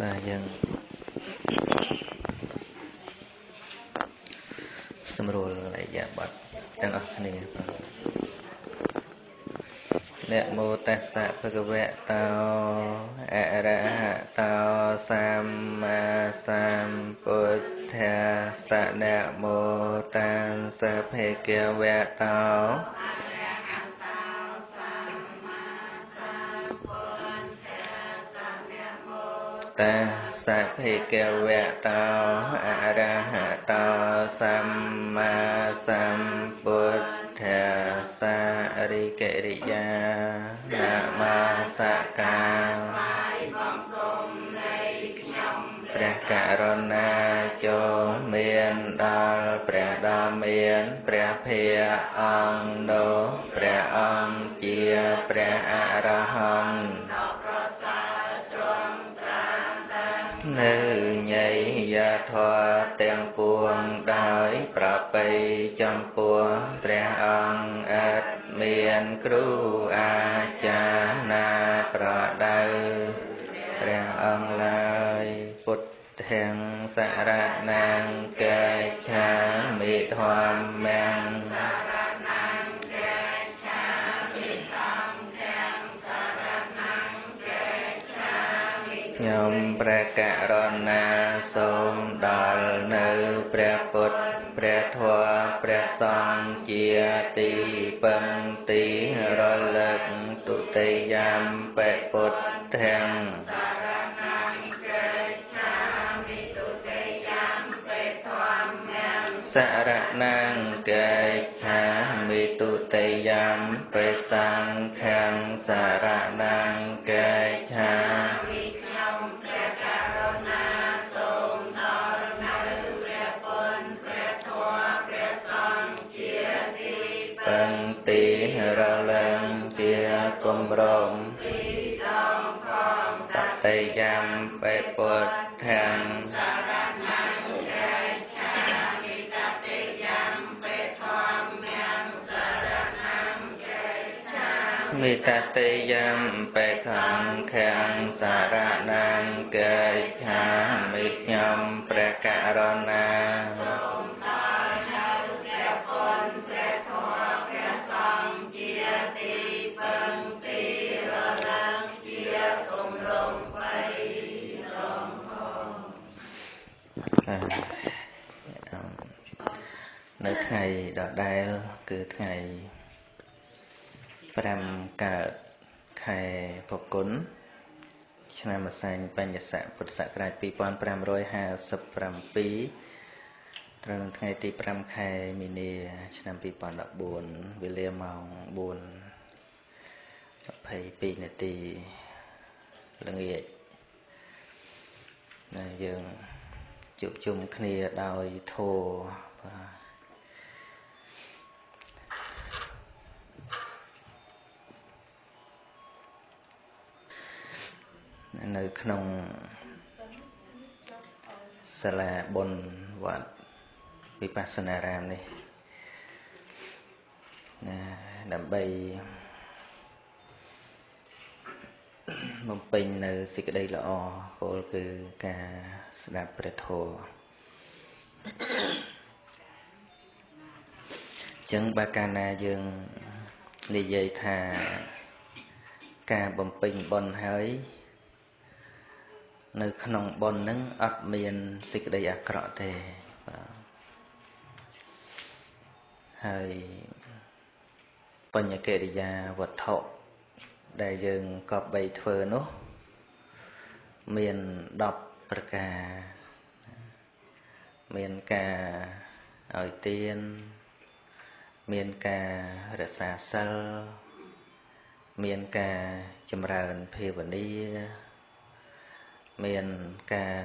បាទយើងសម្រួលអរិយាប័ត្រទាំងអស់គ្នានមោតស្សៈភគវៈតោអរហតោសម្មាសម្ពុទ្ធស្សៈនមោតាសៈភគវៈតោ តាសៈភេកវៈតោអរហតោសម្មាសម្ពុទ្ធសារិករិយានមសកាព្រះករុណាចូលមានដល់ព្រះដ៏មានព្រះភិយអង្គនោះព្រះអង្គជាព្រះអរហន្ត ធរទាំងពួងដោយប្របីចំពោះព្រះអង្គអត់មានគ្រូអាចារ្យណាប្រដៅព្រះអង្គឡើយពុទ្ធទាំងសរណាំកេឆាមិធម្មំខ្ញុំព្រះករុណាសូម ដល់នៅព្រះពុទ្ធព្រះធម៌ព្រះសង្ឃជាទីពឹងទីរលឹកទុតិយមបេពុទ្ធទាំងសរណង្កេឆាមិទុតិយមបេសង្ឃំសរណង្កេឆា ម្រមតតេយំបេពុទ្ធាំសារណង្កេឆាមិតតេយំបេធម្មំសារណង្កេឆាមិតតេយំបេសង្ឃំសារណង្កេឆាមិខ្ញុំព្រះករុណាសូ នៅថ្ងៃដដែលគឺថ្ងៃ5កើតខែភគុណឆ្នាំអសាញ់បញ្ញស័កពុទ្ធសករាជ2557ត្រូវនឹងថ្ងៃទី5ខែមីនា ឆ្នាំ2014វេលាម៉ោង4:22នាទីល្ងាចយើងជួបជុំគ្នាដោយធោបាទ នៅក្នុងសាលាបុណ្យវត្តវិបស្សនារាមនេះណាដើម្បីបំពេញនៅសេចក្តីល្អពលគឺការស្ដាប់ព្រះធម៌ចឹងបើកាលណាយើងនិយាយថាការបំពេញបុណ្យហើយ នៅក្នុងបុណ្យនឹងអត់មានសេចក្តីអាក្រក់ទេបាទហើយបញ្ញកិរិយាវត្ថុដែលយើងកប់បីធ្វើនោះ មាន10ប្រការ មានការឲ្យទាន មានការរក្សាសិលមានការចម្រើនភាវនា មានការ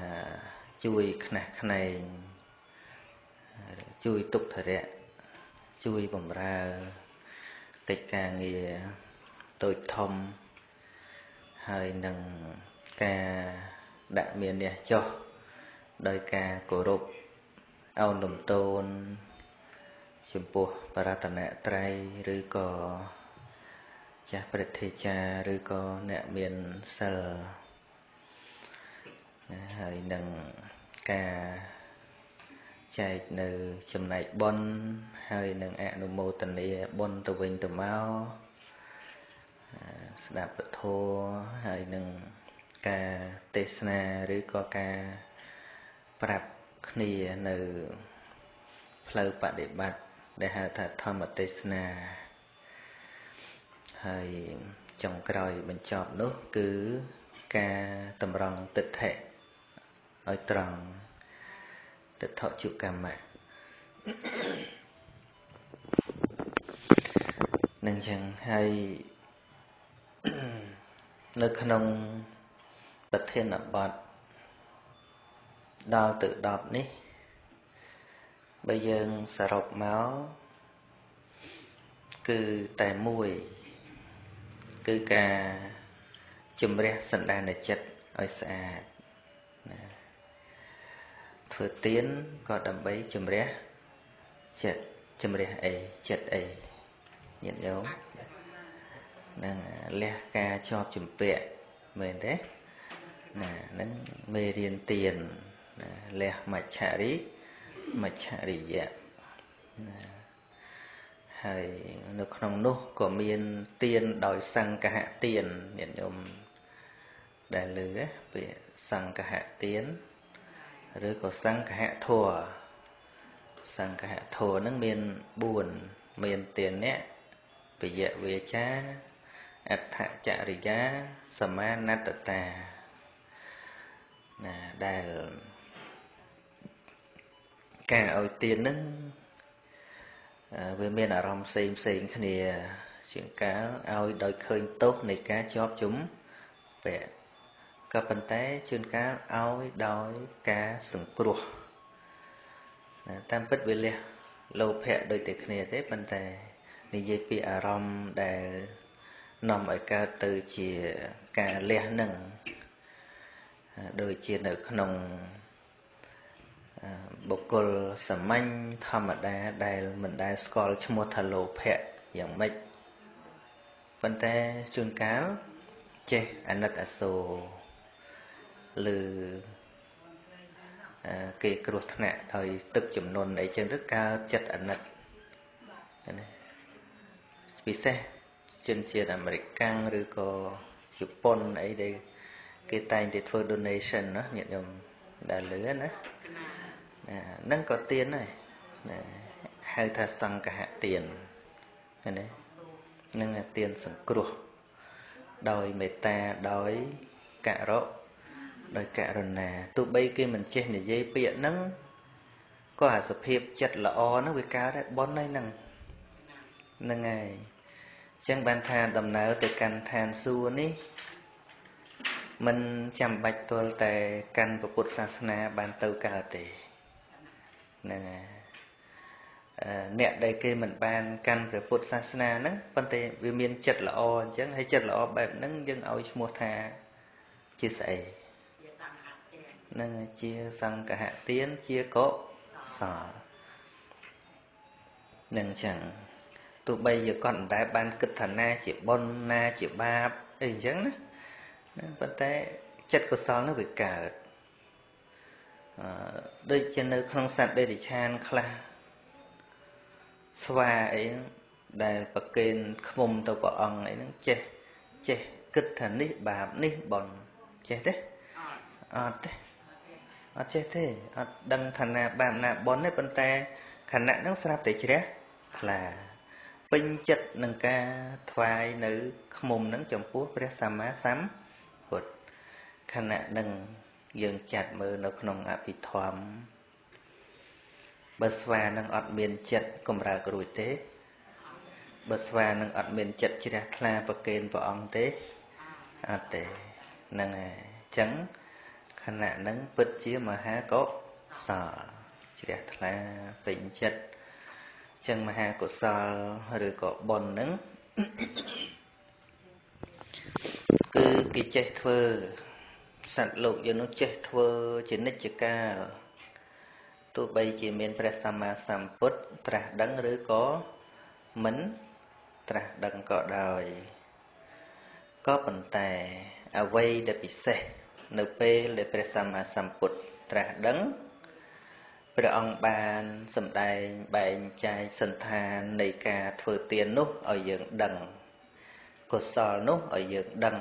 ជួយខ្នះខ្នែងជួយទុក្ខធរៈជួយបំរើកិច្ចការងារតូចធំហើយនឹងការដាក់មានអ្នកចោះដោយការគោរពអោនលំទោនចំពោះបរតនត្រ័យឬក៏ចាស់ព្រឹទ្ធាចារ្យឬក៏អ្នកមានសិល ហើយនឹងការចែកនៅចំណែកបុណ្យហើយនឹងអនុមោទនាបុណ្យទៅវិញទៅមកស្ដាប់ពធហើយនឹងការទេសនាឬក៏ការប្រាប់គ្នានៅផ្លូវបដិបត្តិដែលហៅថាធម្មទេសនាហើយចុងក្រោយបញ្ចប់នោះគឺការតម្រង់ទិដ្ឋិ ឲ្យត្រង់ទិដ្ឋជុកម្មៈនឹងចឹងហើយនៅក្នុងប្រធានបទដល់ទៅ10នេះបើយើងសរុបមកគឺតែមួយគឺការជំរះសន្តានចិត្តឲ្យស្អាតណា ធ្វើទៀនក៏ដើម្បីជំរះចិត្តជំរះអីចិត្តអីញាតិញោមនឹងលះការជាប់ជំពាក់មែនទេណានឹងមេរៀនទៀនណាលះមច្ឆរិមច្ឆរិយៈណាហើយនៅក្នុងនោះក៏មានទៀនដោយសង្កហទៀនញាតិញោមដែលលើពាក្យសង្កហទៀន ឬក៏សង្កហធัวសង្កហធัวនឹងមាន4មានទៀនៈពយៈវាចាអដ្ឋចរិយាសមាណតតាណាដែលការឲ្យទៀននឹងវាមានអារម្មណ៍ផ្សេងផ្សេងគ្នា ជាងកាលឲ្យដោយឃើញទោសនៃការជាប់ជុំពាក់ ក៏ប៉ុន្តែជួនកាលឲ្យដោយការសង្គ្រោះណាតាមពិតវាលះលោភៈដូចតែគ្នាទេប៉ុន្តែនិយាយពីអារម្មណ៍ដែលនាំឲ្យកើតទៅជាការលះនឹងដូចជានៅក្នុងបុគ្គលសាមញ្ញធម្មតាដែលមិនដែលស្គាល់ឈ្មោះថាលោភៈយ៉ាងម៉េចប៉ុន្តែជួនកាលចេះអាណិតអាសូរ ឬគេគ្រោះថ្នាក់ដោយទឹកចំនួនអីចឹងទៅកើតចិត្តអាណិតណាពិសេសជនជាតិអាមេរិកាំងឬក៏ជប៉ុនអីដែលគេតែងតែធ្វើ donation ណាញាតិញោមដែលលឺណាណាហ្នឹងក៏ទៀនដែរណាហៅថាសង្កហទៀនណាហ្នឹងទៀនសង្គ្រោះដោយមេត្តាដោយករុ ដោយករណាទោះបីគេមិនចេះនិយាយពាក្យហ្នឹងក៏អាសភាពចិត្តល្អហ្នឹងវាកើតដែរប៉ុនហ្នឹងហ្នឹងហើយចឹងបានថាដំណើរទៅកាន់ឋានសួគ៌នេះមិនចាំបាច់ទល់តែកាន់ពុទ្ធសាសនាបានទៅកើតទេហ្នឹងហើយអ្នកដែលគេមិនបានកាន់ព្រះពុទ្ធសាសនាហ្នឹងប៉ុន្តែវាមានចិត្តល្អអញ្ចឹងហើយចិត្តល្អបែបហ្នឹងយើងឲ្យឈ្មោះថាជាស្អី នឹងជាសង្កហទានជាកុសលនឹងចឹងទោះបីជាគាត់មិនដែលបានគិតថាណាជាបុណ្យណាជាបាបអីអញ្ចឹងណាណាប៉ុន្តែចិត្តកុសលនោះវាកើតអឺដូចជានៅក្នុងសត្វដេរិឆានខ្លះស្វាអីដែលប្រគេនខ្មុំទៅព្រះអង្គអីហ្នឹងចេះចេះគិតថានេះបាបនេះបុណ្យចេះទេអត់ទេ អត់ចេះទេអត់ដឹងថាណាបាបណាបុណ្យទេប៉ុន្តែខណៈហ្នឹងស្រាប់តែជ្រះថ្លាពេញចិត្តនឹងការថ្វាយនៅខ្មុំហ្នឹងចំពោះព្រះសម្មាសម្ពុទ្ធខណៈនឹងយើងចាត់មើលនៅក្នុងអភិធម្មបើស្វានឹងអត់មានចិត្តកំរើករួចទេបើស្វានឹងអត់មានចិត្តជ្រះថ្លាប្រគេនព្រះអង្គទេអត់ទេហ្នឹងហើយអញ្ចឹង ខណៈហ្នឹងពិតជាមហាកុសលជ្រះថ្លាពេញចិត្តចឹងមហាកុសលឬក៏បុណ្យហ្នឹងគឺគេចេះធ្វើសត្វលោកយើងនោះចេះធ្វើជានិច្ចកាលទោះបីជាមានព្រះសម្មាសម្ពុទ្ធត្រាស់ដឹងឬក៏មិនត្រាស់ដឹងក៏ដោយក៏ប៉ុន្តែអ្វីដែលពិសេស នៅពេលដែលព្រះសម្មាសម្ពុទ្ធត្រាស់ដឹងព្រះអង្គបានសម្ដែងបែងចែកសន្តាននៃការធ្វើទាននោះឲ្យយើងដឹងកុសលនោះឲ្យយើងដឹង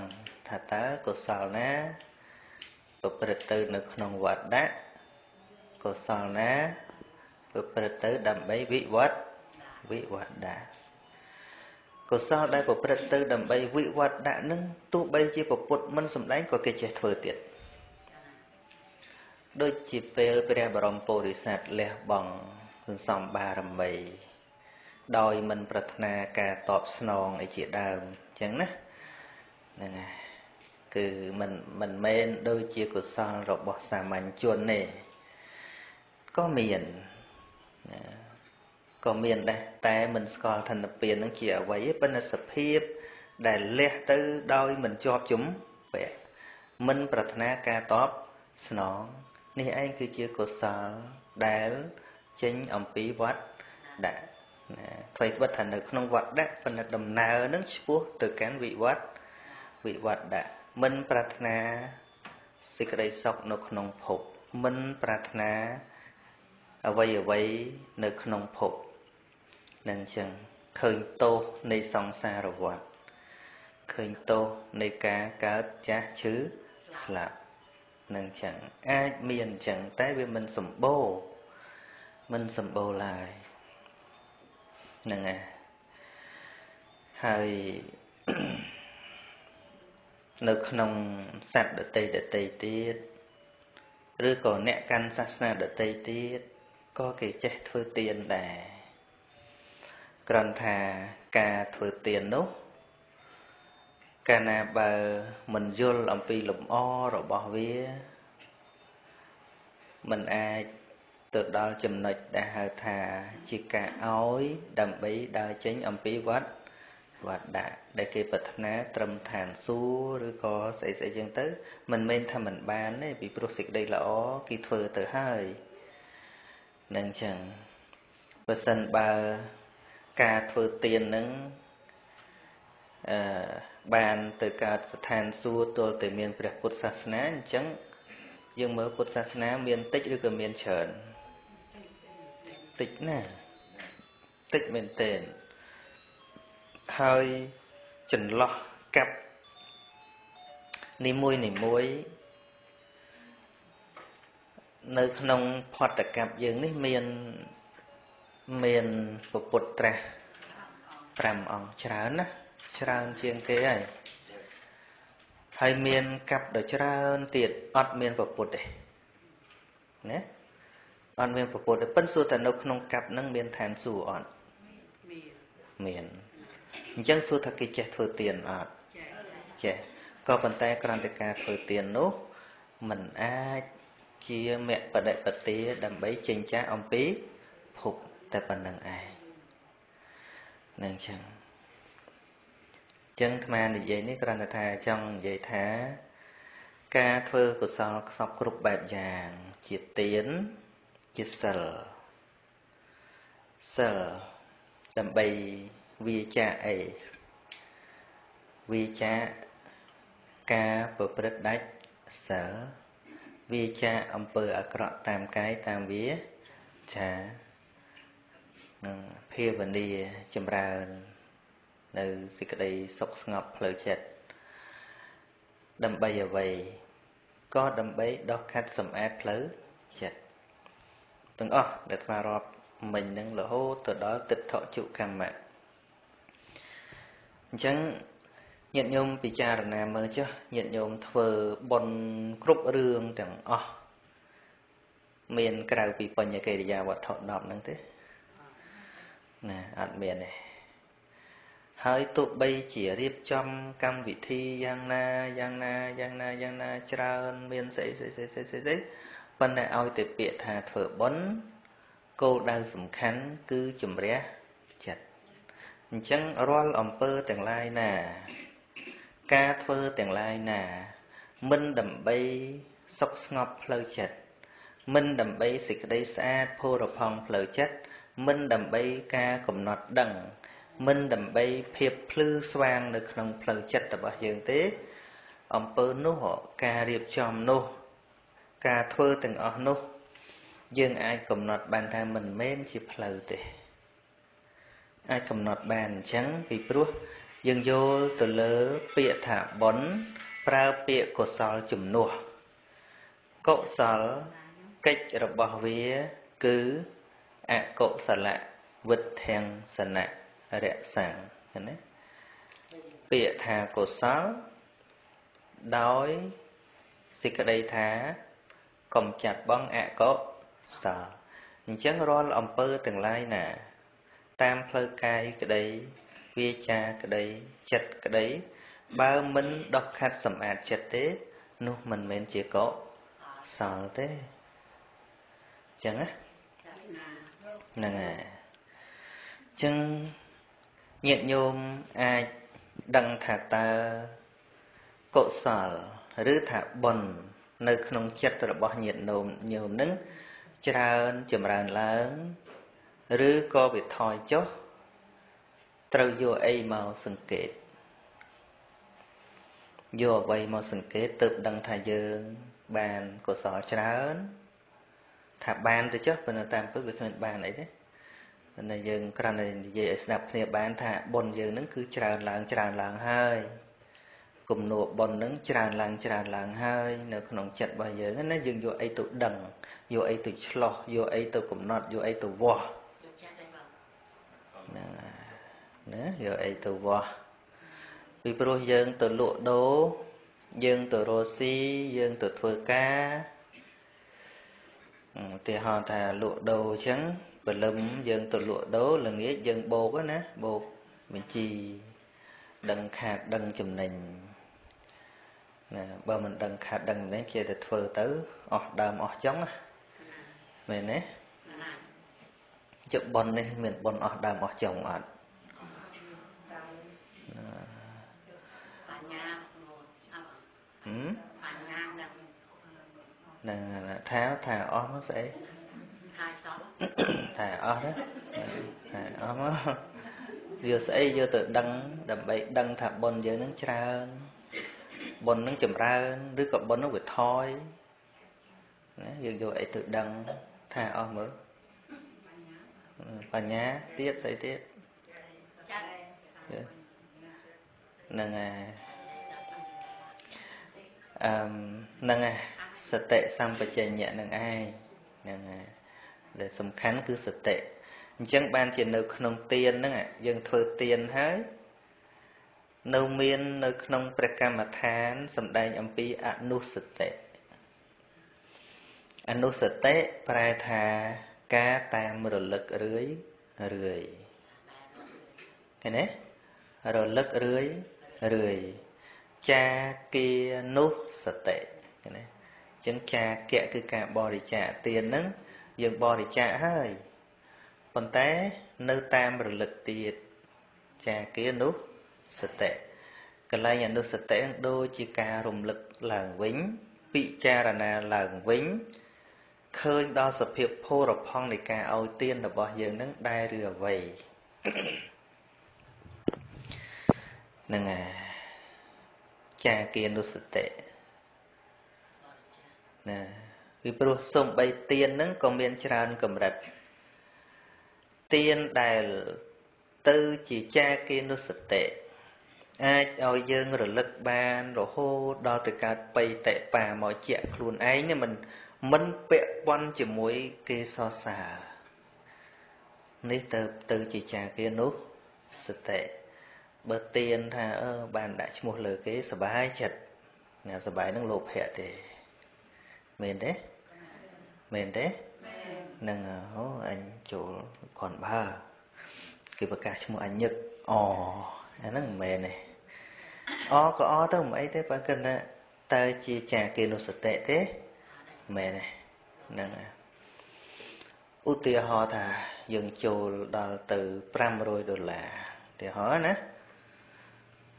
ថាតើកុសលណាប្រព្រឹត្តទៅនៅក្នុងវត្តដាក់កុសលណាប្រព្រឹត្តទៅដើម្បីវិវត្តវិវត្តដាក់ កុសលដែលប្រព្រឹត្តទៅដើម្បីវិវត្តដាក់នឹងទោះបីជាពុទ្ធមិនសម្ដែងក៏គេចេះធ្វើទៀតដូចជាពេលព្រះបរមពុរិស័ទលះបង់សន្សំបារមី ដោយមិនប្រាថ្នាការតបស្នងអីជាដើមអញ្ចឹងណាហ្នឹងហើយគឺមិនមិនមែនដូចជាកុសលរបស់សាមញ្ញជនទេក៏មានណា ក៏មានដែរតែមិនស្គាល់ធនពៀននឹងជាអ្វីទេប៉ុន្តែសភាពដែលលះទៅដោយមិនជាប់ជំពាក់មិនប្រាថ្នាការតបស្នងនេះឯងគឺជាកុសលដែលចេញអំពីវត្តដាក់ណាអ្វីត្បិតថានៅក្នុងវត្តដាក់ប៉ុន្តែដំណើរនឹងឆ្ពោះទៅកាន់វិវត្តវិវត្តដាក់មិនប្រាថ្នាសេចក្តីសុខនៅក្នុងភពមិនប្រាថ្នាអ្វីអ្វីនៅក្នុងភព នឹងចឹងឃើញទោសនៃសង្សារវដ្តឃើញទោសនៃការកើតចាស់ឈឺស្លាប់នឹងចឹងអាចមានចឹងតែវាមិនសម្បូរមិនសម្បូរឡើយហ្នឹងហើយហើយនៅក្នុងសត្វដតីដតីទៀតឬក៏អ្នកកាន់សាសនាដតីទៀតក៏គេចេះធ្វើទានដែរ គ្រាន់ថាការធ្វើទាននោះកាលណាបើមិនយល់អំពីលំអរបស់វាมันអាចទៅដល់ចំណុចដែលហៅថាជាការឲ្យដើម្បីដើរចេញអំពីវត្តវត្តដាក់ដែលគេប្រាថ្នាត្រឹមឋានសួគ៌ឬក៏ស្អីស្អីចឹងទៅ មិនមែនថាមិនបានទេពីព្រោះសេចក្តីល្អគេធ្វើទៅហើយនឹងចឹងបើសិនបើ ការធ្វើទាននឹងអឺបានទៅកើតស្ថានសួគ៌ទល់តែមានព្រះពុទ្ធសាសនាអញ្ចឹងយើងមើលពុទ្ធសាសនា មានតិចឬក៏មានច្រើនតិចណាស់តិចមែនទែនហើយចន្លោះកាប់នីមួយនីមួយនៅក្នុងផតកັບយើងនេះមាន មានពុទ្ធត្រាស់5អង្គច្រើនណាច្រើនជាងគេហើយហើយមានកັບដ៏ច្រើនទៀតអត់មានពុទ្ធទេណាអត់មានពុទ្ធទេប៉ិនសួរតែនៅក្នុងកັບហ្នឹងមានឋានសួគ៌អត់មានអញ្ចឹងសួរថាគេចេះធ្វើទានអត់ចេះក៏ប៉ុន្តែក្រន្តការធ្វើទាននោះมันអាចជាមគ្គបដិបទាដើម្បីចេញចាស់អំពីភព តែប៉ុណ្្នឹងឯងនឹងចឹងចឹងអាត្មានិយាយនេះគ្រាន់តែថាចង់និយាយថា ការធ្វើកុសលខ្សពគ្រប់បែបយ៉ាង ជាទានជាសិលសិលដើម្បីវាចាអីវាចាការប្រព្រឹត្តដាច់សិលវាចាអំពើអាក្រក់តាមកាយតាមវាចា នឹងភាវនាចម្រើន នៅសេចក្តីសុខស្ងប់ផ្លូវចិត្តដើម្បីអ្វីក៏ដើម្បីដោះខាត់សម្អាតផ្លូវចិត្តទាំងអស់ដែលថ្មរាប់មិញនឹងរហូតទៅដល់ទិដ្ឋជុកម្មៈអញ្ចឹងញាតិញោមពិចារណាមើលចុះញាតិញោមធ្វើបុណ្យគ្រប់រឿងទាំងអស់មានក្រៅពីបញ្ញកិរិយាវត្ថុ10ហ្នឹងទេ ណាអត់មានទេហើយទោះបីជារៀបចំកម្មវិធីយ៉ាងណាយ៉ាងណាយ៉ាងណាយ៉ាងណាច្រើនមានស្អីស្អីស្អីស្អីស្អីប៉ុន្តែឲ្យតែពាក្យថាធ្វើបុណ្យគោលដៅសំខាន់គឺជំរះចិត្តអញ្ចឹងរាល់អំពើទាំងឡាយណា ការធ្វើទាំងឡាយណា មិនដើម្បីសុខស្ងប់ផ្លូវចិត្តមិនដើម្បីសេចក្តីស្អាតភោរផង់ផ្លូវចិត្ត មិនដើម្បីការកំណត់ដឹង មិនដើម្បីភាពភ្លឺស្វាងនៅក្នុងផ្លូវចិត្តរបស់យើងទេអំពើនោះការរៀបចំនោះ ការធ្វើទាំងអស់នោះ យើងអាចកំណត់បានថាមិនមែនជាផ្លូវទេអាចកំណត់បានអញ្ចឹងពីព្រោះយើងយល់ទៅលើពាក្យថាបុណ្យប្រើពាក្យកុសលជំនួសកុសលកិច្ចរបស់វា គឺ អកុសលវិធាំងសនៈរក្សាណាពាក្យថាកុសលដោយសេចក្តីថាកំចាត់បងអកុសលអញ្ចឹងរាល់អំពើទាំងឡាយណា តាមផ្លូវកាយក្តីវាចាក្តីចិត្តក្តី បើមិនដកខាត់សម្អាតចិត្តទេ នោះមិនមែនជាកុសលទេចឹងណា ហ្នឹងហើយចឹងញាតិញោមអាចដឹងថាតើកុសលឬថាបុណ្យនៅក្នុងចិត្តរបស់ញាតិញោមញោមនឹងច្រើនចម្រើនឡើង ឬក៏វាថយចុះត្រូវយកអីមកសង្កេតយកអ្វីមកសង្កេតទើបដឹងថាយើង បានកុសលច្រើន ថាបានទៅចុះប៉ុន្តែតាមពិតវាគ្មានបានអីទេប៉ុន្តែយើងគ្រាន់តែនិយាយឲ្យស្ដាប់គ្នាបានថាបុណ្យយើងនឹងគឺច្រើនឡើងច្រើនឡើងហើយគំនួបុណ្យនឹងច្រើនឡើងច្រើនឡើងហើយនៅក្នុងចិត្តរបស់យើងណាយើងយកអីទៅដឹងយកអីទៅឆ្លោះយកអីទៅកំណត់យកអីទៅវាស់ហ្នឹងណាយកអីទៅវាស់ពីព្រោះយើងទៅលក់ដូរយើងទៅរកស៊ីយើងទៅធ្វើការ ឧទាហរណ៍ថាលក់ដូរអញ្ចឹងព្រលឹមយើងទៅលក់ដូរល្ងាចយើងបោកណាបោកបញ្ជីដឹងខាតដឹងចំណេញណាបើមិនដឹងខាតដឹងចំណេញគេទៅធ្វើទៅអស់ដើមអស់ចុងណាមែនទេជិបប៉ុននេះមានប៉ុនអស់ដើមអស់ចុងអត់ហឹមហ្នឹងថាថាអស់មកស្អីថាអស់ណាថាអស់មកយកស្អីយកទៅដឹងដើម្បីដឹងថាបុណ្យយើងនឹងច្រើនបុណ្យនឹងចម្រើនឬក៏បុណ្យនឹងវាថយណាយើងយកអីទៅដឹងថាអស់មើលបញ្ញាទៀតស្អីទៀតហ្នឹងហើយអឺហ្នឹងហើយ សតិសម្បជញ្ញៈនឹងឯងហ្នឹងហើយដែលសំខាន់គឺសតិអញ្ចឹងបានជានៅក្នុងទានហ្នឹងយើងធ្វើទានហើយនៅមាននៅក្នុងព្រះកម្មដ្ឋានសម្ដែងអំពីអនុសតិអនុសតិប្រែថាការតាមរលឹករឿយរឿយឃើញទេរលឹករឿយរឿយចាគានុសតិឃើញទេអញ្ចឹងចាគៈគឺការបរិច្ចាគទានហ្នឹងយើងបរិច្ចាគហើយប៉ុន្តែនៅតាមរលឹកទៀតចាគានុសតិកលែងអនុសតិដូចជាការរំលឹកឡើងវិញ ពិចារណាឡើងវិញឃើញដល់សភាពភោរផង់នៃការឲ្យទានរបស់យើងនឹងដែរឬអ្វីនឹងចាគានុសតិ ណាពីព្រោះសំបីទៀនហ្នឹងក៏មានច្រើនកម្រិតទៀនដែលទៅជាចាគានុសតិអាចឲ្យយើងរលឹកបានរហូតដល់ទៅកើតបៃតបាមកជាក់ខ្លួនឯងនេះមិនមិនពាក់ព័ន្ធជាមួយគេសរសើរនេះទៅទៅជាចាគានុសតិបើទៀនថាអឺបានដាក់ឈ្មោះលើគេសบายចិត្តណាសบายនឹងលោភៈទេ មែនទេមែនទេនឹងអូអញចូលខនបើគេប្រកាសឈ្មោះអញញឹកអអាហ្នឹងមិនមែនទេអក៏អទៅមិនអីទេបើគិតថាតើជាចាគេនុសតិទេមែនទេហ្នឹងឧទាហរណ៍ថាយើងចូលដល់ទៅ500ដុល្លារឧទាហរណ៍ណា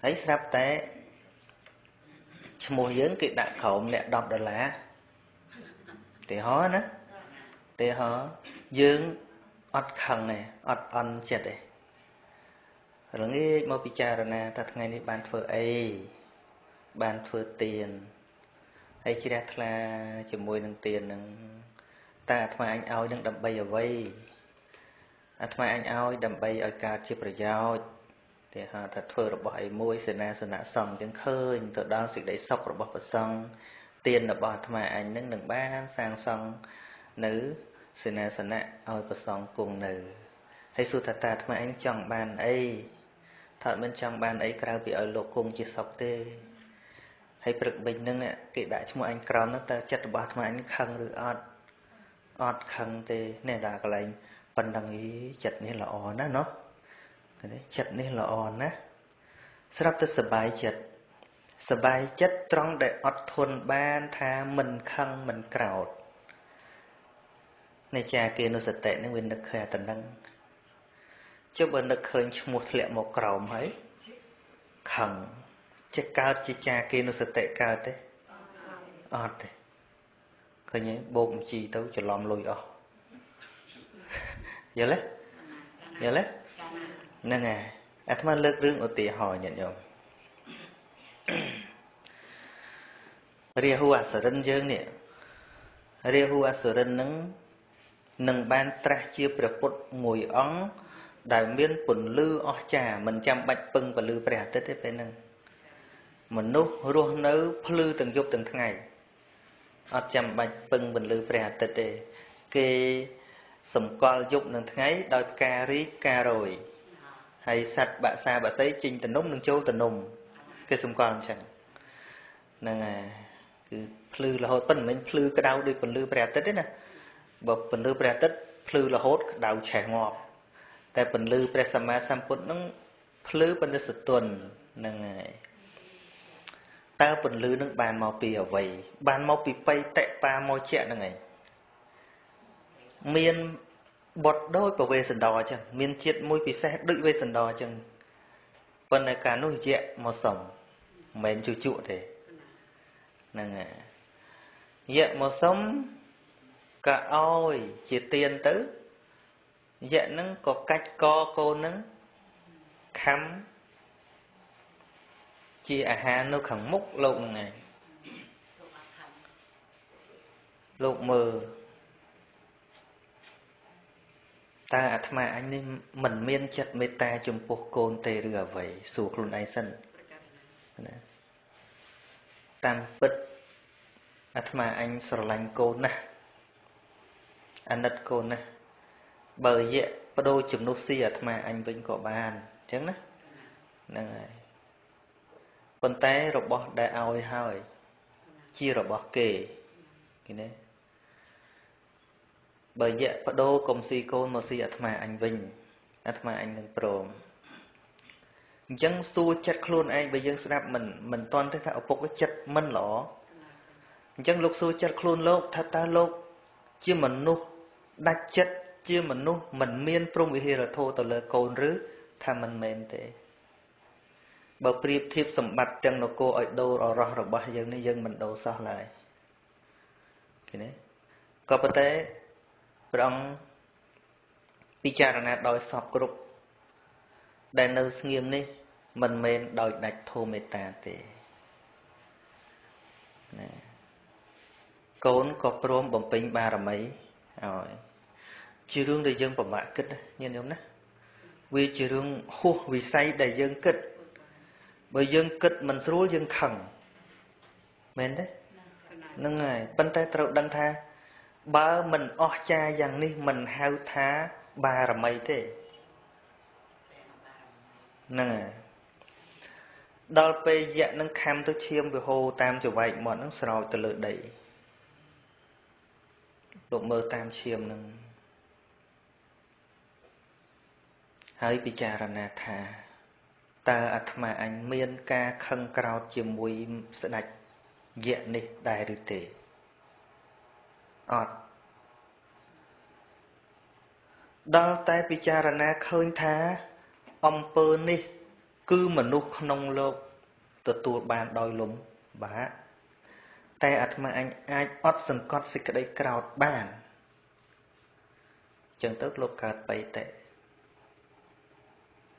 ហើយស្រាប់តែឈ្មោះយើងគេដាក់ក្រោមអ្នក10ដុល្លារឧ ទាហរណ៍ណាឧទាហរណ៍យើងអត់ខឹងទេអត់អន់ចិត្តទេរងាចមកពិចារណាថាថ្ងៃនេះបានធ្វើអីបានធ្វើទានហើយជ្រះថ្លាជាមួយនឹងទាននឹងតើអាត្មាអញឲ្យនឹងដើម្បីអ្វីអាត្មាអញឲ្យដើម្បីឲ្យកើតជាប្រយោជន៍គេហៅថាធ្វើរបស់អីមួយសេនាសនៈសង្ឃចឹងឃើញទៅដល់សេចក្តីសុខរបស់ព្រះសង្ឃ ទានរបស់អាត្មាអញនឹងនឹងបានសាងសង់នៅសេនាសនៈឲ្យប្រសងគង់នៅហើយសួរថាតាអាត្មាអញចង់បានអីថាមិនចង់បានអីក្រៅពីឲ្យលោកគង់ជាសុខទេហើយព្រឹកបិញនឹងគេដាក់ឈ្មោះអញក្រោមនោះតើចិត្តរបស់អាត្មាអញខឹងឬអត់អត់ខឹងទេនេះដល់កន្លែងប៉ុណ្ណឹងឯងចិត្តនេះល្អណាស់ណោះចិត្តនេះល្អណាស់ស្រាប់តែសុបាយចិត្ត សបាយចិត្តត្រង់ដែលអត់ធន់បានថាមិនខឹងមិនក្រោធនៃចាគេនុសតិនឹងវានឹកឃើញតែនឹងចុះបើនឹកឃើញឈ្មោះធ្លាក់មកក្រោមហើយខឹងចេះកើតជាចាគេនុសតិកើតទេអត់ទេឃើញឯងបោកបញ្ជីទៅច្រឡំលុយអស់យល់ទេយល់ទេហ្នឹងហើយអាត្មាលើករឿងឧទាហរណ៍ញាតិញោម រាហូអសរិនយើងនេះរាហូអសរិននឹងនឹងបានត្រាស់ជាព្រះពុទ្ធមួយអង្គដែលមានពន្លឺអស្ចារ្យមិនចាំបាច់ពឹងពន្លឺព្រះអាទិត្យទេពេលហ្នឹងមនុស្សរស់នៅភ្លឺទាំងយប់ទាំងថ្ងៃអត់ចាំបាច់ពឹងពន្លឺព្រះអាទិត្យទេគេសម្គាល់យប់និងថ្ងៃដោយផ្ការីកការរយហើយសត្វបាក់សាបាក់សីចេញទៅនំនិងចូលទៅនំ គេសម្គាល់អញ្ចឹងហ្នឹងហើយគឺភ្លឺរហូតប៉ុន្តែមិនភ្លឺក្តៅដូចពន្លឺព្រះអាទិត្យទេណាបើពន្លឺព្រះអាទិត្យភ្លឺរហូតក្តៅឆេះងាប់តែពន្លឺព្រះសម្មាសម្ពុទ្ធនឹងភ្លឺប៉ុន្តែសទន់ហ្នឹងហើយតើពន្លឺនឹងបានមកពីអ្វីបានមកពីបៃតៈបាមកជាហ្នឹងឯងមានបុតដូចប្រវេសន្តរអញ្ចឹងមានជាតិមួយពិសេសដូចវេសន្តរអញ្ចឹង ប៉ុន្តែកាលនោះយៈមកសុំមិនមែនជូជក់ទេហ្នឹងហើយយៈមកសុំក៏ឲ្យជាទៀនទៅយៈហ្នឹងក៏កាច់កកូនហ្នឹងខំជាអាហារនៅខាងមុខលោកហ្នឹងឯងលោកមើល តើអាត្មាអញនេះមិនមានចិត្តមេត្តាចំពោះកូនទេឬអ្វីសួរខ្លួនឯងសិនណាតាមពិតអាត្មាអញស្រឡាញ់កូនណាស់អាណិតកូនណាស់បើយៈបដូរជំនួសស៊ីអាត្មាអញវិញក៏បានអញ្ចឹងណាហ្នឹងហើយប៉ុន្តែរបស់ដែលឲ្យហើយ ជារបស់គេឃើញទេ បើយៈបដូរកុំស៊ីកូនមកស៊ីអាត្មាអញវិញអាត្មាអញនឹងព្រមអញ្ចឹងសួរចិត្តខ្លួនឯងបើយើងស្ដាប់មិនមិនតន់ទេថាឪពុកចិត្តមិនល្អអញ្ចឹងលោកសួរចិត្តខ្លួនលោកថាតើលោកជាមនុស្សដាច់ចិត្តជាមនុស្សមិនមានព្រមវិហារធម៌ទៅលើកូនឬថាមិនមែនទេបើប្រៀបធៀបសម្បត្តិទាំងនគរឲ្យដូរអរោះរបស់យើងនេះយើងមិនដូរសោះឡើយឃើញទេក៏ប៉ុន្តែ ព្រះអង្គពិចារណាដោយសពគ្រប់ដែលនៅស្ងៀមនេះ មិនមែនដោយដាច់ធម៌មេត្តាទេណាកូនក៏ព្រមបំពេញបារមីឲ្យជារឿងដែលយើងពិបាកគិតញាតិញោមណាវាជារឿងហួសវិស័យដែលយើងគិតបើយើងគិតមិនស្រួលយើងខឹងមែនទេហ្នឹងហើយប៉ុន្តែត្រូវដឹងថា បើមិនអស់ចាយ៉ាងនេះមិនហៅថាបារមីទេហ្នឹងហើយដល់ពេលយៈនឹងខំទៅឈាមវិហោតាមចង្វែកមាត់ហ្នឹងស្រោចទៅលើដីលោកមើលតាមឈាមហ្នឹងហើយពិចារណាថាតើអាត្មាអញមានការខឹងក្រោតជាមួយស្ដេចយៈនេះដែរឬទេ អត់ដល់តែពិចារណាឃើញថាអំពើនេះ គឺមនុស្សក្នុងលោកទទួលបានដោយលំបាកតែអាត្មាអញអាចអត់សង្កត់សេចក្តីក្រោតបានចឹងទៅលោកកើតបៃតេ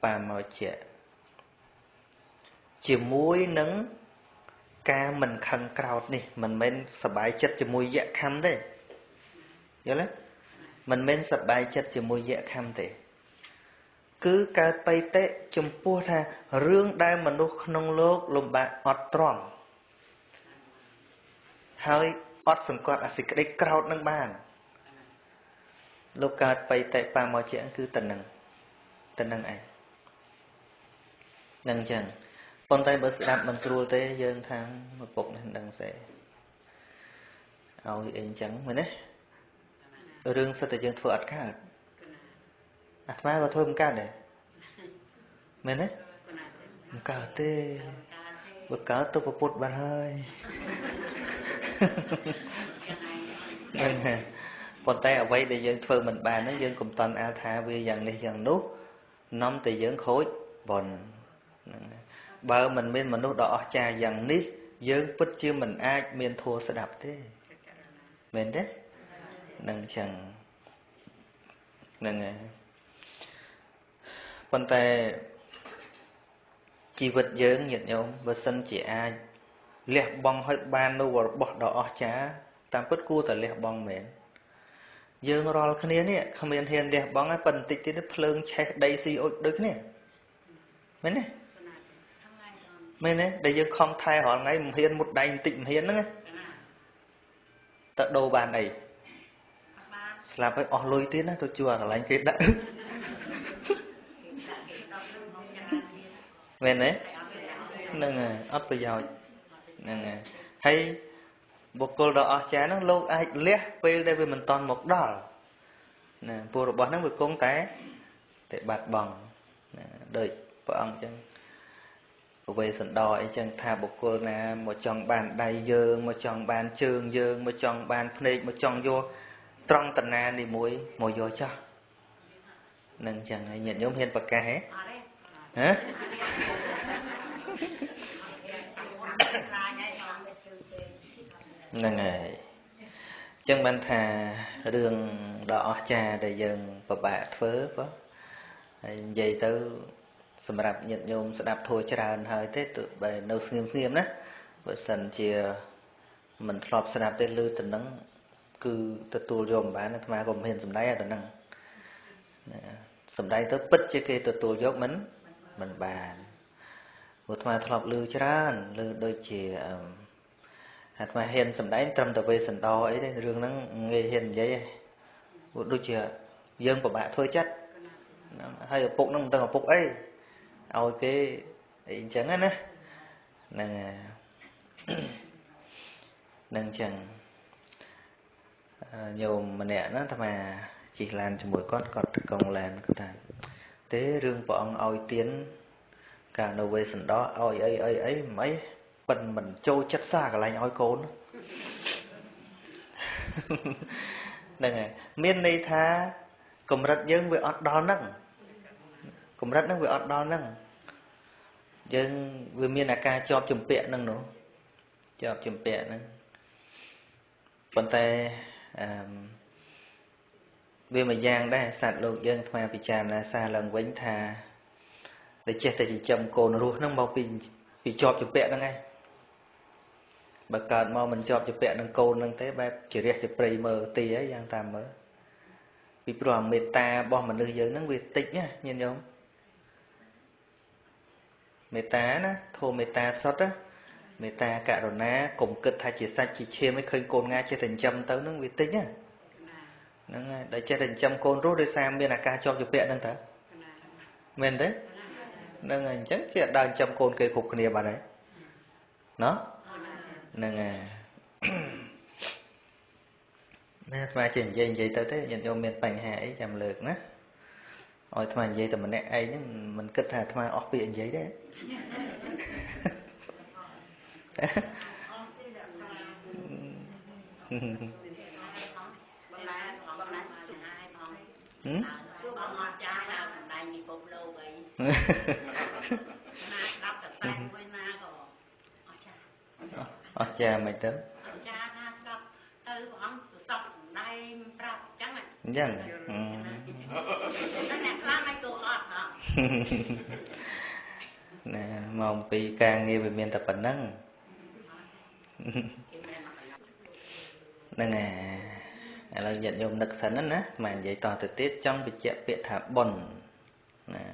បាមកជាជាមួយនឹងការមិនខឹងក្រោតនេះមិនមែនសបាយចិត្តជាមួយយៈខំទេ យល់ទេមិនមែនសបាយចិត្តជាមួយយៈខំទេគឺកើតបៃតិចំពោះថារឿងដែលមនុស្សក្នុងលោក លំបាកអត់ទ្រាំហើយអត់សង្កត់អាសេចក្តីក្រោតនឹងបានលោកកើតបៃតិបាមកជាគឺតនឹងតនឹងឯងនឹងចឹងប៉ុន្តែបើស្ដាប់មិនស្រួលទេយើងថាមកពុកនេះដឹងស្អីឲ្យអីអញ្ចឹងមែនទេ រឿងសិតតែយើងធ្វើអត់កើតអាត្មាក៏ធ្វើមិនកើតដែរមែនទេមិនកើតទេបើកើតទៅប្រពុតបាត់ហើយមែនទេប៉ុន្តែអ្វីដែលយើងធ្វើមិនបានហ្នឹងយើងកុំតន់អាលថាវាយ៉ាងនេះយ៉ាងនោះនាំតែយើងខូចបនហ្នឹងបើមិនមានមនុស្សដ៏អស្ចារ្យយ៉ាងនេះយើងពិតជាមិនអាចមានធัวស្ដាប់ទេមែនទេ នឹងចឹងហ្នឹងហើយប៉ុន្តែជីវិតយើងញាតិញោមបើសិនជាអាចលះបង់ឲ្យបាននូវរបស់ដ៏អស្ចារ្យតាមពិតគួរតែលះបង់មែនយើងរាល់គ្នានេះគ្មានហ៊ានលះបង់ហើយប៉ុន្តែបន្តិចទៀតភ្លើងឆេះដីស៊ីអុចដូចគ្នាមែនទេមែនទេដែលយើងខំថែរាល់ថ្ងៃមិនហ៊ានមុតដៃបន្តិចមិនហ៊ានហ្នឹងតើដូរបានអី ស្លាប់ហើយអស់លុយទៀតណាទៅជួអាកន្លែងគេដាក់មែនទេហ្នឹងហើយអត់ប្រយោជន៍ហ្នឹងហើយហើយបុគ្គលដ៏អស្ចារ្យហ្នឹងលោកអាចលះពេលដែលវាមិនតន់មកដល់ណាពួករបស់ហ្នឹងវាគង់តែតែបាត់បង់ណាដូចព្រះអង្គអញ្ចឹងវេសន្តរអីចឹងថាបុគ្គលណាមកចង់បានដៃយើងមកចង់បានជើងយើងមកចង់បានភ្នែកមកចង់យក ត្រង់តណានេះមួយមកយកចោះនឹងចឹងហើយញាតិញោមហ៊ានប្រកាសហ៎ហ៎ហ្នឹងហើយចឹងបានថារឿងដ៏អស្ចារ្យដែលយើងពិបាកធ្វើបើហើយនិយាយទៅ សម្រាប់ញាតិញោមស្ដាប់ធัวច្រើនហើយទេទោះបែនៅស្ងៀមស្ងៀមណាបើសិនជាមិនធ្លាប់ស្ដាប់ទេឮទៅនឹង គឺទទួលយកមិនបានអាត្មាក៏មិនហ៊ានសំដែងទៅនឹងសំដែងទៅពិតជាគេទទួលយកមិនមិនបានព្រោះអាត្មាធ្លាប់ឮច្រើនឮដូចជាអាត្មាហ៊ានសំដែងត្រឹមតែវេសន្តរអីទេរឿងហ្នឹងងាយហ៊ាននិយាយឯងព្រោះដូចជាយើងពិបាកធ្វើចិត្តហើយឪពុកហ្នឹងមិនដឹងឪពុកអីឲ្យគេអីអញ្ចឹងណាហ្នឹងហ្នឹងអញ្ចឹង ញោមម្នាក់ណាថាជិះឡានជាមួយគាត់គាត់កង់ឡានគាត់ថាទេរឿងព្រះអង្គឲ្យទៀនកាលនៅវេសន្តរឲ្យអីអីអីមិនអីប៉ិនមិនចូលចិត្តសាកន្លែងឲ្យកូនហ្នឹងហើយមានន័យថាកម្រិតយើងវាអត់ដល់ហ្នឹងកម្រិតហ្នឹងវាអត់ដល់ហ្នឹងយើងវាមានអាការជាប់ជំពាក់ហ្នឹងនោះជាប់ជំពាក់ហ្នឹងប៉ុន្តែ អឺវាមួយយ៉ាងដែរសត្វលោកយើងថ្មពិចារណាសារឡើងវិញថាដែលចេះតែចិញ្ចឹមកូនរស់ហ្នឹងមកពីពីជាប់ជំពាក់ហ្នឹងឯងបើកើតមកមិនជាប់ជំពាក់នឹងកូនហ្នឹងទេបែបជារះជាព្រៃមើលទីហើយយ៉ាងតាមមើលពីព្រោះអាមេត្តារបស់មនុស្សយើងហ្នឹងវាតិចណាញាតិញោមមេត្តាណាធម៌មេត្តាសុទ្ធណា មេត្តាករុណាកុំគិតថាជាសាច់ជាឈាមឲ្យឃើញកូនងាចេះតែចិញ្ចឹមទៅនឹងវាតិចណាហ្នឹងហើយដែលចេះតែចិញ្ចឹមកូនរស់ដោយសារមានអាការជាប់ជាពាក់ហ្នឹងតើមែនទេហ្នឹងហើយអញ្ចឹងគេអត់ដើរចិញ្ចឹមកូនគេគ្រប់គ្នាបាត់ហើយណោះហ្នឹងហើយណាអាត្មាចេះនិយាយនិយាយទៅទេញាតិញោមមានបញ្ហាអីចាំលើកណាឲ្យអាត្មានិយាយតែម្នាក់ឯងហ្នឹងមិនគិតថាអាត្មាអស់ពាក្យនិយាយទេ អីណាស្ដាប់តែតែមួយណាក៏អស់ចាស់អស់ចាស់មិនទៅអស់ចាស់ណាស្ដាប់ទៅព្រះអង្គសសក់សំដែងប្រាប់អញ្ចឹងអញ្ចឹងតែអ្នកខ្លះមិនគួរអត់ហ៎ណាម៉ោង2ការងារវាមានតែប៉ុណ្ណឹង ហ្នឹងហើយឥឡូវញាតិញោមនឹកសិនណាមកនិយាយតទៅទៀតចង់បញ្ជាក់ពាក្យថាបុណ្យណា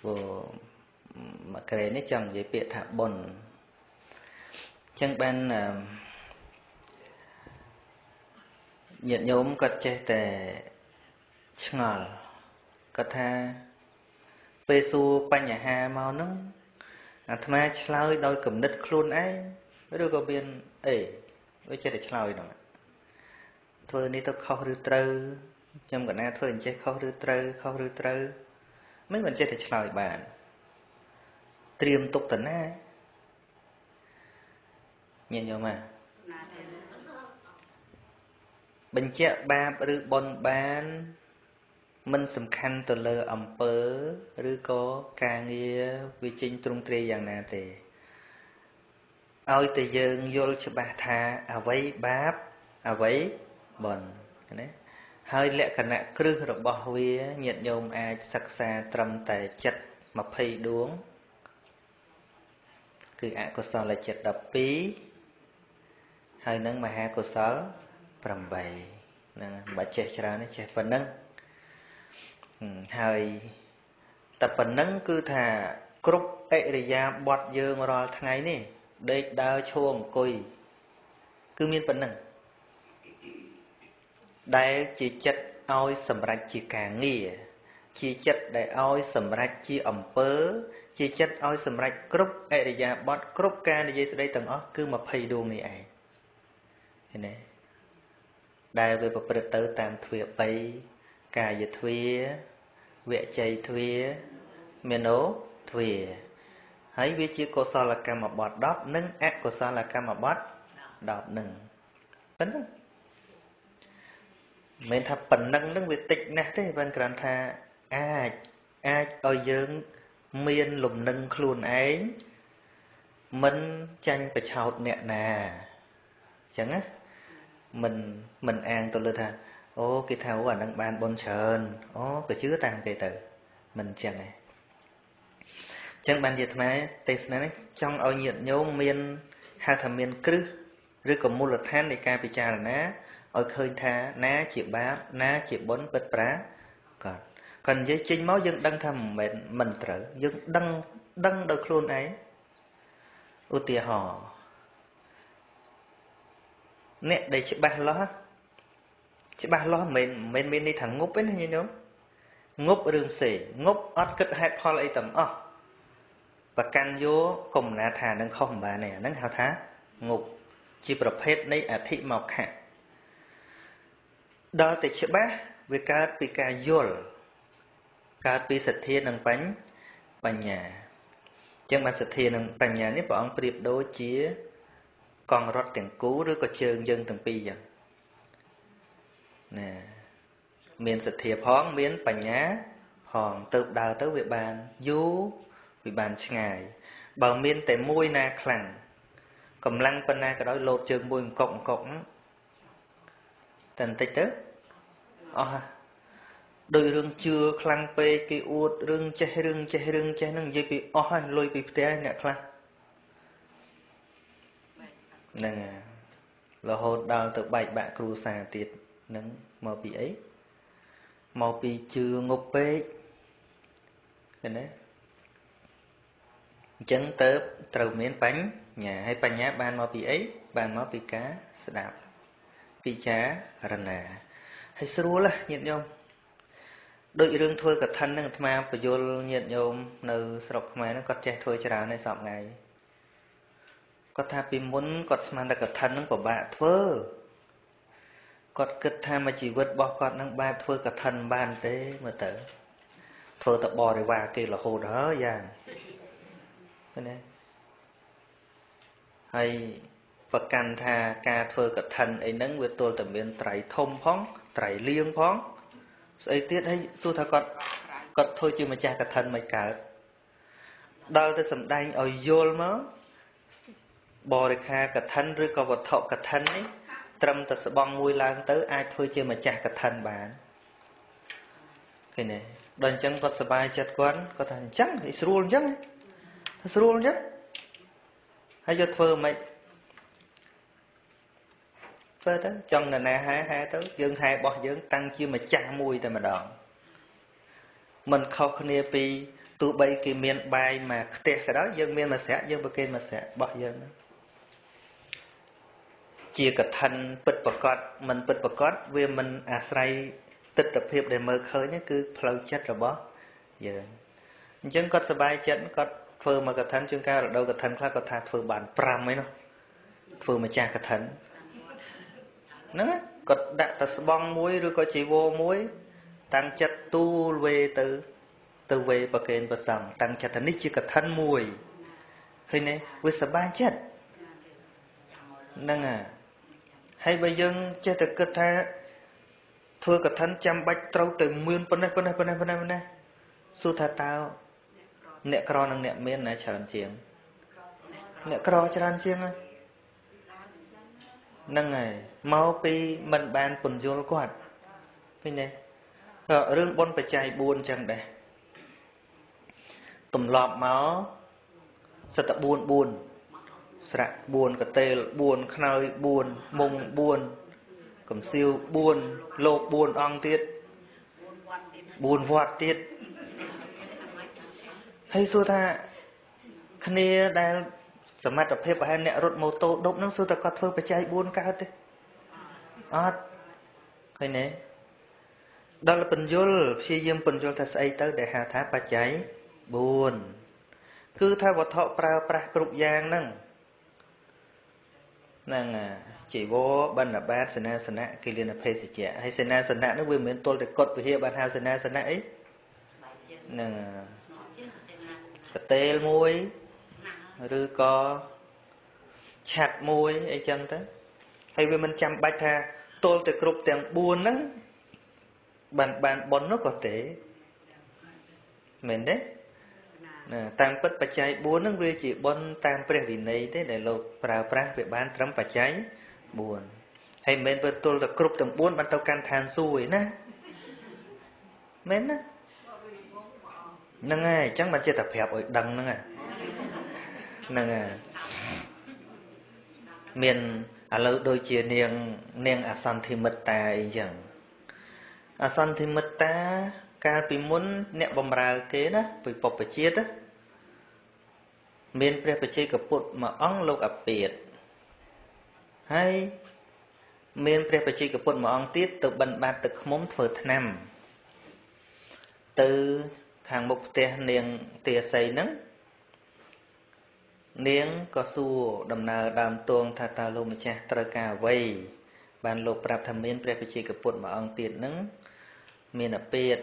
ព្រោះមកក្រែនេះចង់និយាយពាក្យថាបុណ្យអញ្ចឹងបានញាតិញោមគាត់ចេះតែឆ្ងល់គាត់ថាពេលសួរបញ្ហាមកហ្នឹង អាត្មាឆ្លើយដោយគំនិតខ្លួនឯងឬក៏មានអីវាចេះតែឆ្លើយហ្នឹងធ្វើនេះទៅខុសឬត្រូវខ្ញុំកណាធ្វើអញ្ចេះខុសឬត្រូវខុសឬត្រូវមិនមិនចេះតែឆ្លើយបានត្រៀមទុកតាណាញាតិញោមមកបញ្ជាក់បាបឬបុណ្យបាន មិនសំខាន់ទៅលើអំពើឬក៏ការងារវាចេញទ្រង់ទ្រាយយ៉ាងណាទេឲ្យតែយើងយល់ច្បាស់ថាអ្វីបាបអ្វីបុណ្យណាហើយលក្ខណៈគ្រឹះរបស់វាញាតិញោមអាចសិក្សាត្រឹមតែចិត្ត20ដួងគឺអកុសលចិត្ត12ហើយនឹងមហាកុសល8ហ្នឹងមិនបាច់ចេះច្រើនទេចេះប៉ុណ្ណឹង ហើយតែប៉ុណ្ណឹងគឺថាគ្រប់អរិយាបថយើងរាល់ថ្ងៃនេះដេកដើរឈរអង្គុយគឺមានប៉ុណ្ណឹងដែលជាចិត្តឲ្យសម្រេចជាការងារជាចិត្តដែលឲ្យសម្រេចជាអំពើ ជាចិត្តឲ្យសម្រេចគ្រប់អរិយាបថគ្រប់ការនិយាយស្ដីទាំងអស់គឺ20ដួងនេះឯងឃើញទេដែលវាប្រព្រឹត្តទៅតាមទ្វា3 កាយទ្វាវជ័យទ្វាមនោទ្វាហើយវាជាកុសលកម្មបទ10និងអកុសលកម្មបទ10នឹងប៉ុណ្ណឹងមិនថាប៉ុណ្ណឹងនឹងវាតិចណាស់ទេបានគ្រាន់ថាអាចអាចឲ្យយើងមានលំនឹងខ្លួនឯងមិនចាញ់ប្រឆោតអ្នកណាអញ្ចឹងណាមិនមិនអាងទៅលើថា អូគេថាអូអានឹងបានបុណ្យច្រើនអូក៏ជឿតាមគេទៅមិនអញ្ចឹងទេអញ្ចឹងបានជាអាត្មាទេសនានេះចង់ឲ្យញាតិញោមមានហៅថាមានគ្រឹះឬក៏មូលដ្ឋាននៃការពិចារណាឲ្យឃើញថាណាជាបាបណាជាបុណ្យពិតប្រាកដគាត់និយាយចេញមកយើងដឹងថាមិនមែនមិនត្រូវយើងដឹងដឹងដោយខ្លួនឯងឧទាហរណ៍អ្នកដែលច្បាស់លាស់ ច្បាស់លាស់មិនមែនមានន័យថាងប់ទេណាញោមងប់រឿងផ្សេងងប់អត់គិតហេតុផលអីទាំងអស់ប្រកាន់យកកុំណាថានឹងខុសមិនបានទេអាហ្នឹងហៅថាងប់ជាប្រភេទនៃអធិមកខៈដល់តែច្បាស់វាកើតពីការយល់កើតពីសទ្ធានិងបញ្ញាបញ្ញាអញ្ចឹងបានសទ្ធានិងបញ្ញានេះព្រះអង្គប្រៀបដូចជាកង់រត់ទាំងគូឬក៏ជើងយើងទាំងពីរយ៉ាង ណាមានសទ្ធាផងមានបញ្ញាផងទៅដើរទៅវាបានយូរវាបានឆ្ងាយ បើមានតែមួយណាខ្លាំងកម្លាំងប៉ុណ្ណាក៏ដោយលោតជើងមួយអង្គុកអង្គុកតែបន្តិចទៅអស់ដោយរឿងជឿខ្លាំងពេកគេអួតរឿងចេះរឿងចេះរឿងចេះនឹងនិយាយពីអស់ហើយលុយពីផ្ទះអ្នកខ្លះហ្នឹងរហូតដល់ទៅបែកបាក់គ្រួសារទៀត នឹងមកពីអីមកពីជឿងប់ពេកឃើញទេអញ្ចឹងទៅត្រូវមានបញ្ញាហើយបញ្ញាបានមកពីអីបានមកពីការស្ដាប់ពិចារណាហើយស្រួលញាតិញោមដូចរឿងធ្វើកឋិនហ្នឹងអាត្មាបយលញាតិញោមនៅស្រុកខ្មែរហ្នឹងគាត់ចេះធ្វើច្រើនហើយសពថ្ងៃគាត់ថាពីមុនគាត់ស្មានតែកឋិនហ្នឹងពិបាកធ្វើ គាត់គិតថាមួយជីវិតរបស់គាត់នឹងបែបធ្វើកឋិនបានទេមើលទៅធ្វើទៅបរិវារគេរហូតហើយយ៉ាងឃើញទេហើយប្រកាន់ថាការធ្វើកឋិនអីហ្នឹងវាទល់តែមានត្រៃធំផងត្រៃលៀងផងស្អីទៀតហើយសួរថាគាត់គាត់ធ្វើជាម្ចាស់កឋិនមិនកើតដល់ទៅសំដែងឲ្យយល់មកបរិខាកឋិនឬក៏វត្ថុកឋិននេះ ត្រឹមតែស្បង់មួយឡើងទៅ អាចធ្វើជាម្ចាស់កឋិនបានឃើញទេដល់អញ្ចឹងគាត់សប្បាយចិត្តគាត់គាត់ថាអញ្ចឹងស្រួលអញ្ចឹងស្រួលអញ្ចឹងហើយយកធ្វើមិនធ្វើទៅចង់នរណាហែហែទៅយើងហែរបស់យើង តាំងជាម្ចាស់មួយតែម្ដងមិនខុសគ្នាពីទោះបីគេមានបាយមកខ្ទះក៏ដោយយើងមានមួយស្រាក់យើងប្រគេនមួយស្រាក់របស់យើង ជាកឋិនពិតប្រកបមិនពិតប្រកបវាមិនអាស្រ័យទស្សនភាពដែលមើលឃើញគឺផ្លូវចិត្តរបស់យើងអញ្ចឹងគាត់សប្បាយចិត្តគាត់ធ្វើមកកឋិនជាងការរដូវកឋិនខ្លះគាត់ថាធ្វើបាន5ឯនោះធ្វើម្ចាស់កឋិនហ្នឹងគាត់ដាក់តែស្បង់មួយឬក៏ជីវរមួយ តាំងចិត្តទូលវេទៅ ទៅវេប្រកេនប្រសងតាំងចិត្តថានេះជាកឋិនមួយឃើញទេវាសប្បាយចិត្តហ្នឹងហើយ ហើយបើយើងចេះតែគិតថាធ្វើកឋិនចាំបាច់ត្រូវទៅមានប៉ុណ្ណេះប៉ុណ្ណេះប៉ុណ្ណេះប៉ុណ្ណេះប៉ុណ្ណេះសួរថាតើអ្នកក្រនិងអ្នកមានណាច្រើនជាង អ្នកក្រច្រើនជាងហ្នឹងហើយមកពីមិនបានពន្យល់គាត់ឃើញទេរឿងបុណ្យបច្ច័យ4អញ្ចឹងដែរទម្លាប់មកសិតតែ4 4 ស្រៈ4កតេល4ខ្នើយ4មុង4កំសៀវ4លោក4អង្គទៀត4វត្តទៀតហើយសួរថាគ្នាដែលសមត្ថភាពប្រហែលអ្នករត់ម៉ូតូដប់នឹងសួរតែគាត់ធ្វើបច្ច័យ4កើតទេអត់ឃើញទេដល់បញ្យលព្យាយាមបញ្យលថាស្អីទៅដែលហៅថាបច្ច័យ4គឺថាវត្ថុប្រើប្រាស់គ្រប់យ៉ាងហ្នឹងហ្នឹងជីវរបិណ្ឌបាតសេនាសនៈគិលានភេសជ្ជៈហើយសេនាសនៈនោះវាមិនមែនទល់តែកត់វិហារបានហៅសេនាសនៈអីហ្នឹងកតេលមួយឬក៏ឆាត់មួយអីចឹងទៅហើយវាមិនចាំបាច់ថាទល់តែគ្រប់ទាំង4ហ្នឹងបានបានប៉ុននោះក៏ទេមែនទេ ណាតាមពិតបច្ច័យ4ហ្នឹងវាជាបុណ្យតាមព្រះវិន័យទេដែលលោកប្រើប្រាស់វាបានត្រឹមបច្ច័យ4ហើយមិនមែនវាទល់តែគ្រប់ទាំង4បានទៅកាន់ឋានសួគ៌ឯណាមែនណាហ្នឹងហើយអញ្ចឹងបានជាតែប្រាប់ឲ្យដឹងហ្នឹងហ្នឹងហើយមានឥឡូវដូចជានាងនាងអសន្ធិមិត្តាអីចឹងអសន្ធិមិត្តា កាលពីមុន អ្នកបំរើគេណាពីពុព្វជាតិមានព្រះបជ័យកពុទ្ធមួយអង្គលោកអពាតហើយមានព្រះបជ័យកពុទ្ធមួយអង្គទៀតទៅបិណ្ឌបាតទឹកខ្មុំធ្វើថ្នាំ ទៅខាងមុខផ្ទះនាងទាសីហ្នឹងនាងក៏សួរដំណើរដើមតួងថាតើលោកម្ចាស់ត្រូវការអ្វីបានលោកប្រាប់ថាមានព្រះបជាកពុទ្ធមួយអង្គទៀតហ្នឹងមានអពាត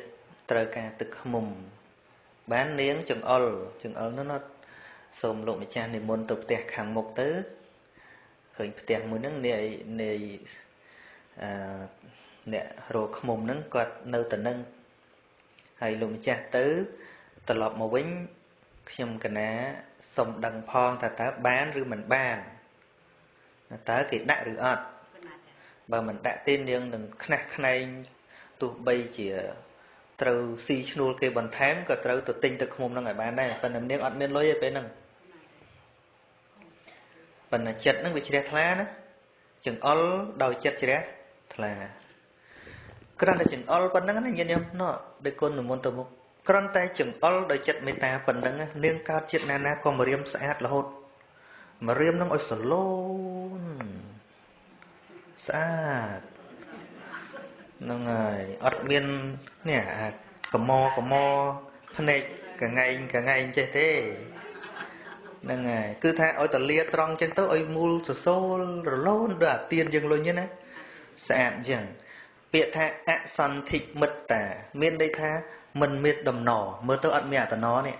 ត្រូវការទឹកខ្មុំ បាននាងចង្អុលចង្អុលនោះណាសូមលោកម្ចាស់និមន្តទៅផ្ទះខាងមុខទៅឃើញផ្ទះមួយហ្នឹងនាយនាយអឺអ្នករកខ្មុំហ្នឹងគាត់នៅតែនឹងហើយលោកម្ចាស់ទៅត្រឡប់មកវិញខ្ញុំកណាសុំដឹងផងថាតើបានឬមិនបានតើគេដាក់ឬអត់បើមិនដាក់ទេនាងនឹងខ្នះខ្នែងទោះបីជា ត្រូវស៊ីឈ្នួលគេបន្ថែមក៏ត្រូវទៅទិញទឹកឃ្មុំនឹងឲ្យបានដែរប៉ុន្តែនាងអត់មានលុយទេពេលហ្នឹងប៉ុន្តែចិត្តហ្នឹងវាជ្រះថ្លាណាចង្អុលដោយចិត្តជ្រះថ្លាគ្រាន់តែចង្អុលប៉ុណ្្នឹងណាញាតិញោមណោះដោយគុណនិមន្តទៅមុខគ្រាន់តែចង្អុលដោយចិត្តមេត្តាប៉ុណ្្នឹងនាងកើតចិត្តណាណាក៏មរៀមស្អាតរហូតមរៀមនឹងឲ្យសឡូនស្អាត ហ្នឹងហើយអត់មាននេះអាកមកមភ្នែកកងែងកងែងចេះទេហ្នឹងហើយគឺថាឲ្យតលាត្រង់ចឹងទៅឲ្យមូលសសូលរលូនដូចអាទៀនយើងលុញណាស្អាតចឹងពាក្យថាអសន្ធិមិត្តាមានន័យថាមិនមានដំណរមើលទៅអត់មានអតណនេះ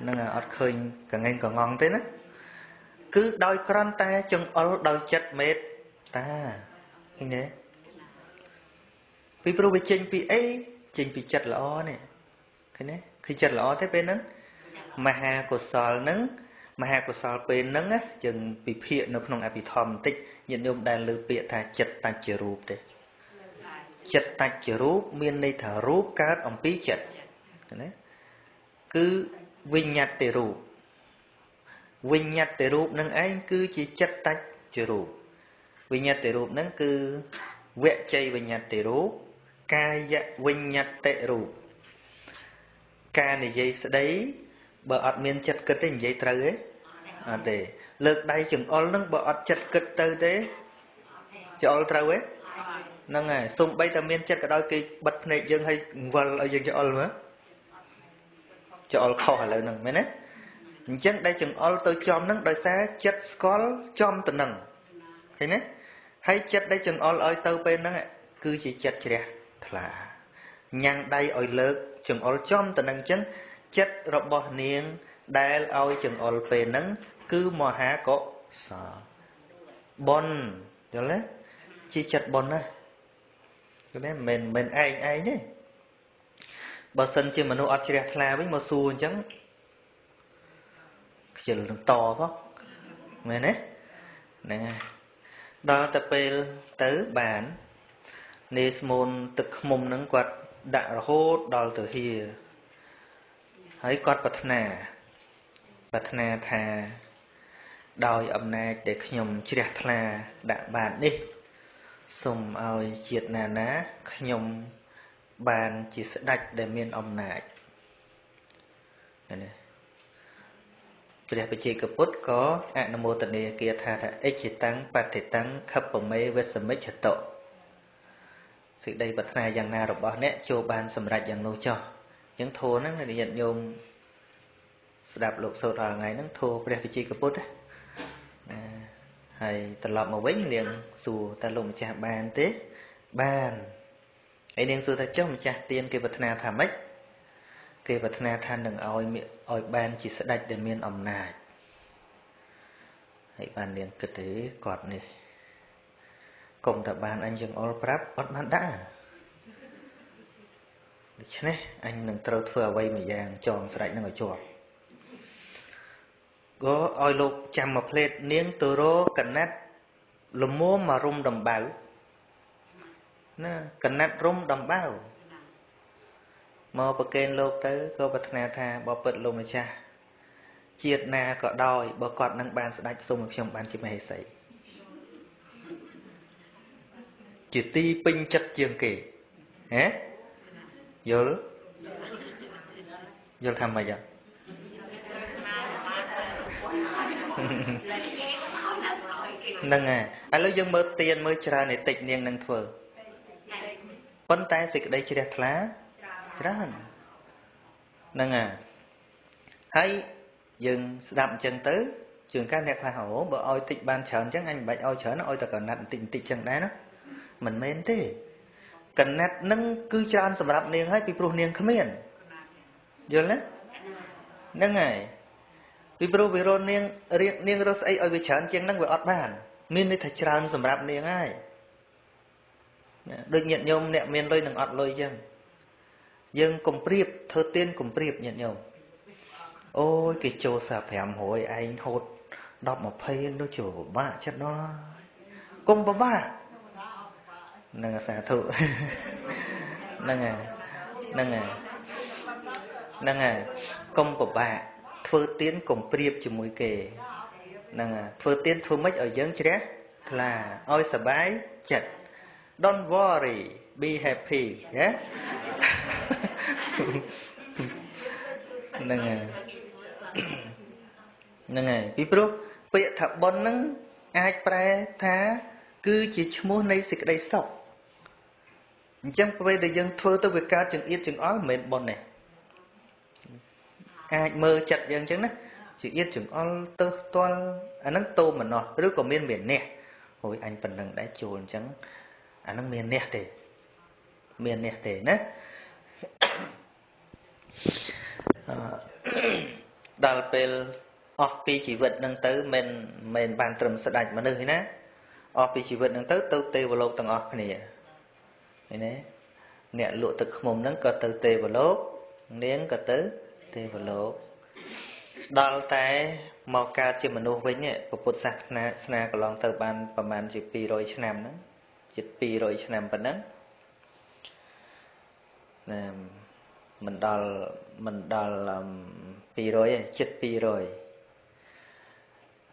ហ្នឹងអត់ឃើញកងែងកងងទេណាគឺដោយក្រន់តែចង្អុលដោយចិត្តមេត្តាឃើញទេ ពីព្រោះវាចេញពីអីចេញពីចិត្តល្អនេះឃើញទេគឺចិត្តល្អទេពេលហ្នឹងមហាកុសលហ្នឹងមហាកុសលពេលហ្នឹងយើងពិភាក្សានៅក្នុងអភិធម្មបន្តិចញាតិញោមដែលលើពាក្យថាចិត្តតច្ចរូបទេចិត្តតច្ចរូបមានន័យថារូបកើតអំពីចិត្តណាគឺវិញ្ញត្តិរូបវិញ្ញត្តិរូបនឹងឯងគឺជាចិត្តតច្ចរូបវិញ្ញត្តិរូបនឹងគឺវជ័យវិញ្ញត្តិរូប កាយវិញ្ញត្តិរូបការនិយាយស្ដីបើអត់មានចិត្តគិតទេនិយាយត្រូវទេអត់ទេលើកដៃចង្អុលនឹងបើអត់ចិត្តគិតទៅទេចង្អុលត្រូវទេហ្នឹងហើយសំបីតែមានចិត្តក៏ដោយគេបិទភ្នែកយើងឲ្យវល់ឲ្យយើងចង្អុលមើលចង្អុលខុសឥឡូវហ្នឹងមែនទេអញ្ចឹងដែលចង្អុលទៅចំហ្នឹងដោយសារចិត្តស្គាល់ចំទៅនឹងឃើញទេហើយចិត្តដែលចង្អុលឲ្យទៅពេលហ្នឹងគឺជាចិត្តជ្រះ ថ្លាញ៉ាំងដៃឲ្យលើកចង្អុលចំទៅនឹងអញ្ចឹងចិត្តរបស់នាង ដែលឲ្យចង្អុលពេលហ្នឹងគឺមហាកុសលបុណ្យយល់ទេជាចិត្តបុណ្យណាគឺមិនមែនមិនឯងឯងទេបើសិនជាមនុស្សអត់ជ្រះថ្លាវិញមកសួរអញ្ចឹងខ្ជិលនឹងតផងមែនទេហ្នឹងហើយដល់ទៅពេលទៅបាន នេស្មូនទឹកខ្មុំហ្នឹងគាត់ដាក់រហូតដល់ទៅហៀហើយគាត់ប្រាថ្នាប្រាថ្នាថា ដោយអំណាចដែលខ្ញុំជ្រះថ្លាដាក់បាតនេះសូមឲ្យជាតិណាណាខ្ញុំបានជាស្ដេចដែលមានអំណាចណាព្រះបជាកពុទ្ធក៏អនុមោទនាគាថាថាអិច្ឆតាំងបតិតាំងខពមេវសមិច្ឆតោ សេចក្តីប្រាថ្នាយ៉ាងណារបស់អ្នកចូលបានសម្រេចយ៉ាងនោះចោះអញ្ចឹងធម៌ហ្នឹងញាតិញោមស្ដាប់លោកសូត្ររាល់ថ្ងៃហ្នឹងធម៌ព្រះវិជ័យកពុទ្ធណាហើយត្រឡប់មកវិញនាងសួរតើលោកម្ចាស់បានទេបានហើយនាងសួរថាចុះម្ចាស់ទៀនគេប្រាថ្នាថាម៉េចគេប្រាថ្នាថានឹងឲ្យឲ្យបានជាស្ដេចដែលមានអំណាចហើយបាននាងគិតទេគាត់នេះ កុំតែបានអញចង្អុលប្រាប់អត់បានដាក់ដូច្នេះអញនឹងត្រូវធ្វើអ្វីមួយយ៉ាងចងស្រេចនឹងឲ្យជាប់ក៏ឲ្យលោកចាំមកផ្លេតនាងទៅរកណាត់លមុំមករុំដំបៅណាកណាត់រុំដំបៅមកប្រកេនលោកទៅក៏ប្រាថ្នាថាបបិទ្ធលោកម្ចាស់ជាតិណាក៏ដោយបើគាត់នឹងបានស្ដេចសូមឲ្យខ្ញុំបានជាមហេសី ជាទីពេញចិត្តជាងគេហ៎យល់យល់ថាម៉េចហ្នឹងហើយឥឡូវយើងមើលទៀនមើលច្រើនឯតិចនាងនឹងធ្វើប៉ុន្តែសេចក្តីជ្រះថ្លាច្រើនហ្នឹងហើយហើយយើងស្ដាប់អញ្ចឹងទៅជាងកាលអ្នកខ្លះអូបើឲ្យតិចបានច្រើនអញ្ចឹងអញមិនបាច់ឲ្យច្រើនឲ្យតែកណាត់បន្តិចបន្តិចអញ្ចឹងដែរណា មិនមែនទេកណាត់នឹងគឺច្រើនសម្រាប់នាងហើយពីព្រោះនាងគ្មានយល់ទេហ្នឹងហើយពីព្រោះវារននាងរៀននាងរស់ស្អីឲ្យវាច្រើនជាងហ្នឹងវាអត់បាន មានន័យថាច្រើនសម្រាប់នាងហើយដូចញាតិញោមអ្នកមានលុយនឹងអត់លុយអញ្ចឹងយើងកុំព្រៀបធ្វើទៀនកុំព្រៀបញាតិញោមអូយគេចូលសា500ឯងហូត10 20នោះចូលពិបាកចិត្តណោះកុំពិបាក នឹងសាធុហ្នឹងហើយហ្នឹងហើយហ្នឹងហើយកុំពិបាកធ្វើទៀនកុំព្រៀបជាមួយគេហ្នឹងហើយធ្វើទៀនធ្វើម៉េចឲ្យយើងជ្រះថ្លាឲ្យសบายចិត្ត don't worry be happy ណាហ្នឹងហើយហ្នឹងហើយពីព្រោះពាក្យថាប៉ុនហ្នឹងអាចប្រែថា គឺជាឈ្មោះនៃសេចក្តីសុខ អញ្ចឹងពេលដែលយើងធ្វើទៅវាកើតចង្អៀតចង្អល់មិនមែនប៉ុនទេអាចមើលចិត្តយើងអញ្ចឹងណាជាអៀតចង្អល់ទៅផ្ទាល់អាហ្នឹងតោមណោះឬក៏មានមានះហួយអញប៉ុណ្ណឹងដែរជួលអញ្ចឹងអាហ្នឹងមានះទេមានះទេណាដល់ពេលអស់ពីជីវិតនឹងទៅមិនមិនបានត្រឹមស្ដេចមនុស្សទេណាអស់ពីជីវិតនឹងទៅទៅទេវលោកទាំងអស់គ្នា ឃើញទេអ្នកលក់ទឹកខ្មុំហ្នឹងក៏ទៅទេវលោកនាងក៏ទៅទេវលោកដល់តែមកកើតជាមនុស្សវិញពុទ្ធសាសនាស្នាកន្លងទៅបានប្រហែលជា200ឆ្នាំហ្នឹងជិត200ឆ្នាំប៉ុណ្ណឹងណាមិនដល់មិនដល់200ទេជិត200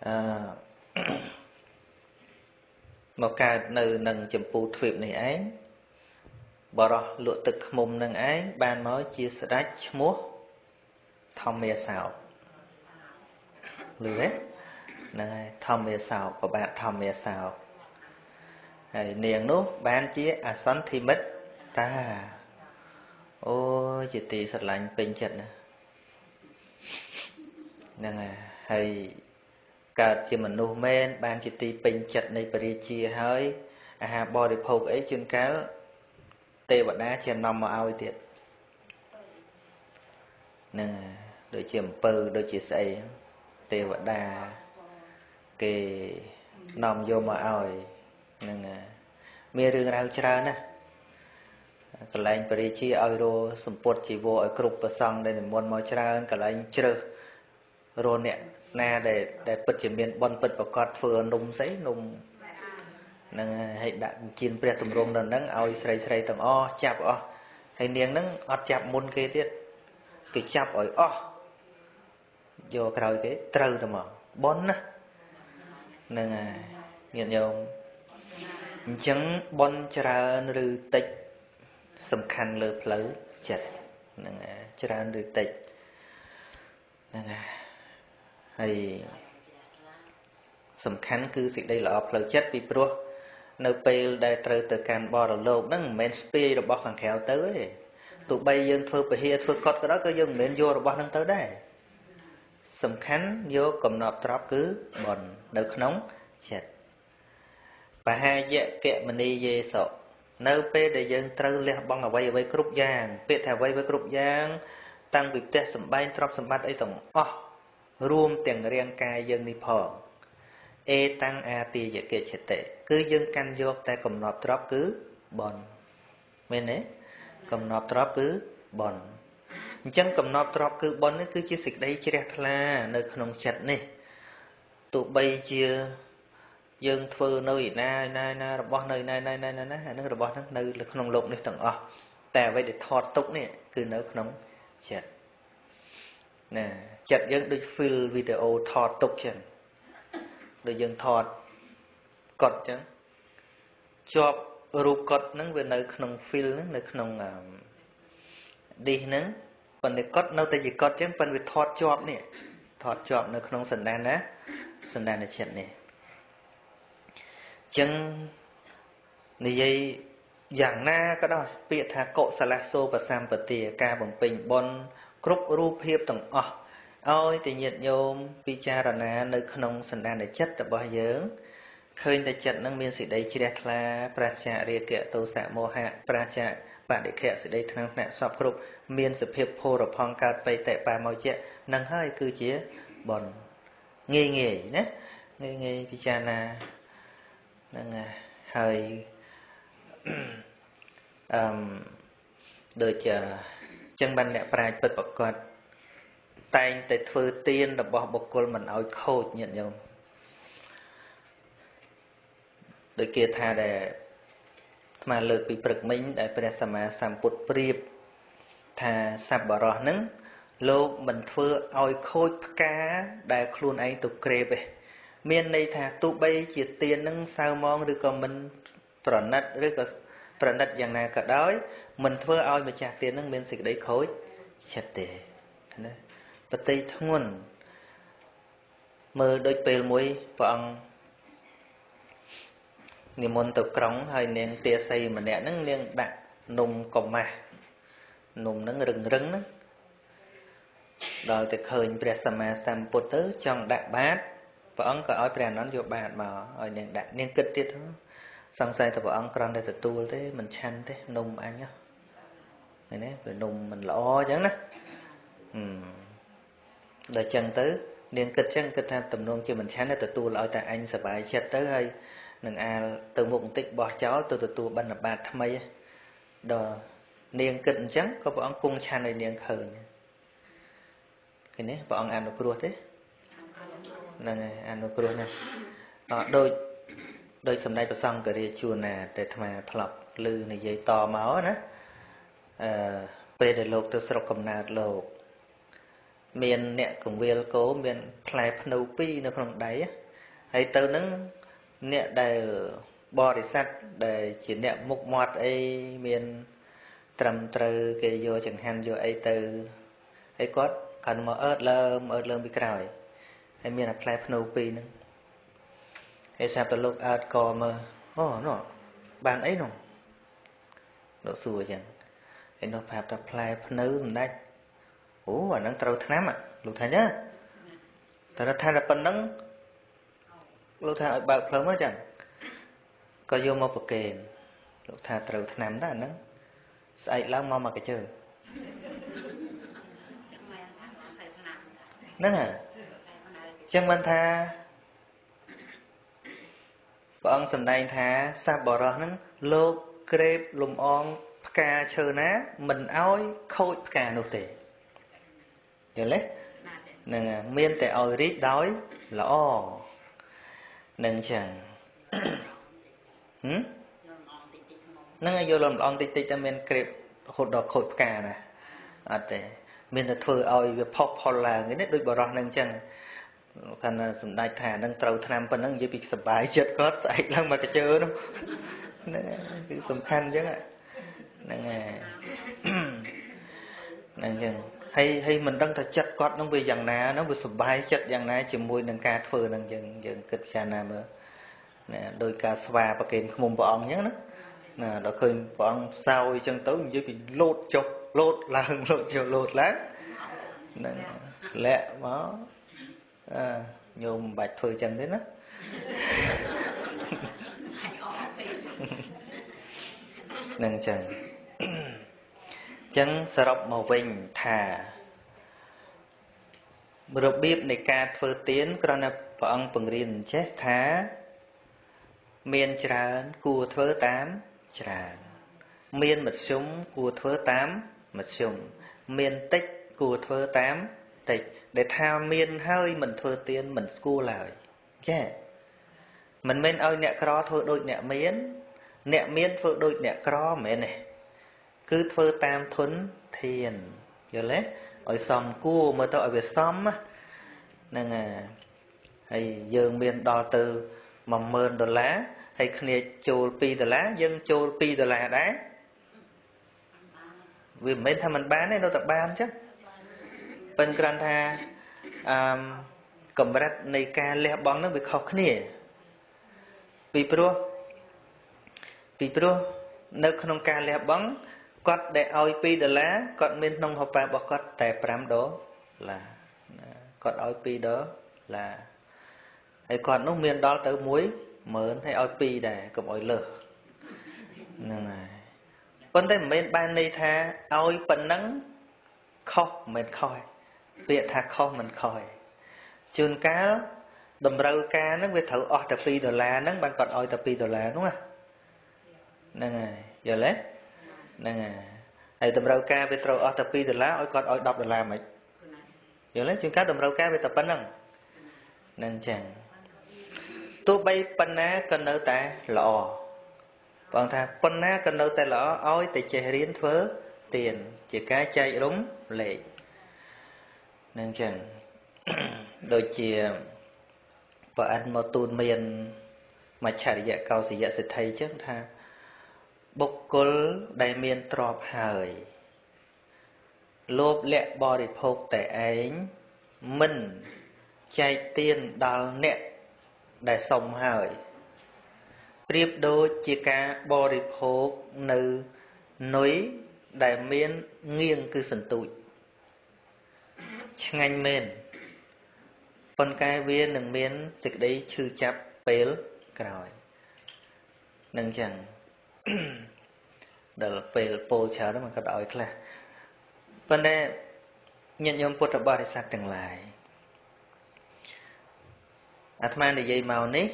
អឺមកកើតនៅនឹងចម្ពូទ្វីបនេះឯង បរោះលក់ទឹកខ្មុំនឹងឯងបានមកជាស្ដេចឈ្មោះធម្មាសោកឮទេហ្នឹងហើយធម្មាសោកប្របាទធម្មាសោកហើយនាងនោះបានជាអសន្ធិមិត្តតាអូជាទីស្រឡាញ់ពេញចិត្តណាហ្នឹងហើយហើយកើតជាមនុស្សមែនបានជាទីពេញចិត្តនៃពរាជាហើយអាហារបរិភោគអីជួនកាល ទេវតាជានាំមកឲ្យទៀតហ្នឹងដូចជាអំពើដូចជាស្អីទេវតាគេនាំយកមកឲ្យហ្នឹងមានរឿងរ៉ាវច្រើនណាកលែងបរិជាឲ្យរសម្ពុតជីវរឲ្យគ្រប់ប្រសង់ដែលនិមន្តមកច្រើនកលែងជ្រើសរអ្នកណាដែលដែលពិតជាមានបនពិតប្រកបធ្វើនំស្អីនំ នឹងឲ្យដាក់ជៀនព្រះតម្រង់នៅហ្នឹងឲ្យស្រីស្រីទាំងអស់ចាប់អស់ហើយនាងហ្នឹងអត់ចាប់មុនគេទៀតគេចាប់ឲ្យអស់យកក្រោយគេត្រូវតែមកបនណានឹងញាតិញោមអញ្ចឹងបនច្រើនឬតិចសំខាន់លើផ្លូវចិត្តហ្នឹងច្រើនឬតិចហ្នឹងហើយសំខាន់គឺសេចក្តីល្អផ្លូវចិត្តពីព្រោះ នៅពេលដែលត្រូវទៅកាន់បរលោកហ្នឹងមិនមែនស្ពាយរបស់ខាងក្រៅទៅទេទោះបីយើងធ្វើពហិធ្វើកត់ក៏ដោយក៏យើងមិនមែនយករបស់ហ្នឹងទៅដែរសំខាន់យកកំណត់ត្រប់គឺបននៅក្នុងចិត្តបហាយកៈមនីយេសោនៅពេលដែលយើងត្រូវលះបង់អ្វីអ្វីគ្រប់យ៉ាងពាក្យថាអ្វីអ្វីគ្រប់យ៉ាង តាំងពីផ្ទះសម្បែងទ្រព្យសម្បត្តិអីទាំងអស់រួមទាំងរាងកាយយើងនេះផង អេតាំងអាទាយកេជតិគឺយើងកាន់យកតែកំណត់ទ្រព្យគឺបនមែនទេកំណត់ទ្រព្យគឺបនអញ្ចឹងកំណត់ទ្រព្យគឺបននេះគឺជាសេចក្តីជ្រះថ្លានៅក្នុងចិត្តនេះទោះបីជាយើងធ្វើនៅឯណាណាណារបស់នៅណាណាណាណាណាអានឹងរបស់ហ្នឹងនៅក្នុងโลกនេះទាំងអស់តែអ្វីដែលថតទុកនេះគឺនៅក្នុងចិត្តណាចិត្តយើងដូច feel វីដេអូថតទុកចឹង ដូចយើងថតកត់ចឹងជាប់រូបកត់ហ្នឹងវានៅក្នុង feel ហ្នឹងនៅក្នុង disk ហ្នឹងប៉ុន្តែកត់នៅតែជាកត់ចឹងប៉ុន្តែវាថតជាប់នេះថតជាប់នៅក្នុងសន្តានណាសន្តានចិត្តនេះចឹងនិយាយយ៉ាងណាក៏ដោយពាក្យថាកុសលសូបសម្បទាការបំពេញបុណ្យគ្រប់រូបភាពទាំងអស់ ឲ្យតែញាតិញោមពិចារណានៅក្នុងសន្តានចិត្តរបស់យើងឃើញតែចិត្តនឹងមានសេចក្តីជ្រះថ្លាប្រាសចាករាគៈទោសៈមោហៈប្រាសចាកបដិខៈសេចក្តីថ្នាំងថ្នាក់សពគ្រប់មានសភាពភោរផង់កើតបេតិបាមកៈនឹងហើយគឺជាបុណ្យងាយងាយណាងាយងាយពិចារណាហ្នឹងហើយអឺដូចចឹងបានអ្នកប្រាជ្ញពិតប្រកប តែងតែធ្វើទានរបស់បុគ្គលមិនឲ្យខូចញាតិញោមដូចគេថាដែលអាត្មាលើកពីព្រឹកមិញដែលព្រះសម្មាសម្ពុទ្ធប្រៀបថាសប្បរោះនឹងលោកមិនធ្វើឲ្យខូចផ្កាដែលខ្លួនឯងទៅក្រេបទេមានន័យថាទោះបីជាទៀននឹងសៅមងឬក៏មិនប្រណិតឬក៏ប្រណិតយ៉ាងណាក៏ដោយមិនធ្វើឲ្យម្ចាស់ទៀននឹងមានសេចក្តីខូចចិត្តទេណា បតីធ្ងន់មើលដូចពេលមួយព្រះអង្គនិមន្តទៅក្រុងហើយនាងទាសីម្នាក់ហ្នឹងនាងដាក់នំកម៉ាស់នំហ្នឹងរឹងរឹងហ្នឹងដល់តែឃើញព្រះសម្មាសម្ពុទ្ធទៅចង់ដាក់បាតព្រះអង្គក៏ឲ្យព្រះអនន្តយកបាតមកឲ្យនាងដាក់នាងគិតទៀតសង្ស័យថាព្រះអង្គគ្រាន់តែទទួលទេមិនឆាន់ទេនំអញហ្នឹងណាវានំមិនល្អអញ្ចឹងណាហឹម ដល់ចឹងទៅនាងគិតចឹងគិតថាតំណងជាមិនឆាន់ទេទទួលឲ្យតែអញសុបាយចិត្តទៅហើយនឹងអាលទៅមុខបន្តិចបោះចោលទៅទទួលបណ្ឌបាតថ្មីដល់នាងគិតអញ្ចឹងក៏ព្រះអង្គគង់ឆាន់ឲ្យនាងឃើញឃើញទេព្រះអង្គអនុគ្រោះទេហ្នឹងហើយអនុគ្រោះណាអត់ដូចដូចសម្ដេចប្រសង្ឃរាជួនណាតែអាត្មាធ្លាប់ឮនិយាយតមកណាអឺពេលដែលលោកទៅស្រុកកំណើតលោក មានអ្នកកងវិលគោមានផ្លែភ្នៅពីរនៅក្នុងដៃហើយទៅនឹងអ្នកដែលបរិស័ទដែលជាអ្នកមុខមាត់អីមានត្រឹមត្រូវគេយកចង្ហាន់យកអីទៅហើយគាត់កាន់មកអើតលើមអើតលើមពីក្រោយហើយមានតែផ្លែភ្នៅពីរហ្នឹងហើយសាប់ទៅលោកអើតកមើលអូនោះបានអីនោះលោកសួរអញ្ចឹងហើយនោះប្រាប់ថាផ្លែភ្នៅមិនដាច់ អូអាហ្នឹងត្រូវឆ្នាំលោកថាណាតែថាតែប៉ុណ្្នឹងលោកថាឲ្យបើកផ្លូវមកចឹងក៏យកមកប្រកេនលោកថាត្រូវឆ្នាំដែរហ្នឹងស្អែកឡើងមកមកកជើហ្នឹងហ่ะចឹងមិនថាព្រះអង្គសម្ដែងថាសัพបរោះហ្នឹងលោកក្រេបលំអងផ្កាឈើណា មិនអោយខូចផ្កានោះទេ យល់ទេហ្នឹងមានតែឲ្យរីកដោយល្អនឹងចឹងហឹមហ្នឹងឲ្យយកលំអងតិចតិចតែមានក្រេបរហូតដល់ខូចផ្កាណាអត់ទេ មានតែធ្វើឲ្យវាផុសផុលឡើងនេះដូចបរោះនឹងចឹងគាត់ថាសម្ដេចថានឹងត្រូវឆ្នាំប៉ុណ្ណឹងនិយាយពីសុបាយចិត្តគាត់ស្អែកឡើងមកកជើនោះហ្នឹងគឺសំខាន់អញ្ចឹងហ្នឹងហើយហ្នឹងអញ្ចឹង ហើយហើយមិនដឹងថាចិត្តគាត់នឹងវាយ៉ាងណានោះវាសុបាយចិត្តយ៉ាងណាជាមួយនឹងការធ្វើនឹងយើងយើងគិតពិចារណាមើលណាដោយការស្វាប្រគេនឃុំព្រះអង្គអញ្ចឹងណាណាដល់ឃើញព្រះអង្គសោយអញ្ចឹងទៅនិយាយពីលោតចុះលោតឡើងលោតចុះលោតឡើងហ្នឹងលាក់មកអឺញោមមិនបាច់ធ្វើអញ្ចឹងទេណានឹងអញ្ចឹងអញ្ចឹងសរុបមកវិញថារបៀបនៃការធ្វើទៀនគ្រាន់តែព្រះអង្គបង្រៀនចេះថា មានច្រើនគួរធ្វើតាមច្រើន មានមធ្យមគួរធ្វើតាមមធ្យមមានតិចគួរធ្វើតាមតិចដែលថាមានហើយមិនធ្វើទៀនមិនស្គាល់ឡើយចាមិនមែនឲ្យអ្នកក្រធ្វើដូចអ្នកមាន អ្នកមានធ្វើដូចអ្នកក្រមិនមែនទេ គឺធ្វើតាមធនធានយល់ទេឲ្យសមគួរមើលទៅឲ្យវាសមហ្នឹងហើយយើងមានដល់ទៅ10000ដុល្លារហើយគ្នាចូល2ដុល្លារយើងចូល2ដុល្លារដែរវាមិនមែនថាมันបានទេនៅតែបានចឹងប៉ិនគ្រាន់ថាអឺកម្រិតនៃការលះបង់នឹងវាខុសគ្នា ពីព្រោះពីព្រោះនៅក្នុងការលះបង់ គាត់ដែលឲ្យ2ដុល្លារគាត់មានក្នុងហូបែរបស់គាត់តែ5ដុល្លារគាត់ឲ្យ2ដុល្លារហើយគាត់នោះមានដល់ទៅ1ម៉ឺនហើយឲ្យ2ដែរកុំឲ្យលើសហ្នឹងហើយប៉ុន្តែមិនមែនបានន័យថាឲ្យប៉ុណ្ណឹងខុសមិនមែនខុសទេពាក្យថាខុសមិនខុសទេជួនកាលតម្រូវការហ្នឹងវាត្រូវអស់តែ2ដុល្លារហ្នឹងបានគាត់ឲ្យតែ2ដុល្លារនោះហ្នឹងហើយយល់ទេ ហ្នឹងហើយហើយតម្រូវការវាត្រូវអស់តែ2ដុល្លារឲ្យគាត់ឲ្យ10ដុល្លារមិនយល់ទេជួនកាលតម្រូវការវាតែប៉ុណ្្នឹងហ្នឹងចឹងទោះបីប៉ុណ្ណាក៏នៅតែល្អបងថាប៉ុណ្ណាក៏នៅតែល្អឲ្យតែចេះរៀនធ្វើទៀនជាការចែករំលែកនឹងចឹងដូចជាប្រអិនមកទូនមានមច្ឆរិយៈកោសយៈសិទ្ធិចឹងថា បុគ្គលដែលមានទ្រព្យហើយលោភលៈបរិភោគតែឯងមិនចែកទានដល់អ្នកដែលសុំហើយប្រៀបដូចជាការបរិភោគនៅនុយដែលមានងៀងគឺសន្ទូចឆ្ងាញ់មែនប៉ុន្តែវានឹងមានសេចក្តីឈឺចាប់ពេលក្រោយនឹងចឹង ដល់ពេលពោលច្រើនมันក៏ឲ្យខ្លះប៉ុន្តែញាតិញោមពុទ្ធបរិស័ទទាំងឡាយអាត្មានិយាយមកនេះ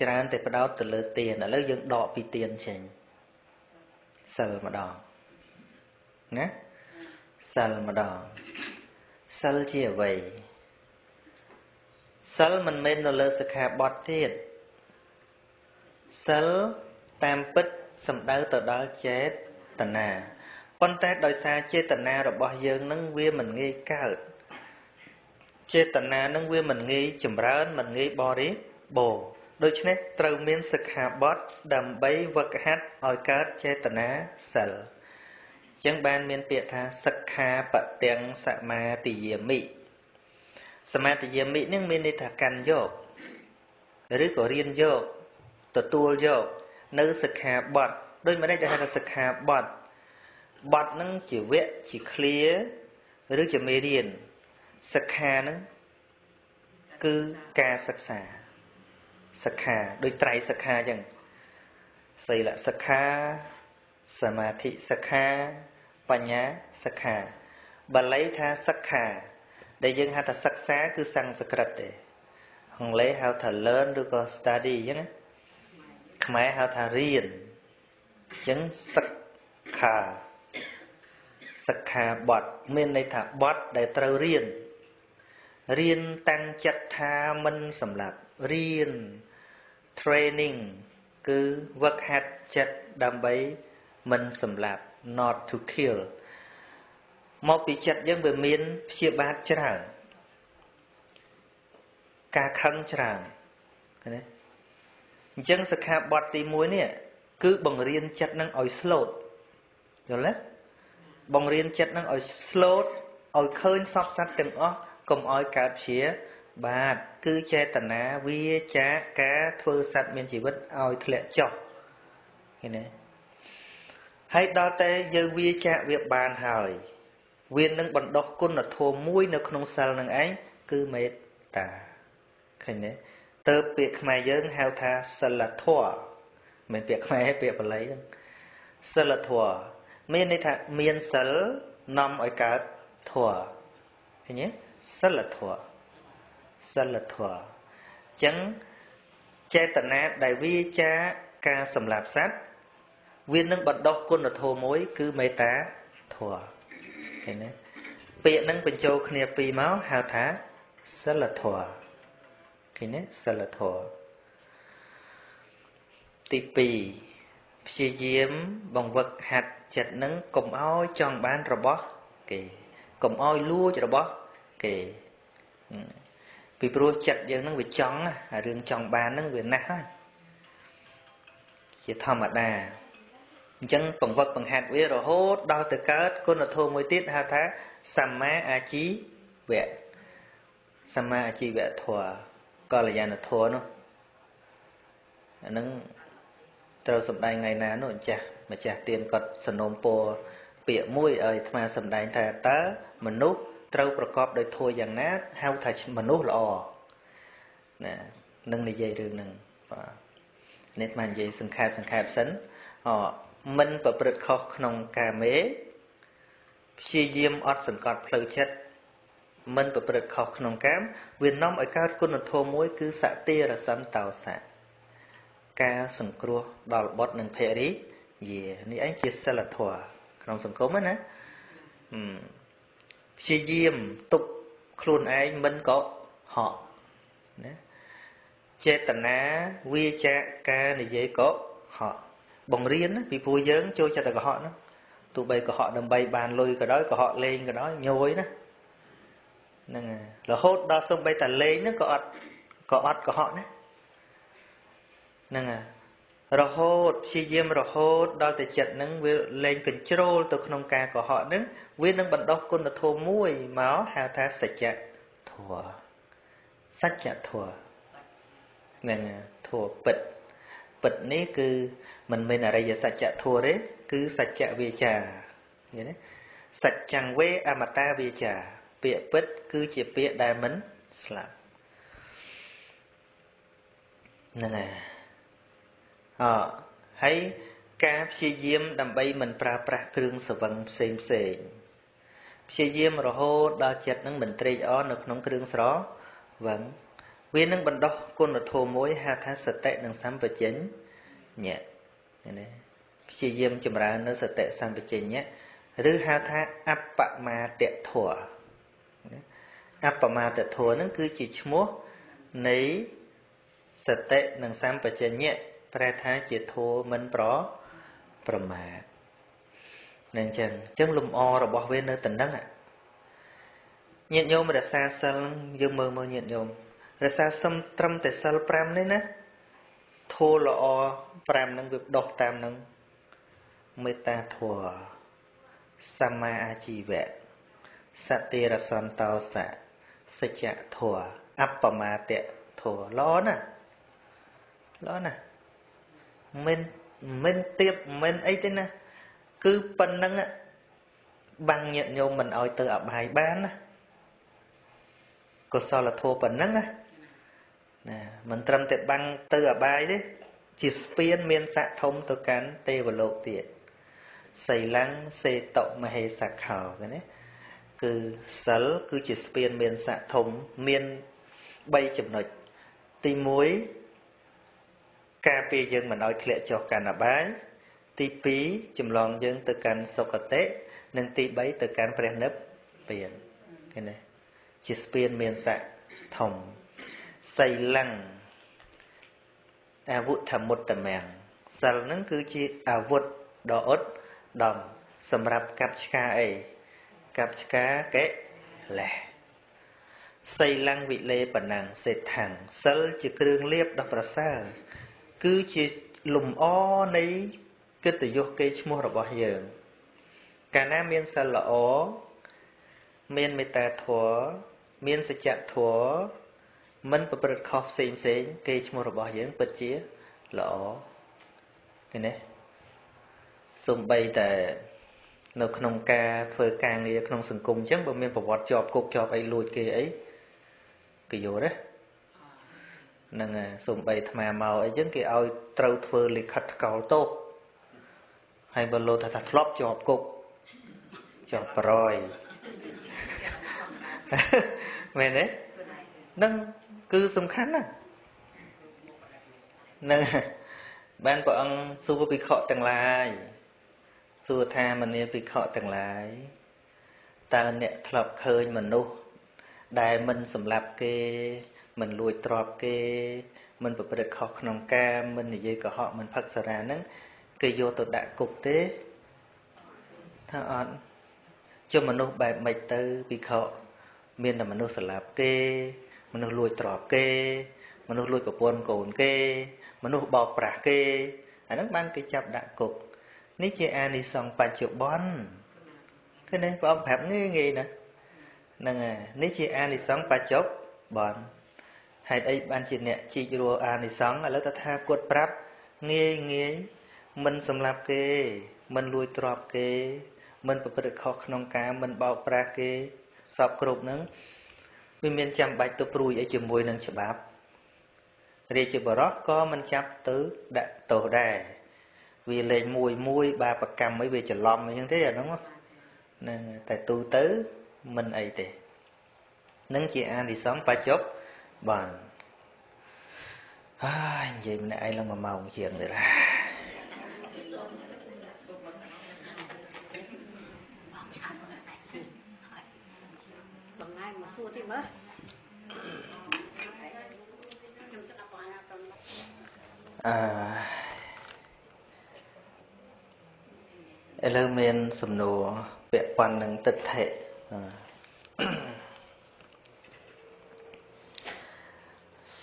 ច្រើនតែបដោតទៅលើទានឥឡូវយើងដកពីទានចេញសិលម្ដងណាសិលម្ដងសិលជាអ្វីសិលមិនមែននៅលើសិក្ខាបទទៀតសិលតាមពិត សំដៅទៅដល់ចេតនាប៉ុន្តែដោយសារចេតនារបស់យើងនឹងវាមិនងាយកើតចេតនានឹងវាមិនងាយចម្រើនមិនងាយបរិបូរដូច្នេះត្រូវមានសិក្ខាបទដើម្បីវឹកហាត់ឲ្យកើតចេតនាសិលអញ្ចឹងបានមានពាក្យថាសិក្ខាបទាំងសមាទិយាមិសមាទិយាមិនឹងមានន័យថាកាន់យកឬក៏រៀនយកទទួលយក នៅសិក្ខាបទដូចម្ដេចដែលហៅថាសិក្ខាបទបទនឹងជាវគ្គជា clear ឬជាមេរៀនសិក្ខានឹងគឺការសិក្សាសិក្ខាដូចត្រៃសិក្ខាអញ្ចឹងសីលសិក្ខាសមាធិសិក្ខាបញ្ញាសិក្ខាបាលីថាសិក្ខាដែលយើងហៅថាសិក្សាគឺសំស្ក្រឹតទេអង់គ្លេសហៅថា learn ឬក៏ study អញ្ចឹងណា ខ្មែរហៅថារៀនអញ្ចឹងសិក្ខាសិក្ខាបទមានន័យថាបទដែលត្រូវរៀនរៀនតាំងចិត្តថាមិនសម្លាប់រៀន training គឺវឹកហាត់ចិត្តដើម្បីមិនសម្លាប់ not to kill មកពីចិត្តយើងវាមានព្យាបាទច្រើនការខឹងច្រើនណា អញ្ចឹងសិក្ខាបទទី1នេះគឺបង្រៀនចិត្តនឹងឲ្យ slow យល់ទេបង្រៀនចិត្តនឹងឲ្យ slow ឲ្យឃើញសពសត្វទាំងអស់កុំឲ្យកើតព្យាបាទគឺចេតនាវាចាការធ្វើសត្វមានជីវិតឲ្យធ្លាក់ចុះឃើញទេហើយដល់តែយើងវាចាវាបានហើយវានឹងបណ្ដោះគុណធម៌មួយ នៅក្នុងសិលនឹងឯងគឺមេត្តាឃើញទេ ទៅពាក្យខ្មែរយើងហៅថាសិលធម៌មិនពាក្យខ្មែរទេពាក្យបាលីហ្នឹងសិលធម៌មានន័យថាមានសិលនាំឲ្យកើតធម៌ឃើញទេសិលធម៌សិលធម៌អញ្ចឹងចេតនាដែលវាចាការសម្លាប់សត្វវានឹងបណ្ដោះគុណធម៌មួយ គឺមេត្តាធម៌ឃើញទេពាក្យនឹងបញ្ចូលគ្នាពីរមកហៅថាសិលធម៌ ឃើញទេសិលធម៌ទី2ព្យាយាមបង្វឹកហាត់ចិត្តនឹងកុំឲ្យចង់បានរបស់គេកុំឲ្យលួចរបស់គេពីព្រោះចិត្តយើងនឹងវាចង់អារឿងចង់បាននឹងវាណាស់ហើយជាធម្មតាអញ្ចឹងបង្វឹកបង្ហាត់វារហូតដល់ទៅកើតគុណធម៌មួយទៀតហៅថា សម្មាអាជីវៈសម្មាអាជីវៈធម៌ កល្យាណធម៌នោះអានឹងត្រូវសំដែងថ្ងៃណានោះម្ចាស់ម្ចាស់ទៀនគាត់សនំពោពាក្យមួយឲ្យអាត្មាសំដែងថាតើមនុស្សត្រូវប្រកបដោយធម៌យ៉ាងណាហៅថាមនុស្សល្អណានឹងនិយាយរឿងហ្នឹងបាទនេះអាត្មានិយាយសង្ខេបសង្ខេបសិនអមិនប្រព្រឹត្តខុសក្នុងកាមេព្យាយាមអត់សង្កត់ផ្លូវចិត្ត មិនប្រព្រឹត្តខុសក្នុងកាមវានាំឲ្យកើតគុណធម៌មួយ គឺសតិរសន្តោសៈការសង្គ្រោះដល់បុត្រនិងភរិយានេះឯងជាសិលធម៌ក្នុងសង្គមណាព្យាយាមទប់ខ្លួនឯងមិនកុហកណាចេតនាវាចាការនិយាយកុហកបង្រៀនពីព្រោះយើងចូលចិត្តតែកុហកណាទោះបីកុហកដើម្បីបានលុយក៏ដោយកុហកលេងក៏ដោយញយណា ហ្នឹងរហូតដល់សូម្បីតែលេងហ្នឹងក៏អត់ក៏អត់កុហកណាហ្នឹងរហូតព្យាយាមរហូតដល់តែចិត្តហ្នឹងវាលែងកញ្ជ្រោលទៅក្នុងការកុហកហ្នឹងវានឹងបណ្ដោះគុណធម៌មួយមកហៅថាសច្ចធម៌សច្ចធម៌ហ្នឹងធម៌ពិតពិតនេះគឺមិនមែនអរិយសច្ចធម៌ទេគឺសច្ចវាចាឃើញទេសច្ចង្វេអមតាវាចា ពាក្យពិត គឺជាពាក្យដែលមិនស្លាប់ហ្នឹងហើយអហើយការព្យាយាមដើម្បីមិនប្រើប្រាស់គ្រឿងសវឹងផ្សេងផ្សេងព្យាយាមរហូតដល់ចិត្តនឹងមិនត្រេកអរនៅក្នុងគ្រឿងស្រវឹងវានឹងបណ្ដោះគុណធម៌មួយហៅថាសតិនិងសម្បជញ្ញៈណាព្យាយាមចម្រើននៅសតិសម្បជញ្ញៈឬហៅថាអបមាទធัว អបមាទធัวនឹងគឺជាឈ្មោះនៃសតិនិងសម្បជញ្ញៈប្រែថាជាធัวមិនប្រប្រមាទនឹងអញ្ចឹងអញ្ចឹងលំអរបស់វានៅតំណឹងញាតិញោមរសាសិលយើងមើលមើលញាតិញោមរសាសំត្រឹមតែសិល5នេះណាធូរល្អ5ហ្នឹងវាដោះតាមហ្នឹងមេត្តាធម៌សម្មាអាជីវៈសតិរសន្តោសៈ សច្ចធម៌អបមាតៈធម៌ល្អណាស់ល្អណាស់មិនមិនទៀបមិនអីទេណាគឺប៉ុណ្្នឹងបាំងញាតញោមមិនឲ្យទៅអបាយបានណាកុសលធម៌ប៉ុណ្្នឹងណាណាមិនត្រឹមតែបាំងទៅអបាយទេជាស្ពានមានស័កធំទៅកាន់ទេវលោកទៀតសីលੰសេតុមហេសខោគេណា គឺសិលគឺជាស្ពានមានស័កធំមាន3ចំណុចទី1ការពារយើងមិនឲ្យធ្លាក់ចុះកាន់អបាយទី2ចម្លងយើងទៅកាន់សុគតិនិងទី3ទៅកាន់ព្រះនិព្វានឃើញទេជាស្ពានមានស័កធំសីលੰអាវុធមុតតមាំងសិលហ្នឹងគឺជាអាវុធដ៏អត់ដំសម្រាប់កាប់ឆ្កាអី កាប់ឆ្កាកេលេសសីលੰវិលេបណាំងសេដ្ឋាំងសិលជាគ្រឿងលៀបដ៏ប្រសើរគឺជាលំអនៃកិត្តិយសគេឈ្មោះរបស់យើង កាលណាមានសិលល្អមានមេត្តាធម៌មានសច្ចធម៌មិនប្រព្រឹត្តខុសផ្សេងផ្សេងគេឈ្មោះរបស់យើងពិតជាល្អឃើញទេសំបីតែ នៅក្នុងការធ្វើការងារក្នុងសង្គមអញ្ចឹងបើមានប្រវត្តិជាប់គុកជាប់អីលួចគេអីគេយល់ទេហ្នឹងហើយសំបីអាត្មាមកអីចឹងគេឲ្យត្រូវធ្វើលិខិតថ្កោលទោសហើយបើលោថាថាធ្លាប់ជាប់គុកជាប់ប្រយមែនទេនឹងគឺសំខាន់ណាស់នឹងបានព្រះអង្គសួរភិក្ខុទាំងឡាយ សួរថាមនាភិក្ខុទាំងឡាយតើអ្នកធ្លាប់ឃើញមនុស្សដែលមិនសម្លាប់គេ មិនលួចទ្រព្យគេ មិនប្រព្រឹត្តខុសក្នុងការមិននិយាយកុហកមិនផឹកសារ៉ាហ្នឹងគេយកទៅដាក់គុកទេថាអត់ជាមនុស្សបែបម៉េចទៅភិក្ខុមានតែមនុស្សស្លាប់គេ មនុស្សលួចទ្រព្យគេ មនុស្សលួចប្រពន្ធកូនគេ មនុស្សបោកប្រាស់គេអាហ្នឹងបានគេចាប់ដាក់គុក នេះជាអានិសង្សបច្ចុប្បន្នគឺនេះព្រះអង្គប្រាប់ងាយងាយណាហ្នឹងហើយនេះជាអានិសង្សបច្ចុប្បន្នហេតុអីបានជាអ្នកជីករស់អានិសង្សឥឡូវតថាគតប្រាប់ងាយងាយមិនសម្លាប់គេ មិនលួចទ្រព្យគេ មិនប្រព្រឹត្តខុសក្នុងការមិនបោកប្រាស់គេសពគ្រប់ហ្នឹងវាមានចាំបាច់ទៅព្រួយអីជាមួយនឹងច្បាប់រាជបរោះក៏មិនចាប់ទៅដាក់ទោសដែរ វាលេងមួយមួយបាបកម្មអីវាច្រឡំអីចឹងទេអាហ្នឹងហ្នឹងតែទូទៅមិនអីទេនឹងជាអានិសង្សបច្ចុប្បន្នហើយនិយាយម្នាក់ឯងឡើង1ម៉ោងជាងទៀតណាួរទៀតមើលអឺ ឥឡូវមានសំណួរពាក់ព័ន្ធនឹងទិដ្ឋិ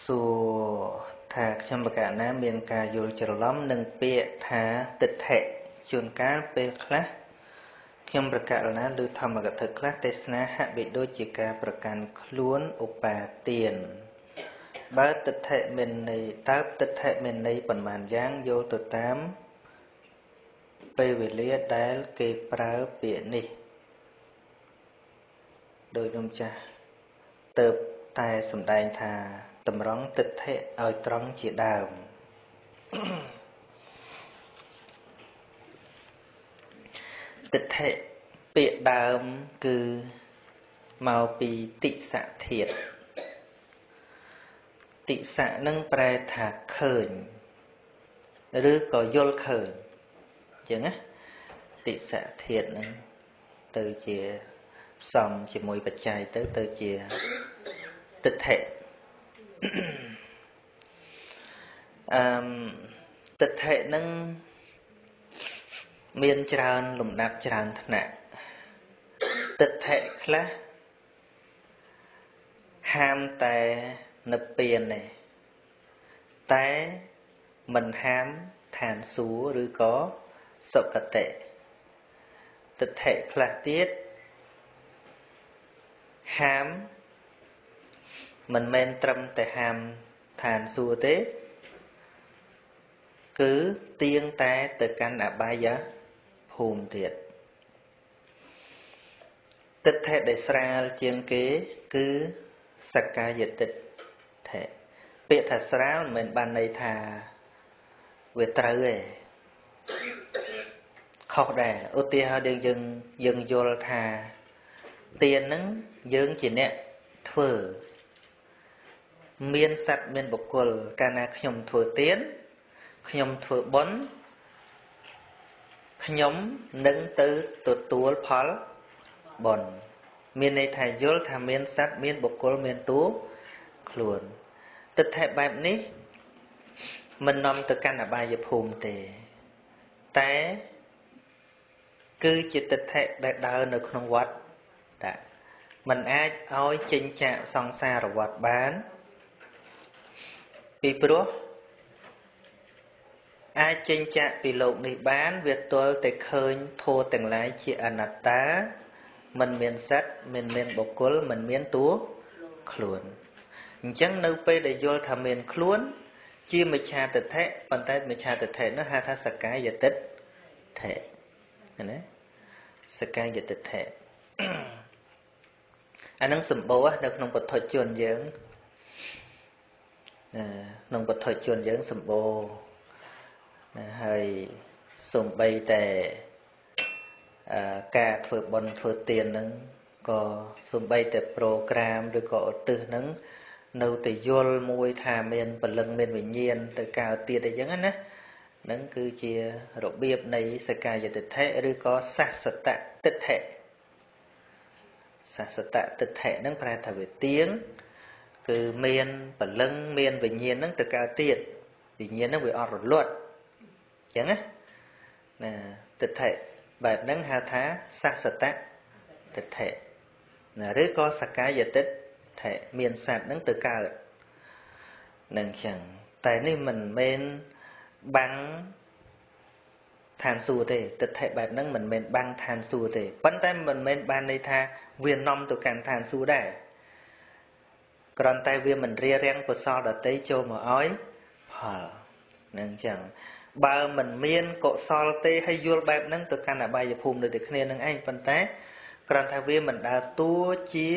សួរថាខ្ញុំបកណាមានការយល់ច្រឡំនឹងពាក្យថាទិដ្ឋិជួនកាលពេលខ្លះខ្ញុំប្រកាសណាឬធម្មកថាខ្លះទេសនាហាក់បីដូចជាការប្រកាន់ខ្លួនឧបាទានបើទិដ្ឋិមានន័យតើទិដ្ឋិមានន័យប៉ុន្មានយ៉ាងយល់ទៅតាម ពេលវេលាដែលគេប្រើពាក្យនេះដោយខ្ញុំចាស់ទៅតែសំដែងថាតម្រង់ទិដ្ឋិឲ្យត្រង់ជាដើម Mm-hmm. ទិដ្ឋិពាក្យដើមគឺមកពីតិសៈធាតតិសៈនឹងប្រែថាឃើញ ឬក៏យល់ឃើញ អញ្ចឹងណាតិសៈធាតនឹងទៅជាផ្សំជាមួយបច្ច័យទៅទៅជាទិដ្ឋិអឺទិដ្ឋិនឹងមានច្រើនលំដាប់ច្រើនថ្នាក់ទិដ្ឋិខ្លះហាមតែនិព្វានទេតែមិនហាមឋានសួគ៌ឬក៏ សុគតិទិដ្ឋិខ្លះទៀតហាមមិនមែនត្រឹមតែហាមឋានសួគ៌ទេ គឺទៀងតែទៅកាន់អបាយភូមិទៀតទិដ្ឋិដែលស្រាលជាងគេគឺសក្កាយទិដ្ឋិពាក្យថាស្រាលមិនមែនបានន័យថាវាត្រូវទេ ខុសដែរឧទាហរណ៍យើងយើងយើងយល់ថាទៀនហ្នឹងយើងជាអ្នកធ្វើមានសត្វមានបុគ្គលកាលណាខ្ញុំធ្វើទៀនខ្ញុំធ្វើបុណ្យខ្ញុំនឹងទៅទទួលផលបុណ្យមានន័យថាយល់ថាមានសត្វមានបុគ្គលមានតួខ្លួនទិដ្ឋិបែបនេះមិននាំទៅកាន់អបាយភូមិទេតែ គឺជាទិដ្ឋិដែលដើរនៅក្នុងវត្តតាมันអាចឲ្យចេញចាកសង្សារវត្តបានពីព្រោះអាចចេញចាកពីโลกនេះបាន វាទល់តែឃើញធัวទាំងឡាយជាអនត្តាមិនមានសត្វមិនមានបុគ្គលមិនមានតួខ្លួនអញ្ចឹងនៅពេលដែលយល់ថាមានខ្លួនជាមិច្ឆាទិដ្ឋិប៉ុន្តែមិច្ឆាទិដ្ឋិនោះហៅថាសកាយទិដ្ឋិ ណាសកាយទិដ្ឋិអានឹងសម្បូរនៅក្នុងពុទ្ធជនយើងក្នុងពុទ្ធជនយើងសម្បូរហើយសំបីតែការធ្វើបុណ្យធ្វើទានហ្នឹងក៏សំបីតែប្រូក្រាមឬក៏ឧទ្ទិសហ្នឹងនៅតែយល់មួយថាមានពលឹងមានវិញ្ញាណទៅកើតទៀតអីចឹងណា នឹងគឺជារបៀបនៃសកាយតិដ្ឋិឬក៏សាសតតិដ្ឋិសាសតតិដ្ឋិហ្នឹងប្រែថាវាទៀងគឺមានពលឹងមានវិញ្ញាណហ្នឹងទៅកើតទៀតវិញ្ញាណហ្នឹងវាអត់រលត់អញ្ចឹងណាណាតិដ្ឋិបែបហ្នឹងហៅថាសាសតតិដ្ឋិណាឬក៏សកាយតិដ្ឋិមានសត្វហ្នឹងទៅកើតនឹងចឹងតែនេះមិនមែន បាំងឋានសួគ៌ទេទិដ្ឋិបែបហ្នឹងមិនមែនបាំងឋានសួគ៌ទេប៉ុន្តែមិនមែនបានន័យថាវានាំទៅកាន់ឋានសួគ៌ដែរគ្រាន់តែវាមិនរារាំងកុសលដតីចូលមកឲ្យផលនឹងចឹងបើមិនមានកុសលទេហើយយល់បែបហ្នឹងទៅកាន់អបាយភូមិដូចតែគ្នានឹងឯងប៉ុន្តែគ្រាន់តែវាមិនដើរតួជា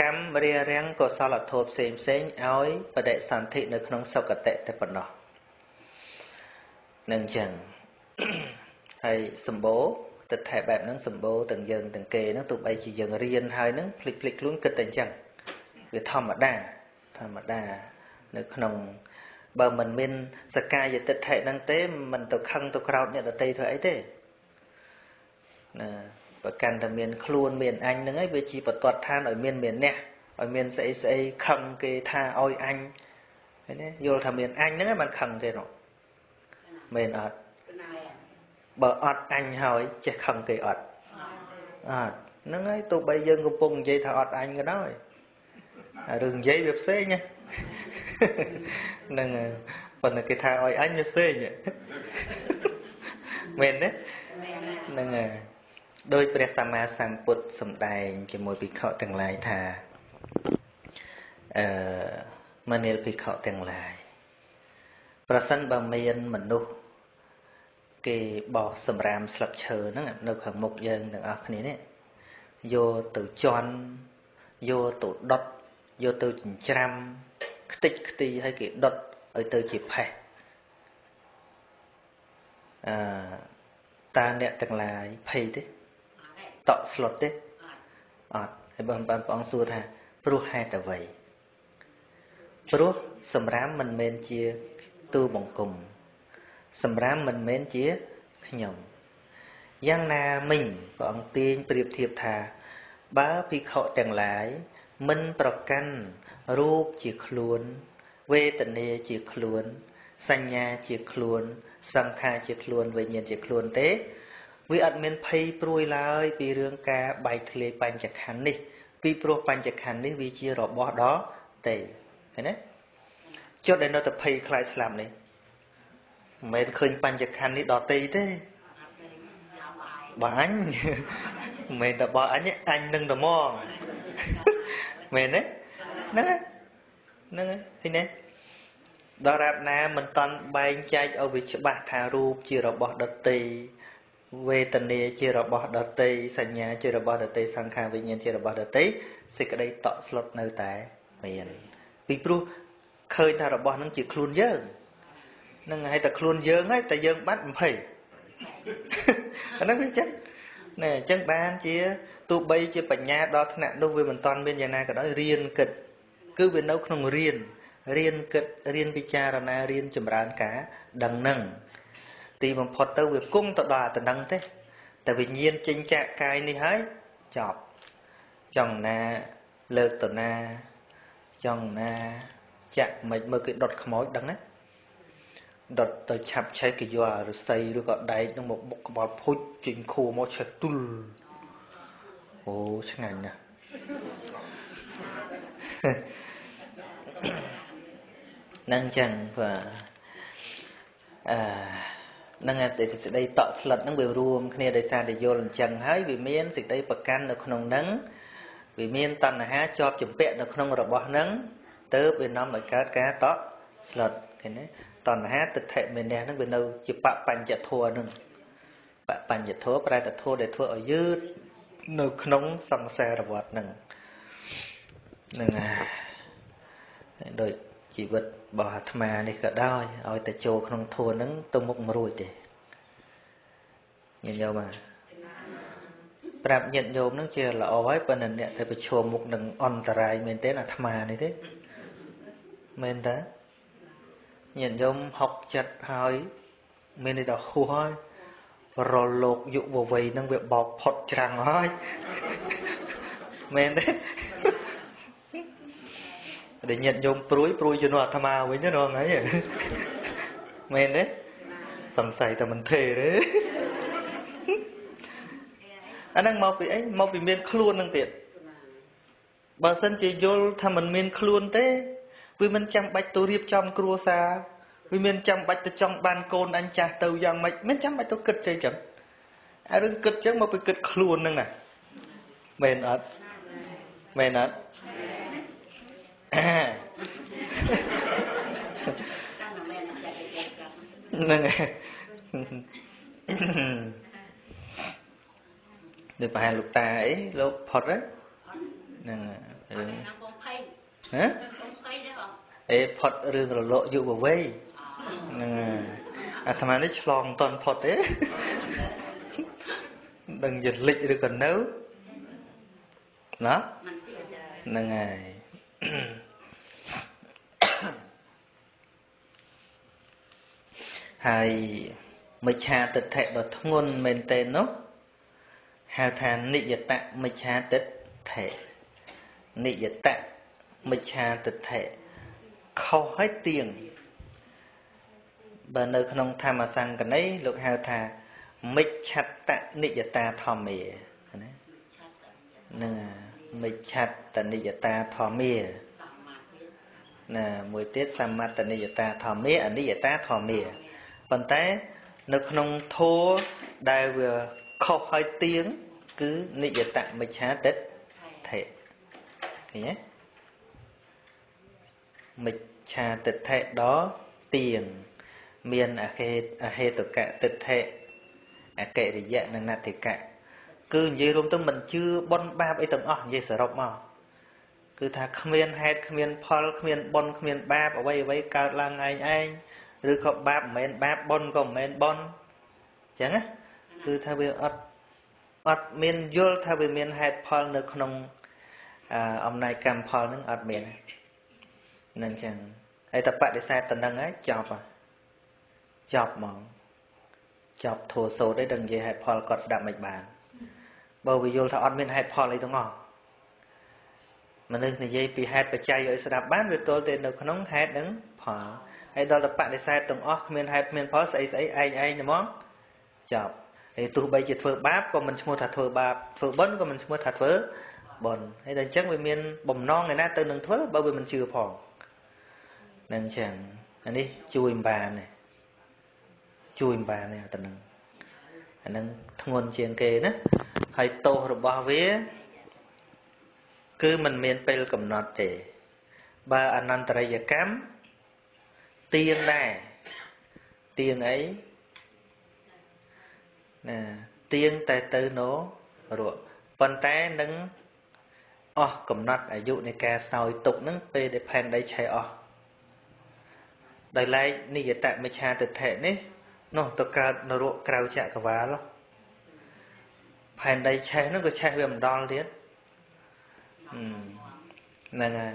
កម្មរារាំងកុសលធម៌ផ្សេងផ្សេងឲ្យបដិសន្ធិនៅក្នុងសុគតិតែប៉ុណ្ណោះ នឹងចឹងហើយសម្បូរទិដ្ឋិបែបហ្នឹងសម្បូរទាំងយើងទាំងគេហ្នឹងទោះបីជាយើងរៀនហើយហ្នឹងភ្លេចភ្លេចខ្លួនគិតតែអញ្ចឹងវាធម្មតាធម្មតា នៅក្នុងបើមិនមានសកាយទិដ្ឋិហ្នឹងទេមិនទៅខឹងទៅក្រោតអ្នកដតីធ្វើអីទេណាបើកាន់តែមានខ្លួនមានអញហ្នឹងឯងវាជាបតតឋានឲ្យមានមានអ្នកឲ្យមានស្អីស្អីខឹងគេថាឲ្យអញឃើញទេយល់ថាមានអញហ្នឹងឯងមិនខឹងទេនោះ មែនអត់បើអត់អញហើយចេះខឹងគេអត់អត់ហ្នឹងហើយទោះបីយើងកំពុងនិយាយថាអត់អញក៏ដោយរឿងនិយាយវាផ្សេងណាហ្នឹងប៉ុន្តែគេថាឲ្យអញវាផ្សេងមែនទេហ្នឹងហើយដោយព្រះសម្មាសម្ពុទ្ធសម្ដែងជាមួយភិក្ខុទាំងឡាយថាអឺមនាលភិក្ខុទាំងឡាយប្រសិនបើមានមនុស្ស គេបោះសម្រាមស្លឹកឈើហ្នឹងនៅខាងមុខយើងទាំងអស់គ្នានេះយកទៅជន់យកទៅដុតយកទៅចិញ្ច្រាំខ្ទេចខ្ទីឲ្យគេដុតឲ្យទៅជាផេះអឺតើអ្នកទាំងឡាយភ័យទេតក់ស្លុតទេអត់ហើយបងបានព្រះអង្គសួរថាព្រោះហេតុអ្វីព្រោះសម្រាមមិនមែនជាទូបង្គំ សម្រាមមិនមែនជាខ្ញុំយ៉ាងណាមិញព្រះអង្គទាញប្រៀបធៀបថា បើភិក្ខុទាំងឡាយមិនប្រកាន់រូបជាខ្លួន វេទនាជាខ្លួន សញ្ញាជាខ្លួន សង្ខារជាខ្លួនវិញ្ញាណជាខ្លួនទេ វាអត់មានភ័យព្រួយឡើយពីរឿងការបែកធ្លាយបញ្ចខណ្ឌនេះ ពីព្រោះបញ្ចខណ្ឌនេះវាជារបស់ដ៏ទេឃើញទេចុះដែលនៅតែភ័យខ្លាចស្លាប់នេះ មិនមែនឃើញបញ្ចខណ្ឌនេះដល់ទេទេបាញ់មិនមែនតែបើអញអញនឹងតែមកមែនទេហ្នឹងហ្នឹងឃើញទេដល់រាបណាមិនតន់បែងចែកឲ្យវាច្បាស់ថារូបជារបស់ដតីវេទនាជារបស់ដតីសញ្ញាជារបស់ដតីសង្ខារវិញ្ញាណជារបស់ដតីសេចក្តីតក់ស្លុតនៅតែមានពីព្រោះឃើញថារបស់នឹងជាខ្លួនយើង នឹងហើយតែខ្លួនយើងហើយតែយើងបាត់20អាហ្នឹងវាចឹងណែអញ្ចឹងបានជាទោះបីជាបញ្ញាដល់ថ្នាក់នោះវាមិនតាន់មានយ៉ាងណាក៏ដោយរៀនគិត គឺវានៅក្នុងរៀនរៀនគិតរៀនពិចារណារៀនចម្រើនការដឹងនឹងទីបំផុតទៅវាគង់ទៅដល់អាតំណទេតែវិញ្ញាណចេញចាក់កាយនេះហើយចប់ចង់ណាលើកទៅណាចង់ណាចាក់មិនមើលគេដុតខ្មោចដឹងណា ដុតទៅឆាប់ឆេះគេយកអារស័យឬក៏ដែកនឹងមកបុកក្បាលភុជចេញខួរមកឆេះទុលអូឆ្ងាញ់ណាស់នឹងចឹងបាទអឺនឹងតែសេចក្តីតក់ស្លុតហ្នឹងវារួមគ្នាដោយសារតែយល់អញ្ចឹងហើយវាមានសេចក្តីប្រកាន់នៅក្នុងហ្នឹងវាមានតណ្ហាជាប់ចម្ពាក់នៅក្នុងរបស់ហ្នឹងទៅវានាំឲ្យកើតការតក់ស្លុតឃើញទេ តណ្ហាទិដ្ឋិមេនះហ្នឹងវានៅជាបបញ្ចធัวហ្នឹងបបញ្ចធัวប្រែតធัวដែលធ្វើឲ្យយឺតនៅក្នុងសង្សារវដ្តហ្នឹងហ្នឹងហើយដូចជីវិតរបស់អាត្មានេះក៏ដោយឲ្យតែចូលក្នុងធัวហ្នឹងទៅមុខមិនរួចទេញាតិញោមបាទប្រាប់ញាតិញោមហ្នឹងជាល្អហើយប៉ុន្តែអ្នកទៅប្រឈមមុខនឹងអន្តរាយមែនទេអាត្មានេះទេមែនតា ញាតិញោមហុកចិត្តហើយមានន័យថាហួសហើយរលោកយុវវ័យហ្នឹងវាបោកផុតច្រាំងហើយមែនទេដែលញាតិញោមព្រួយព្រួយជំនួសអាត្មាវិញណាហ្នឹងហើយមែនទេសង្ស័យតែមិនទេទេអាហ្នឹងមកពីអីមកពីមានខ្លួននឹងទៀតបើសិនជាយល់ថាมันមានខ្លួនទេ វាមិនចាំបាច់ទៅរៀបចំគ្រួសារវាមានចាំបាច់ទៅចង់បានកូនអញចាស់ទៅយ៉ាងម៉េចមិនចាំបាច់ទៅគិតទេចឹងអារឿងគិតចឹងមកពីគិតខ្លួនហ្នឹងណាមែនអត់មែនអត់ហ្នឹងហើយដូចប្រហែលលោកតាអីលោកផុតហ្នឹងរឿងហ៎ អេផុតរឿងរលកយុវវ័យហ្នឹងអាត្មានេះឆ្លងមិនតន់ផុតទេដឹងយលិចឬក៏នៅណាហ្នឹងហើយហើយមិច្ឆាទិដ្ឋិដ៏ធ្ងន់មែនទេនោះហៅថានិយតមិច្ឆាទិដ្ឋិនិយតមិច្ឆាទិដ្ឋិ ខុសហើយទៀងបើនៅក្នុងធម្មសង្កណីលោកហៅថាមិច្ឆតនិយតាធម្មាណានឹងមិច្ឆតនិយតាធម្មាណាមួយទៀតសមត្តនិយតាធម្មាអនិយតាធម្មាប៉ុន្តែនៅក្នុងធัวដែលវាខុសហើយទៀងគឺនិយតមិច្ឆាទិដ្ឋិឃើញទេ មិច្ឆាទិដ្ឋិដល់ទៀងមានអហេតអហេតុកៈទិដ្ឋិអកិរិយៈនិងនតិកៈគឺនិយាយរួមទៅមិនជឿបនបាបអីទាំងអស់និយាយសរុបមកគឺថាគ្មានហេតុគ្មានផលគ្មានបនគ្មានបាបអ្វីអ្វីកើតឡើងឯងឯងឬក៏បាបមិនមែនបាបបនក៏មិនមែនបនអញ្ចឹងណាគឺថាវាអត់អត់មានយល់ថាវាមានហេតុផលនៅក្នុងអំណាចកម្មផលហ្នឹងអត់មានហ្នឹងចឹងហើយតែបដិសេធទៅនឹងហើយចប់ហើយចប់ហ្មងចប់ធัวសោតឯងដឹងនិយាយហេតុផលគាត់ស្ដាប់មិនបានបើវាយល់ថាអត់មានហេតុផលអីទាំងអស់មនុស្សនិយាយពីហេតុបច្ច័យឲ្យស្ដាប់បានវាទល់តែនៅក្នុងហេតុនឹងផលហើយដល់តែបដិសេធទាំងអស់គ្មានហេតុគ្មានផលស្អីស្អីឯងឯងហ្មងចប់ហើយទោះបីជាធ្វើបាបក៏មិនឈ្មោះថាធ្វើបាបធ្វើបុណ្យក៏មិនឈ្មោះថាធ្វើបុណ្យហើយតែអញ្ចឹងវាមានបំណងឯណាទៅនឹងធ្វើបើវាមិនជឿផង នឹងអញ្ចឹងអានេះជួយមិនបានទេជួយមិនបានទេទៅនឹងអានឹងធ្ងន់ជាងគេណាហើយទោសរបស់វា គឺมันមានពេលកំណត់ទេ បើអនន្តរិយកម្មទៀងដែរទៀងអីណាទៀងតែទៅណោរកប៉ុន្តែនឹងអស់កំណត់អាយុនៃការសោយទុកនឹងពេលដែលផែនដីឆេះអស់ ដោយឡែកនិយតមិឆាទិដ្ឋិនេះនោះទៅកើតនរកក្រៅចក្រវាលផែនដីឆេះហ្នឹងក៏ឆេះវាមិនដល់ទៀតហ្នឹងហើយ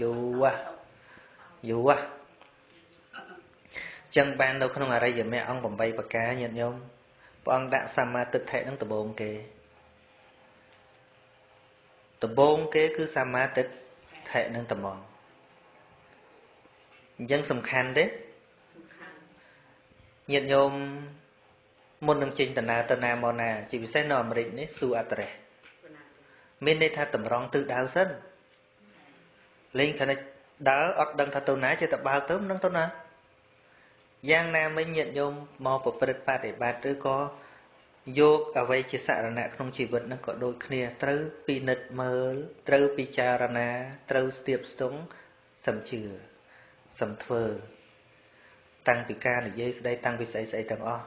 យូរហ่ะយូរហ่ะចឹងបាននៅក្នុងអរិយមគ្គអង្គ8ប្រការញាតិញោមព្រះអង្គដាក់សមាទិដ្ឋិនឹងដំបូងគេដំបូងគេគឺសមាទិដ្ឋិនឹងត្មង អញ្ចឹងសំខាន់ទេញាតិញោមមុននឹងចេញដំណើរទៅណាមកណា ជាពិសេសនៅអាមេរិកនេះស៊ូអត្រេសមានន័យថាតម្រង់ទិសដៅសិនលេងគ្រាន់តែដើរអត់ដឹងថាទៅណាចេះតែបើកទៅមិនដឹងទៅណាយ៉ាងណាមិញញាតិញោមមកប្រព្រឹត្តបដិបត្តិឬក៏យកអ្វីជាសរណៈក្នុងជីវិតហ្នឹងក៏ដូចគ្នាត្រូវពិនិត្យមើលត្រូវពិចារណាត្រូវស្ទាបស្ទង់សំជឿ សំធ្វើ តាំងពីការនិយាយស្ដីតាំងពីស្អីស្អីទាំងអស់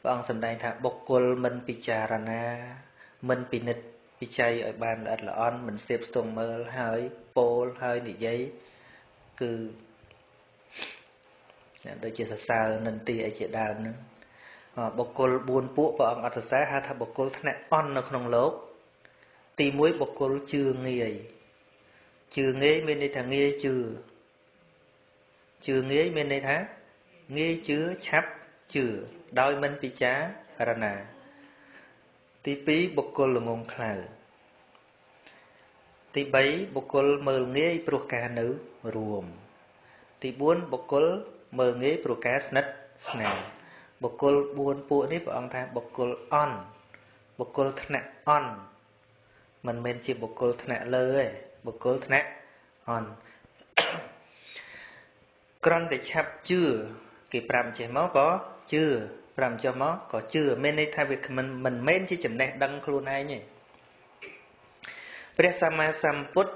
ព្រះអង្គសម្ដែងថាបុគ្គលមិនពិចារណា មិនពិនិត្យពិច័យឲ្យបានល្អិតល្អន់មិនស្ទាបស្ទង់មើលហើយពោលហើយនិយាយគឺដូចជាសរសើរនិន្ទាអីជាដើមហ្នឹងបុគ្គល4ពួកព្រះអង្គអត់សរសើរហៅថាបុគ្គលថ្នាក់អន់នៅក្នុងលោក ទី1បុគ្គលជឿងាយជឿងាយមានន័យថាងាយជឿ ជឿងាយមានន័យថាងាយជឿឆាប់ជឿដោយមិនពិចារណា ទី2បុគ្គលល្ងងខ្លៅទី3បុគ្គលមើលងាយព្រោះការនៅរួម ទី4បុគ្គលមើលងាយព្រោះការស្និទ្ធស្នាលបុគ្គល4ពួកនេះព្រះអង្គថាបុគ្គលអន់បុគ្គលថ្នាក់អន់មិនមែនជាបុគ្គលថ្នាក់លើទេបុគ្គលថ្នាក់អន់ ក្រន់តែឆាប់ជឿគេប្រាប់ចេះមកក៏ជឿប្រាប់ចុះមកក៏ជឿមានន័យថាវាមិនមិនមែនជាចំណេះដឹងខ្លួនឯងទេព្រះសម្មាសម្ពុទ្ធ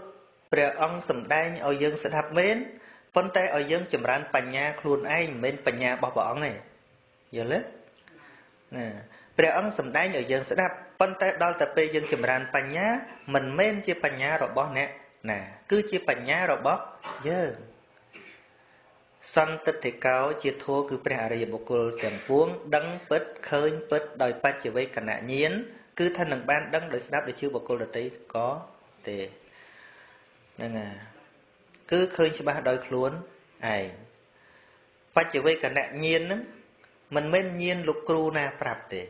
ព្រះអង្គសម្ដែងឲ្យយើងស្ដាប់មែនប៉ុន្តែឲ្យយើងចម្រើនបញ្ញាខ្លួនឯងមិនមែនបញ្ញារបស់ព្រះអង្គទេយល់ទេណាព្រះអង្គសម្ដែងឲ្យយើងស្ដាប់ប៉ុន្តែដល់តែពេលយើងចម្រើនបញ្ញាមិនមែនជាបញ្ញារបស់អ្នកណាគឺជាបញ្ញារបស់យើង សន្តិតិកោជាធัวគឺព្រះអរិយបុគ្គលទាំងពួង ដឹងពិតឃើញពិតដោយបច្ចវេកណញាណគឺថានឹងបានដឹងដោយស្ដាប់ដោយជឿបុគ្គលដទៃក៏ទេហ្នឹងហើយគឺឃើញច្បាស់ដោយខ្លួនឯងបច្ចវេកណញាណហ្នឹងមិនមែនញាណលោកគ្រូណាប្រាប់ទេ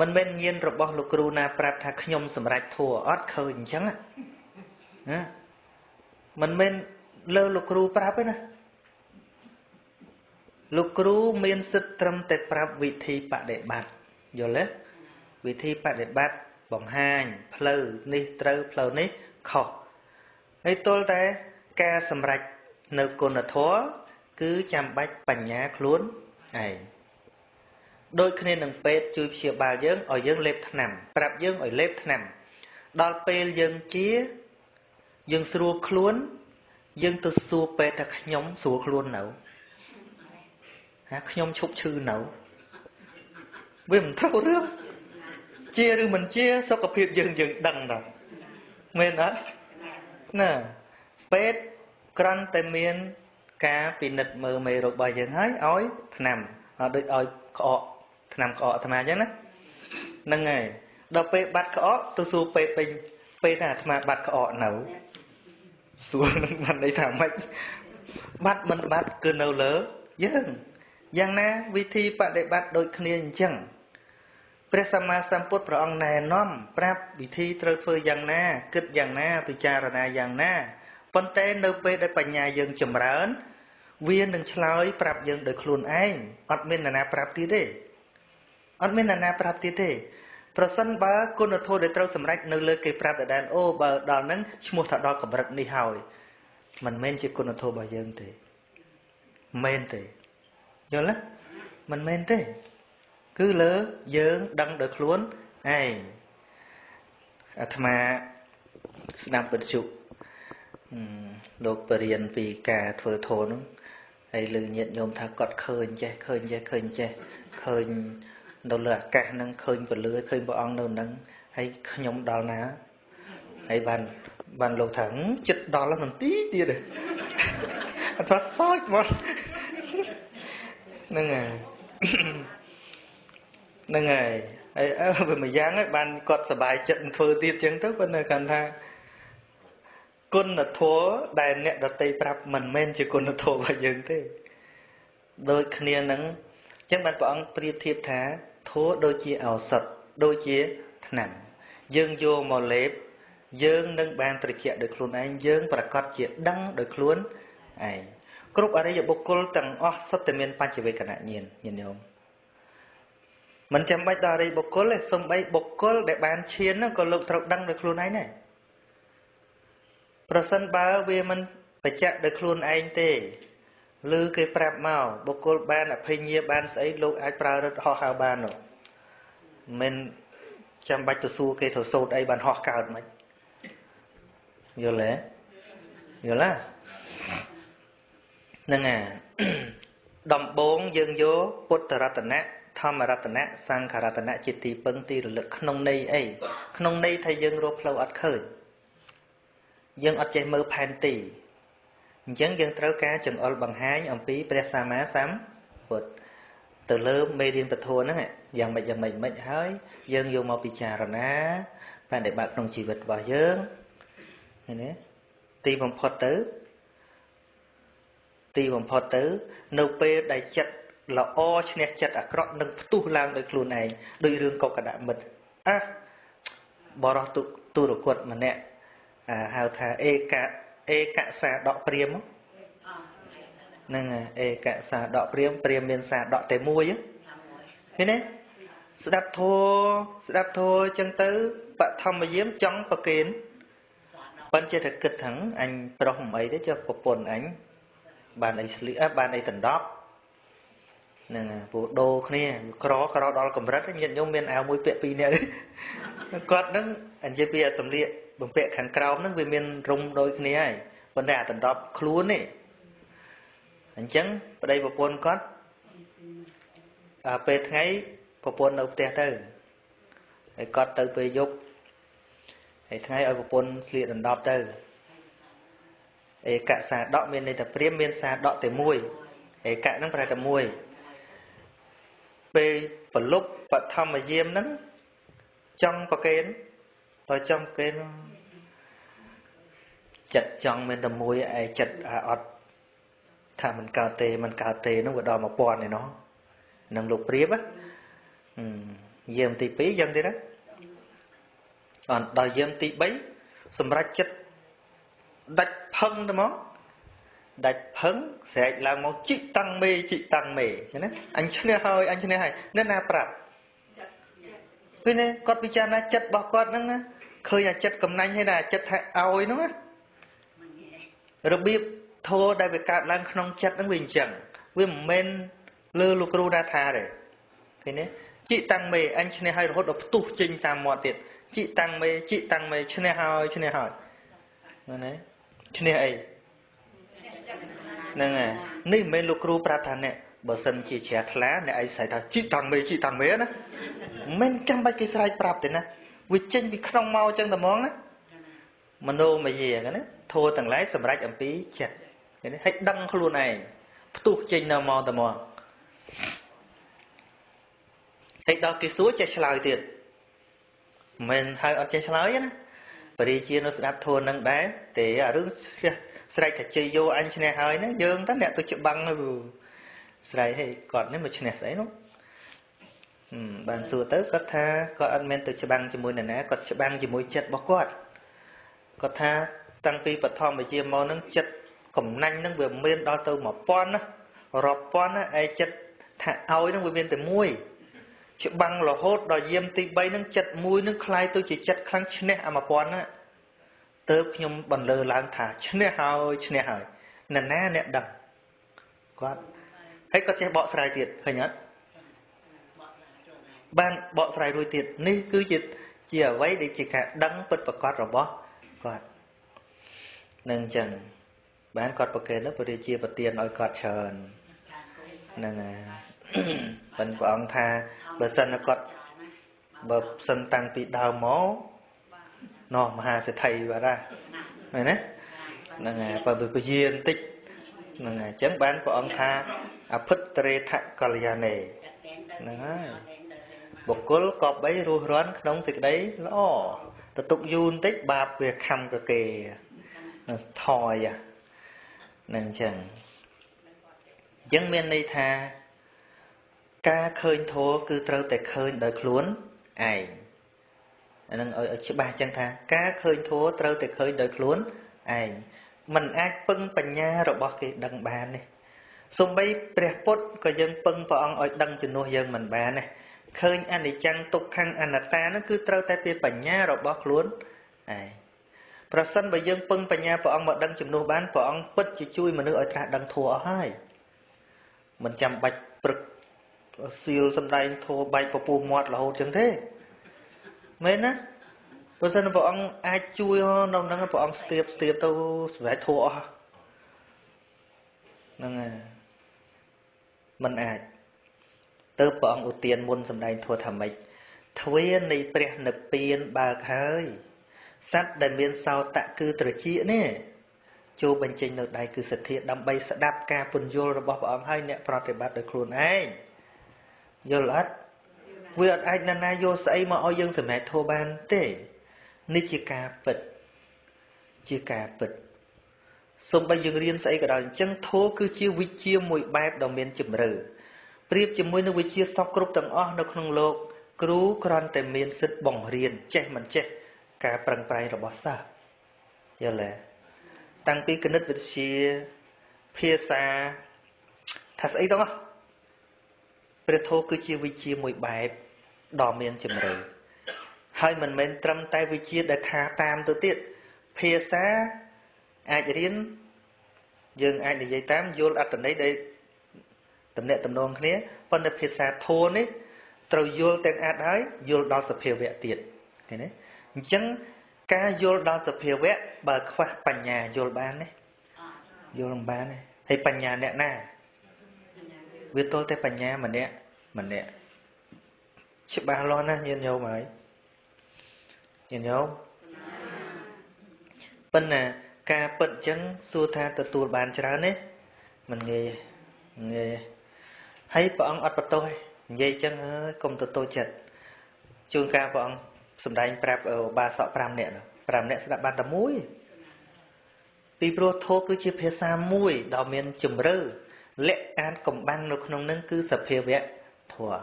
មិនមែនញាណរបស់លោកគ្រូណាប្រាប់ថាខ្ញុំសម្រេចធัวអត់ឃើញអញ្ចឹងណាមិនមែន លើលោកគ្រូប្រាប់ទេណាលោកគ្រូមានសិទ្ធិត្រឹមតែប្រាប់វិធីបដិបត្តិយល់ទេវិធីបដិបត្តិបង្ហាញផ្លូវនេះត្រូវផ្លូវនេះខុសហើយទល់តែការសម្រេចនៅគុណធម៌គឺចាំបាច់បញ្ញាខ្លួនឯងដូចគ្នានឹងពេទ្យជួយព្យាបាលយើងឲ្យយើងលេបថ្នាំប្រាប់យើងឲ្យលេបថ្នាំដល់ពេលយើងជាយើងស្រួលខ្លួន យើងទៅសួរពេទ្យថាខ្ញុំស្រួលខ្លួននៅហាខ្ញុំឈប់ឈឺនៅវាមិនត្រូវរឿងជាឬមិនជាសុខភាពយើងយើងដឹងដល់មែនអត់ណាពេទ្យក្រាន់តែមានការពិនិត្យមើលមេរោគរបស់យើងហើយឲ្យថ្នាំដូចឲ្យក្អកថ្នាំក្អកអាត្មាអញ្ចឹងណាហ្នឹងហើយដល់ពេលបាត់ក្អកទៅសួរពេទ្យពេញពេទ្យថាអាត្មាបាត់ក្អកនៅ សួរនឹងបានន័យថាម៉េចបាត់មិនបាត់គឺនៅលើយើងយ៉ាងណាវិធីបដិបត្តិដូចគ្នាអញ្ចឹងព្រះសម្មាសម្ពុទ្ធព្រះអង្គណែនាំប្រាប់វិធីត្រូវធ្វើយ៉ាងណាគិតយ៉ាងណាពិចារណាយ៉ាងណាប៉ុន្តែនៅពេលដែលបញ្ញាយើងចម្រើន វានឹងឆ្លើយប្រាប់យើងដោយខ្លួនឯងអត់មាននរណាប្រាប់ទៀតទេអត់មាននរណាប្រាប់ទៀតទេ ប្រសិនបើគុណធម៌ដែលត្រូវសម្រេចនៅលើគេប្រាប់ដដែលអូបើដល់ហ្នឹងឈ្មោះថាដល់កម្រិតនេះហើយមិនមែនជាគុណធម៌របស់យើងទេមែនទេយល់ទេមិនមែនទេ គឺលើយើងដឹងដោយខ្លួនឯងអាត្មាស្ដាប់វិទ្យុលោកបរៀនពីការធ្វើធម៌នោះហើយលើញាតញោមថាគាត់ឃើញចេះឃើញចេះឃើញចេះឃើញ នៅលើអាកាសហ្នឹងឃើញពលឺឃើញព្រះអង្គនៅហ្នឹងហើយខ្ញុំដល់ណាហើយបានបានលោកថាចិត្តដល់នន្ទីទៀតអត់ថាសោចមកហ្នឹងហើយហ្នឹងហើយហើយអើវាមួយយ៉ាងហើយបានគាត់សบายចិត្តធ្វើទៀតចឹងទៅប៉ុន្តែគាត់ថាគុណធម៌ដែលអ្នកដតីប្រាប់មិនមែនជាគុណធម៌របស់យើងទេដូចគ្នានឹងចឹងបានព្រះអង្គប្រៀបធៀបថា ធម៌ដូចជាឱសថដូចជាថ្នាំយើងយកមកលេបយើងនឹងបានត្រជាក់ដោយខ្លួនឯងយើងប្រកាសជាដឹងដោយខ្លួនឯងគ្រប់អរិយបុគ្គលទាំងអស់សុទ្ធតែមានបញ្ចវេកណញ្ញាណញាតិញោមមិនចាំបាច់ដល់អរិយបុគ្គលទេសំបីបុគ្គលដែលបានឈានក៏លោកត្រូវដឹងដោយខ្លួនឯងដែរប្រសិនបើវាមិនបច្ចៈដោយខ្លួនឯងទេ ឬគេប្រាប់មកបុគ្គលបានអភិញ្ញាបានស្អីលោកអាចប្រើរឹតហោះហើរបាននោះមិនចាំបាច់ទៅសួរគេទៅសូត្រអីបានហោះកើតមិនយល់ទេយល់ទេហ្នឹងអាដំបងយើងយកពុទ្ធរតនៈធម្មរតនៈសង្ឃរតនៈជាទីពឹងទីរលឹកក្នុងន័យអីក្នុងន័យថាយើងរកផ្លូវអត់ឃើញយើងអត់ចេះមើលផែនទី អញ្ចឹងយើងត្រូវការចង្អុលបង្ហាញអំពីព្រះសម្មាសម្ពុទ្ធទៅលើមេរៀនពធហ្នឹងយ៉ាងម៉េចយ៉ាងម៉េចមិនហើយយើងយកមកពិចារណាបានដែលបាក់ក្នុងជីវិតរបស់យើងឃើញទេទីបំផុតទៅ ទីបំផុតទៅ នៅពេលដែលចិត្តល្អឈ្នះចិត្តអាក្រក់នឹងផ្ទុះឡើងដោយខ្លួនឯងដោយរឿងកុកដមិត្តអះបរោះទុរគតម្នាក់ហៅថាអេក អេកសាដកព្រាមហ្នឹងអេកសាដកព្រាមព្រាមមានសាដកតែមួយឃើញទេស្ដាប់ធัวស្ដាប់ធัวអញ្ចឹងទៅបឋមយាមចង់ប្រគេនប៉ិនចេះតែគិតថាអញប្រុសមិនអីទេចុះប្រពន្ធអញបានអីស្លៀកបានអីដណ្ដប់ហ្នឹងពូដូរគ្នាក្រក្រដល់កម្រិតញាតិញោមមានអាវមួយពាក់ពីរនាក់គាត់ហ្នឹងនិយាយពីសំលៀក បំពាក់ខាងក្រោមហ្នឹងវាមានរុំដូចគ្នាហើយប៉ុន្តែអាដណ្ដប់ខ្លួននេះអញ្ចឹងប្តីប្រពន្ធគាត់អាពេលថ្ងៃប្រពន្ធនៅផ្ទះទៅហើយគាត់ទៅពេលយប់ហើយថ្ងៃឲ្យប្រពន្ធស្លៀកដណ្ដប់ទៅអេកសាដកមានន័យថាព្រាមមានសាដកតែមួយអេកហ្នឹងប្រែតែមួយពេលប្រលប់បឋមយាមហ្នឹងចង់ប្រកេន បើចង់ប្រកេនចិត្តចង់មានតែមួយឯចិត្តអត់ថាមិនកើតទេមិនកើតទេនោះវាដល់1000ឯណោះនឹងលោកព្រាបយាមទី2យ៉ាងទៀតណាអត់ដល់យាមទី3សម្រាប់ចិត្តដាច់ផឹងទៅមកដាច់ផឹងស្រែកឡើងមកជីកតាំងមេជីកតាំងមេណាអញឈ្នះហើយអញឈ្នះហើយនៅណាប្រាប់ឃើញទេគាត់ពិចារណាចិត្តរបស់គាត់ហ្នឹង ឃើញអាចិត្តកំណាញ់ហើយណាចិត្តថាឲ្យហ្នឹងណារបៀបធោដែលវាកើតឡើងក្នុងចិត្តហ្នឹងវាអញ្ចឹងវាមិនមែនលើលោកគ្រូណាថាទេឃើញទេជីកតាំងមេអញឈ្នះហើយរហូតដល់ផ្ទុះចេញតាមមាត់ទៀតជីកតាំងមេជីកតាំងមេឈ្នះហើយឈ្នះហើយណាឈ្នះអីហ្នឹងហើយនេះមិនមែនលោកគ្រូប្រាប់ថាអ្នកបើសិនជាជ្រះថ្លាអ្នកឯងស្រែកថាជីកតាំងមេជីកតាំងមេណាមិនចាំបាច់គេស្រែកប្រាប់ទេណា វាចេញពីក្នុងមកអញ្ចឹងតែហ្មងណាមโนមយាណាធัวទាំងឡាយសម្រេចអំពីចិត្តឃើញទេឲ្យដឹងខ្លួនឯងផ្ទុះចេញនៅមកតែមកហើយដល់គេសួរចេះឆ្លើយទៀតមិនហើយអត់ចេះឆ្លើយណាបរិជានៅស្ដាប់ធួននឹងដែរទេអារឿងស្រែកថាជ័យយោអញឈ្នះហើយណាយើងតើអ្នកទៅច្បាំងហើយស្រែកហេគាត់នេះមកឈ្នះស្អីនោះ បានសួរទៅគាត់ថាគាត់អត់មែនទៅច្បាំងជាមួយនរណាគាត់ច្បាំងជាមួយចិត្តរបស់គាត់គាត់ថាតាំងពីបឋមវិជាមកនឹងចិត្តកំណាញ់នឹងវាមានដល់ទៅ1000ណារាប់ពាន់ណាឯចិត្តថាឲ្យនឹងវាមានតែមួយ ច្បាំងរហូតដល់យាមទី3នឹងចិត្តមួយនឹងคล้ายទៅជាចិត្តខ្លាំងឈ្នះអា1000ណាទៅខ្ញុំបន្លឺឡើងថាឈ្នះហើយឈ្នះហើយនរណាអ្នកដឹងគាត់ហើយគាត់ចេះបកស្រាយទៀតឃើញអត់ បានបកស្រាយរួចទៀតនេះគឺជាជាអ្វីដែលជាការដឹងពិតប្រាកដរបស់គាត់នឹងអញ្ចឹងបានគាត់ប្រកេនទៅព្រះរាជាប្រទានឲ្យគាត់ច្រើនហ្នឹងហើយប៉ុន្តែព្រះអង្គថាបើសិនគាត់បើសិនតាំងពីដើមមកនោះមហាសេដ្ឋីបាទមែនទេហ្នឹងហើយបើពជាបន្តិចហ្នឹងហើយអញ្ចឹងបានព្រះអង្គថាអភិតរេថកល្យាណេហ្នឹងហើយ បុគ្គលកបបីរស់រាន់ក្នុងសេចក្តីល្អទៅទុកយូរបន្តិចបាបវាខំកកេថយហ្នឹងអញ្ចឹងអញ្ចឹងមានន័យថា ការឃើញធម៌គឺត្រូវតែឃើញដោយខ្លួនឯងអានឹងឲ្យច្បាស់ចឹងថា ការឃើញធម៌ត្រូវតែឃើញដោយខ្លួនឯងมันអាចពឹងបញ្ញារបស់គេដឹងបានទេសំបីព្រះពុទ្ធក៏យើងពឹងព្រះអង្គឲ្យដឹងជំនួសយើងមិនបានទេ ឃើញអនិច្ចំទុក្ខំអនត្តានោះគឺត្រូវតែពីបញ្ញារបស់ខ្លួនឯងប្រសិនបើយើងពឹងបញ្ញាព្រះអង្គមកដឹងជំនួសបានព្រះអង្គពិតជាជួយមនុស្សឲ្យត្រាស់ដឹងធម៌អស់ហើយមិនចាំបាច់ព្រឹកសៀលសំដែងធម៌បែកពពុះមាត់រហូតចឹងទេមែនណាបើសិនព្រះអង្គអាចជួយនៅហ្នឹងព្រះអង្គស្ទាបស្ទាបទៅសម្រាប់ធម៌អស់ហ្នឹងហើយមិនអាច ទៅព្រះអង្គឧទានមុនសម្ដែងធម៌ថាម៉េចទ្វារនៃព្រះនិព្វានបើកហើយសត្វដែលមានសោតៈគឺត្រចៀកនេះចូលបញ្ចេញនៅដៃគឺសទ្ធាដើម្បីស្ដាប់ការពន្យល់របស់ព្រះអង្គហើយអ្នកប្រតិបត្តិដោយខ្លួនឯងយល់អត់វាអត់អាចណាស់ណាយកស្អីមកឲ្យយើងសម្រេចធោះបានទេនេះជាការពិតជាការពិតសូម្បីយើងរៀនស្អីក៏ដោយអញ្ចឹងធោះគឺជាវិជ្ជាមួយបែបដ៏មានជំរឿ ប្រៀបជាមួយនឹងវិជ្ជាសពគ្រប់ទាំងអស់នៅក្នុងលោក គ្រូគ្រាន់តែមានសិទ្ធិបង្រៀនចេះមិនចេះការប្រឹងប្រែងរបស់សិស្សយល់ទេតាំងពីគណិតវិទ្យាភាសាថាស្អីទាំងអស់ព្រះធម៌គឺជាវិជ្ជាមួយបែបដ៏មានជំរឿហើយមិនមែនត្រឹមតែវិជ្ជាដែលថាតាមទៅទៀតភាសាអាចរៀនយើងអាចនិយាយតាមយល់អត្ថន័យដែល តំណាក់តំណងគ្នាប៉ុន្តែភាសាធម៌នេះត្រូវយល់ទាំងអាចហើយយល់ដល់សភាវៈទៀតឃើញទេអញ្ចឹងការយល់ដល់សភាវៈបើខ្វះបញ្ញាយល់បានទេយល់មិនបានទេហើយបញ្ញាអ្នកណាវាទល់តែបញ្ញាម្នាក់ម្នាក់ច្បាស់លាស់ណាស់ញាតិញោមហើយញាតិញោមប៉ុន្តែការពិតអញ្ចឹងសួរថាទទួលបានច្រើនទេមិនងាយងាយ ហើយព្រះអង្គអត់បន្ទោសទេនិយាយអញ្ចឹងហើយកុំទៅតូចចិត្តជួនកាលព្រះអង្គសំដែងប្រាប់បាសក5នាក់5នាក់ស្ដាប់បានតែមួយពីព្រោះធម៌គឺជាភាសាមួយដ៏មានជំរឿលក្ខអានកំបាំងនៅក្នុងនឹងគឺសភាវៈធម៌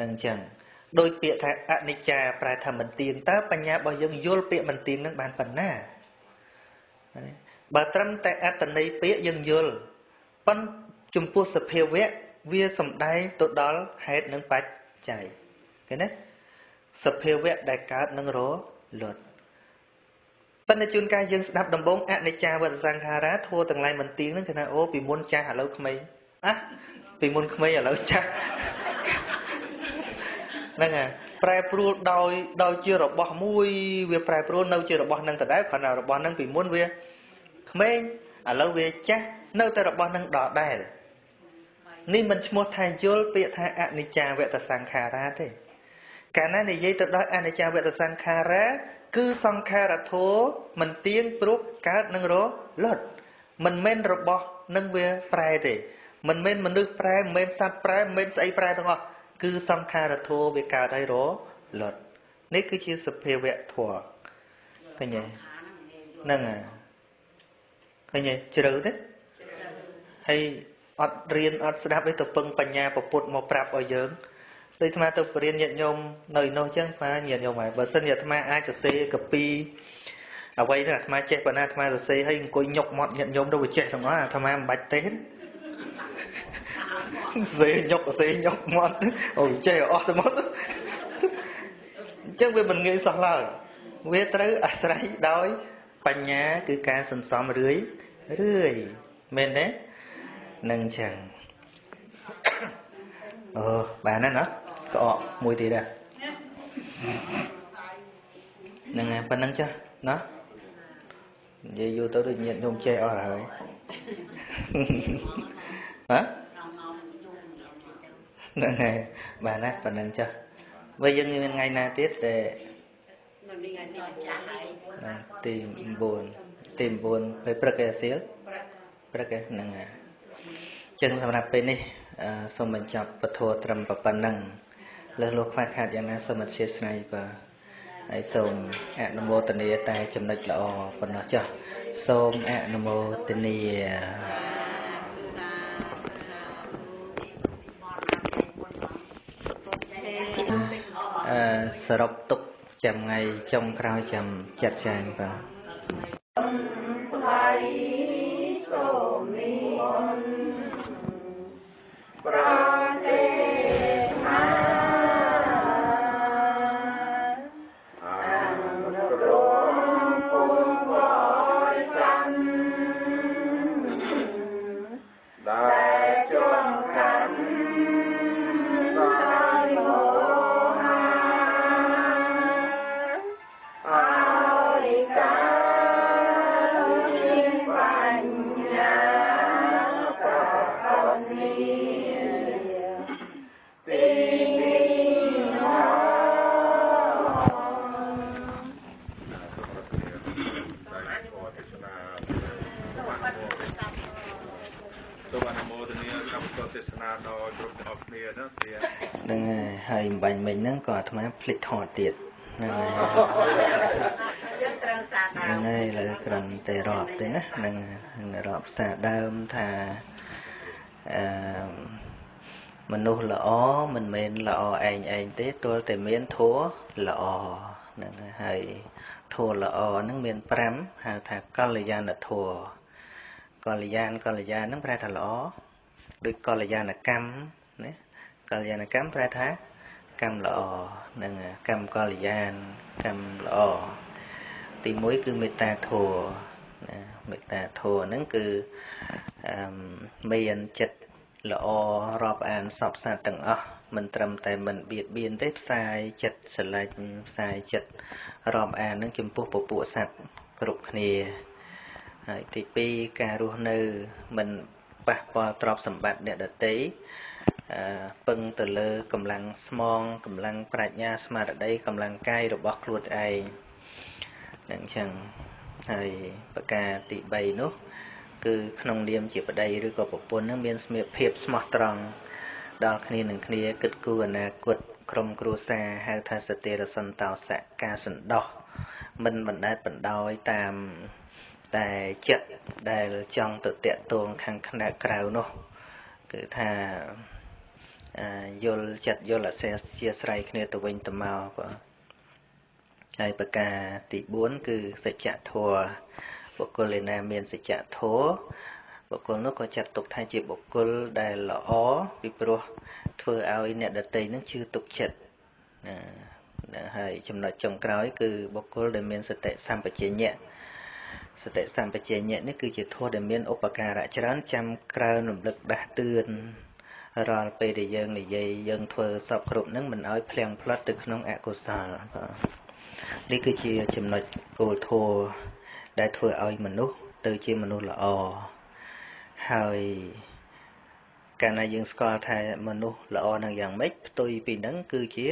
នឹងអញ្ចឹងដោយពាក្យថាអនិច្ចាប្រែថាមិនទៀងតើបញ្ញារបស់យើងយល់ពាក្យមិនទៀងនឹងបានប៉ុណ្ណាបើត្រឹមតែអត្តន័យពាក្យយើងយល់ប៉ុន្តែ ចំពោះសភាវៈវាសំដែងទៅដល់ហេតុនិងបច្ច័យឃើញទេសភាវៈដែលកើតនឹងរលត់ប៉ុន្តែជួនកាលយើងស្ដាប់ដំបងអនិច្ចាវតសង្ខារាធัวទាំងឡាយមិនទៀងហ្នឹងគឺថាអូពីមុនចាស់ឥឡូវក្មេងអះពីមុនក្មេងឥឡូវចាស់ហ្នឹងហើយប្រែប្រួលដោយដោយជារបស់មួយវាប្រែប្រួលនៅជារបស់នឹងដដែលគ្រាន់តែរបស់នឹងពីមុនវាក្មេងឥឡូវវាចាស់នៅតែរបស់នឹងដដែល នេះមិនឈ្មោះថាយល់ពាក្យថាអនិច្ចាវតសង្ខារាទេ កាលណានិយាយទៅដល់អនិច្ចាវតសង្ខារា គឺសង្ខារធោមិនទៀងព្រោះកើតនឹងរលត់មិនមែនរបស់នឹងវាប្រែទេមិនមែនមនុស្សប្រែមិនមែនសត្វប្រែមិនមែនស្អីប្រែទាំងអស់គឺសង្ខារធោវាកើតហើយរលត់នេះគឺជាសភាវៈធម៌ឃើញទេហ្នឹងហើយឃើញទេជ្រៅទេហើយ អត់រៀនអត់ស្ដាប់អីទៅពឹងបញ្ញាពពុទ្ធមកប្រាប់ឲ្យយើងដូចអាត្មាទៅបរៀនញាតិញោមនៅនោះអញ្ចឹងអាត្មាញាតិញោមហើយបើសិនជាអាត្មាអាចសរសេរកាពីអ្វីទៅអាត្មាចេះប៉ុណ្ណាអាត្មាសរសេរឲ្យអង្គុយញុកមាត់ញាតិញោមទៅវាចេះទាំងអស់អាត្មាមិនបាច់ទេសេញុកសេញុកមាត់អូចេះអស់ទៅមកអញ្ចឹងវាមិនងាយសោះឡើយវាត្រូវអាស្រ័យដោយបញ្ញាគឺការសន្សំរឿយរឿយមែនទេ នឹងចឹងអូបានណាណាក្អកមួយទៀតដែរហ្នឹងហើយប៉ុណ្្នឹងចាស់ណានិយាយយូរទៅដូចញាតញោមចេះអស់ហើយហ៎ហ្នឹងហើយបានណាប៉ុណ្្នឹងចាស់វិញយើងមានថ្ងៃណាទៀតដែលទី9ទី9ពេលព្រឹកឯសៀលព្រឹកឯហ្នឹងហើយ ចឹងសម្រាប់ពេលនេះសូមបញ្ចប់ពធត្រឹមប៉ុណ្ណឹងលើសលោកខ្វះខាតយ៉ាងណាសូមអធិស្ឋានបាទហើយសូមអនុមោទនាតែចំណុចល្អប៉ុណ្ណោះចុះសូមអនុមោទនាអឺសរុបទុកចាំថ្ងៃចុងក្រោយចាំចាត់ចែងបាទ អាត្មាភ្លេចថតទៀតហ្នឹងហើយយើងត្រូវសារដើមហ្នឹងហើយលើក្រំតែរាប់ទេណាហ្នឹងរាប់សារដើមថាអឺមនុស្សល្អមិនមែនល្អឯងឯងទេទល់តែមានធัวល្អហ្នឹងហើយធัวល្អហ្នឹងមាន5ហៅថាកល្យាណធัวកល្យានកល្យានហ្នឹងប្រែថាល្អដូចកល្យាណកម្មណាកល្យាណកម្មប្រែថា កម្មល្អនិងកម្មកល្យានកម្មល្អទី1គឺមេត្តាធម៌ណាមេត្តាធម៌ហ្នឹងគឺអឺមានចិត្តល្អរាប់អានសពសត្វទាំងអស់មិនត្រឹមតែមិនបៀតបៀនទេផ្សាយចិត្តស្រឡាញ់ផ្សាយចិត្តរាប់អាននឹងចំពោះពពួកសត្វគ្រប់គ្នាហើយទី2ការរស់នៅមិនប៉ះពាល់ទ្រព្យសម្បត្តិអ្នកដទៃ ពឹងទៅលើកម្លាំងស្មងកម្លាំងប្រាជ្ញាស្មារតីកម្លាំងកាយរបស់ខ្លួនឯងនឹងចឹងហើយប្រការទី3នោះគឺក្នុងនាមជាប្តីឬក៏ប្រពន្ធនឹងមានស្មារភាពស្មោះត្រង់ដល់គ្នានឹងគ្នាគិតគូរអនាគតក្រុមគ្រួសារហៅថាសតិរសន្តោសៈការសន្តោសមិនបណ្ដែតបណ្ដោយតាមតែចិត្តដែលចង់ទៅតាក់ទងខាងខ្នែក្រៅនោះគឺថា យល់ចិត្តយល់អសេជាស្រ័យគ្នាទៅវិញទៅមកបាទហើយប្រការទី4គឺសច្ចធម៌បុគ្គលឯណាមានសច្ចធម៌បុគ្គលនោះក៏ចាត់ទុកថាជាបុគ្គលដែលល្អពីព្រោះធ្វើឲ្យអ្នកដតីនឹងជឿទុកចិត្តណាហើយចំណុចចុងក្រោយគឺបុគ្គលដែលមានសតិសម្បជញ្ញៈសតិសម្បជញ្ញៈនេះគឺជាធម៌ដែលមានឧបការៈច្រើនចាំក្រើនរំលឹកដាស់តឿន រាល់ពេលដែលយើងនិយាយយើងធ្វើសពគ្រប់នឹងមិនឲ្យភ្លៀងផ្លត់ទៅក្នុងអកុសលបាទនេះគឺជាចំណុចគោលធម៌ដែលធ្វើឲ្យមនុស្សទៅជាមនុស្សល្អហើយកាលណាយើងស្គាល់ថាមនុស្សល្អនឹងយ៉ាងម៉េចផ្ទុយពីនឹងគឺជា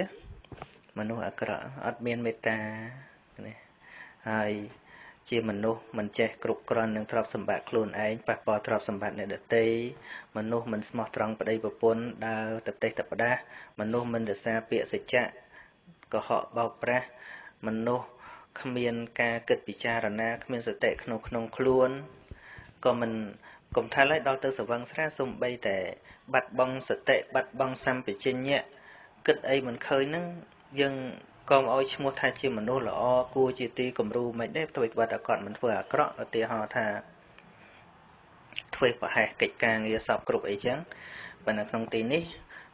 មនុស្សអាក្រក់អត់មានមេត្តានេះហើយ ជាមនុស្សមិនចេះគ្រប់គ្រាន់នឹងទ្រព្យសម្បត្តិខ្លួនឯងប៉ះពាល់ទ្រព្យសម្បត្តិអ្នកដទៃមនុស្សមិនស្មោះត្រង់ប្តីប្រពន្ធដើរទៅទេសទៅផ្ដាស់មនុស្សមិនរសាពាក្យសច្ចៈកុហកបោកប្រាស់មនុស្សគ្មានការគិតពិចារណាគ្មានសតិក្នុងក្នុងខ្លួនក៏មិនកុំថាឡើយដល់ទៅសវឹងស្រាសំបីតែ បាត់បង់សតិបាត់បង់សម្បជញ្ញៈគិតអីមិនឃើញហ្នឹងយើង កុំឲ្យឈ្មោះថាជាមនុស្សល្អគួរជាទីគំរូមិនទេផ្ទុយបាត់តែគាត់មិនធ្វើអាក្រក់ឧទាហរណ៍ថាធធ្វើប្រហែសកិច្ចការងារសពគ្រប់អីចឹងប៉ុន្តែក្នុងទីនេះ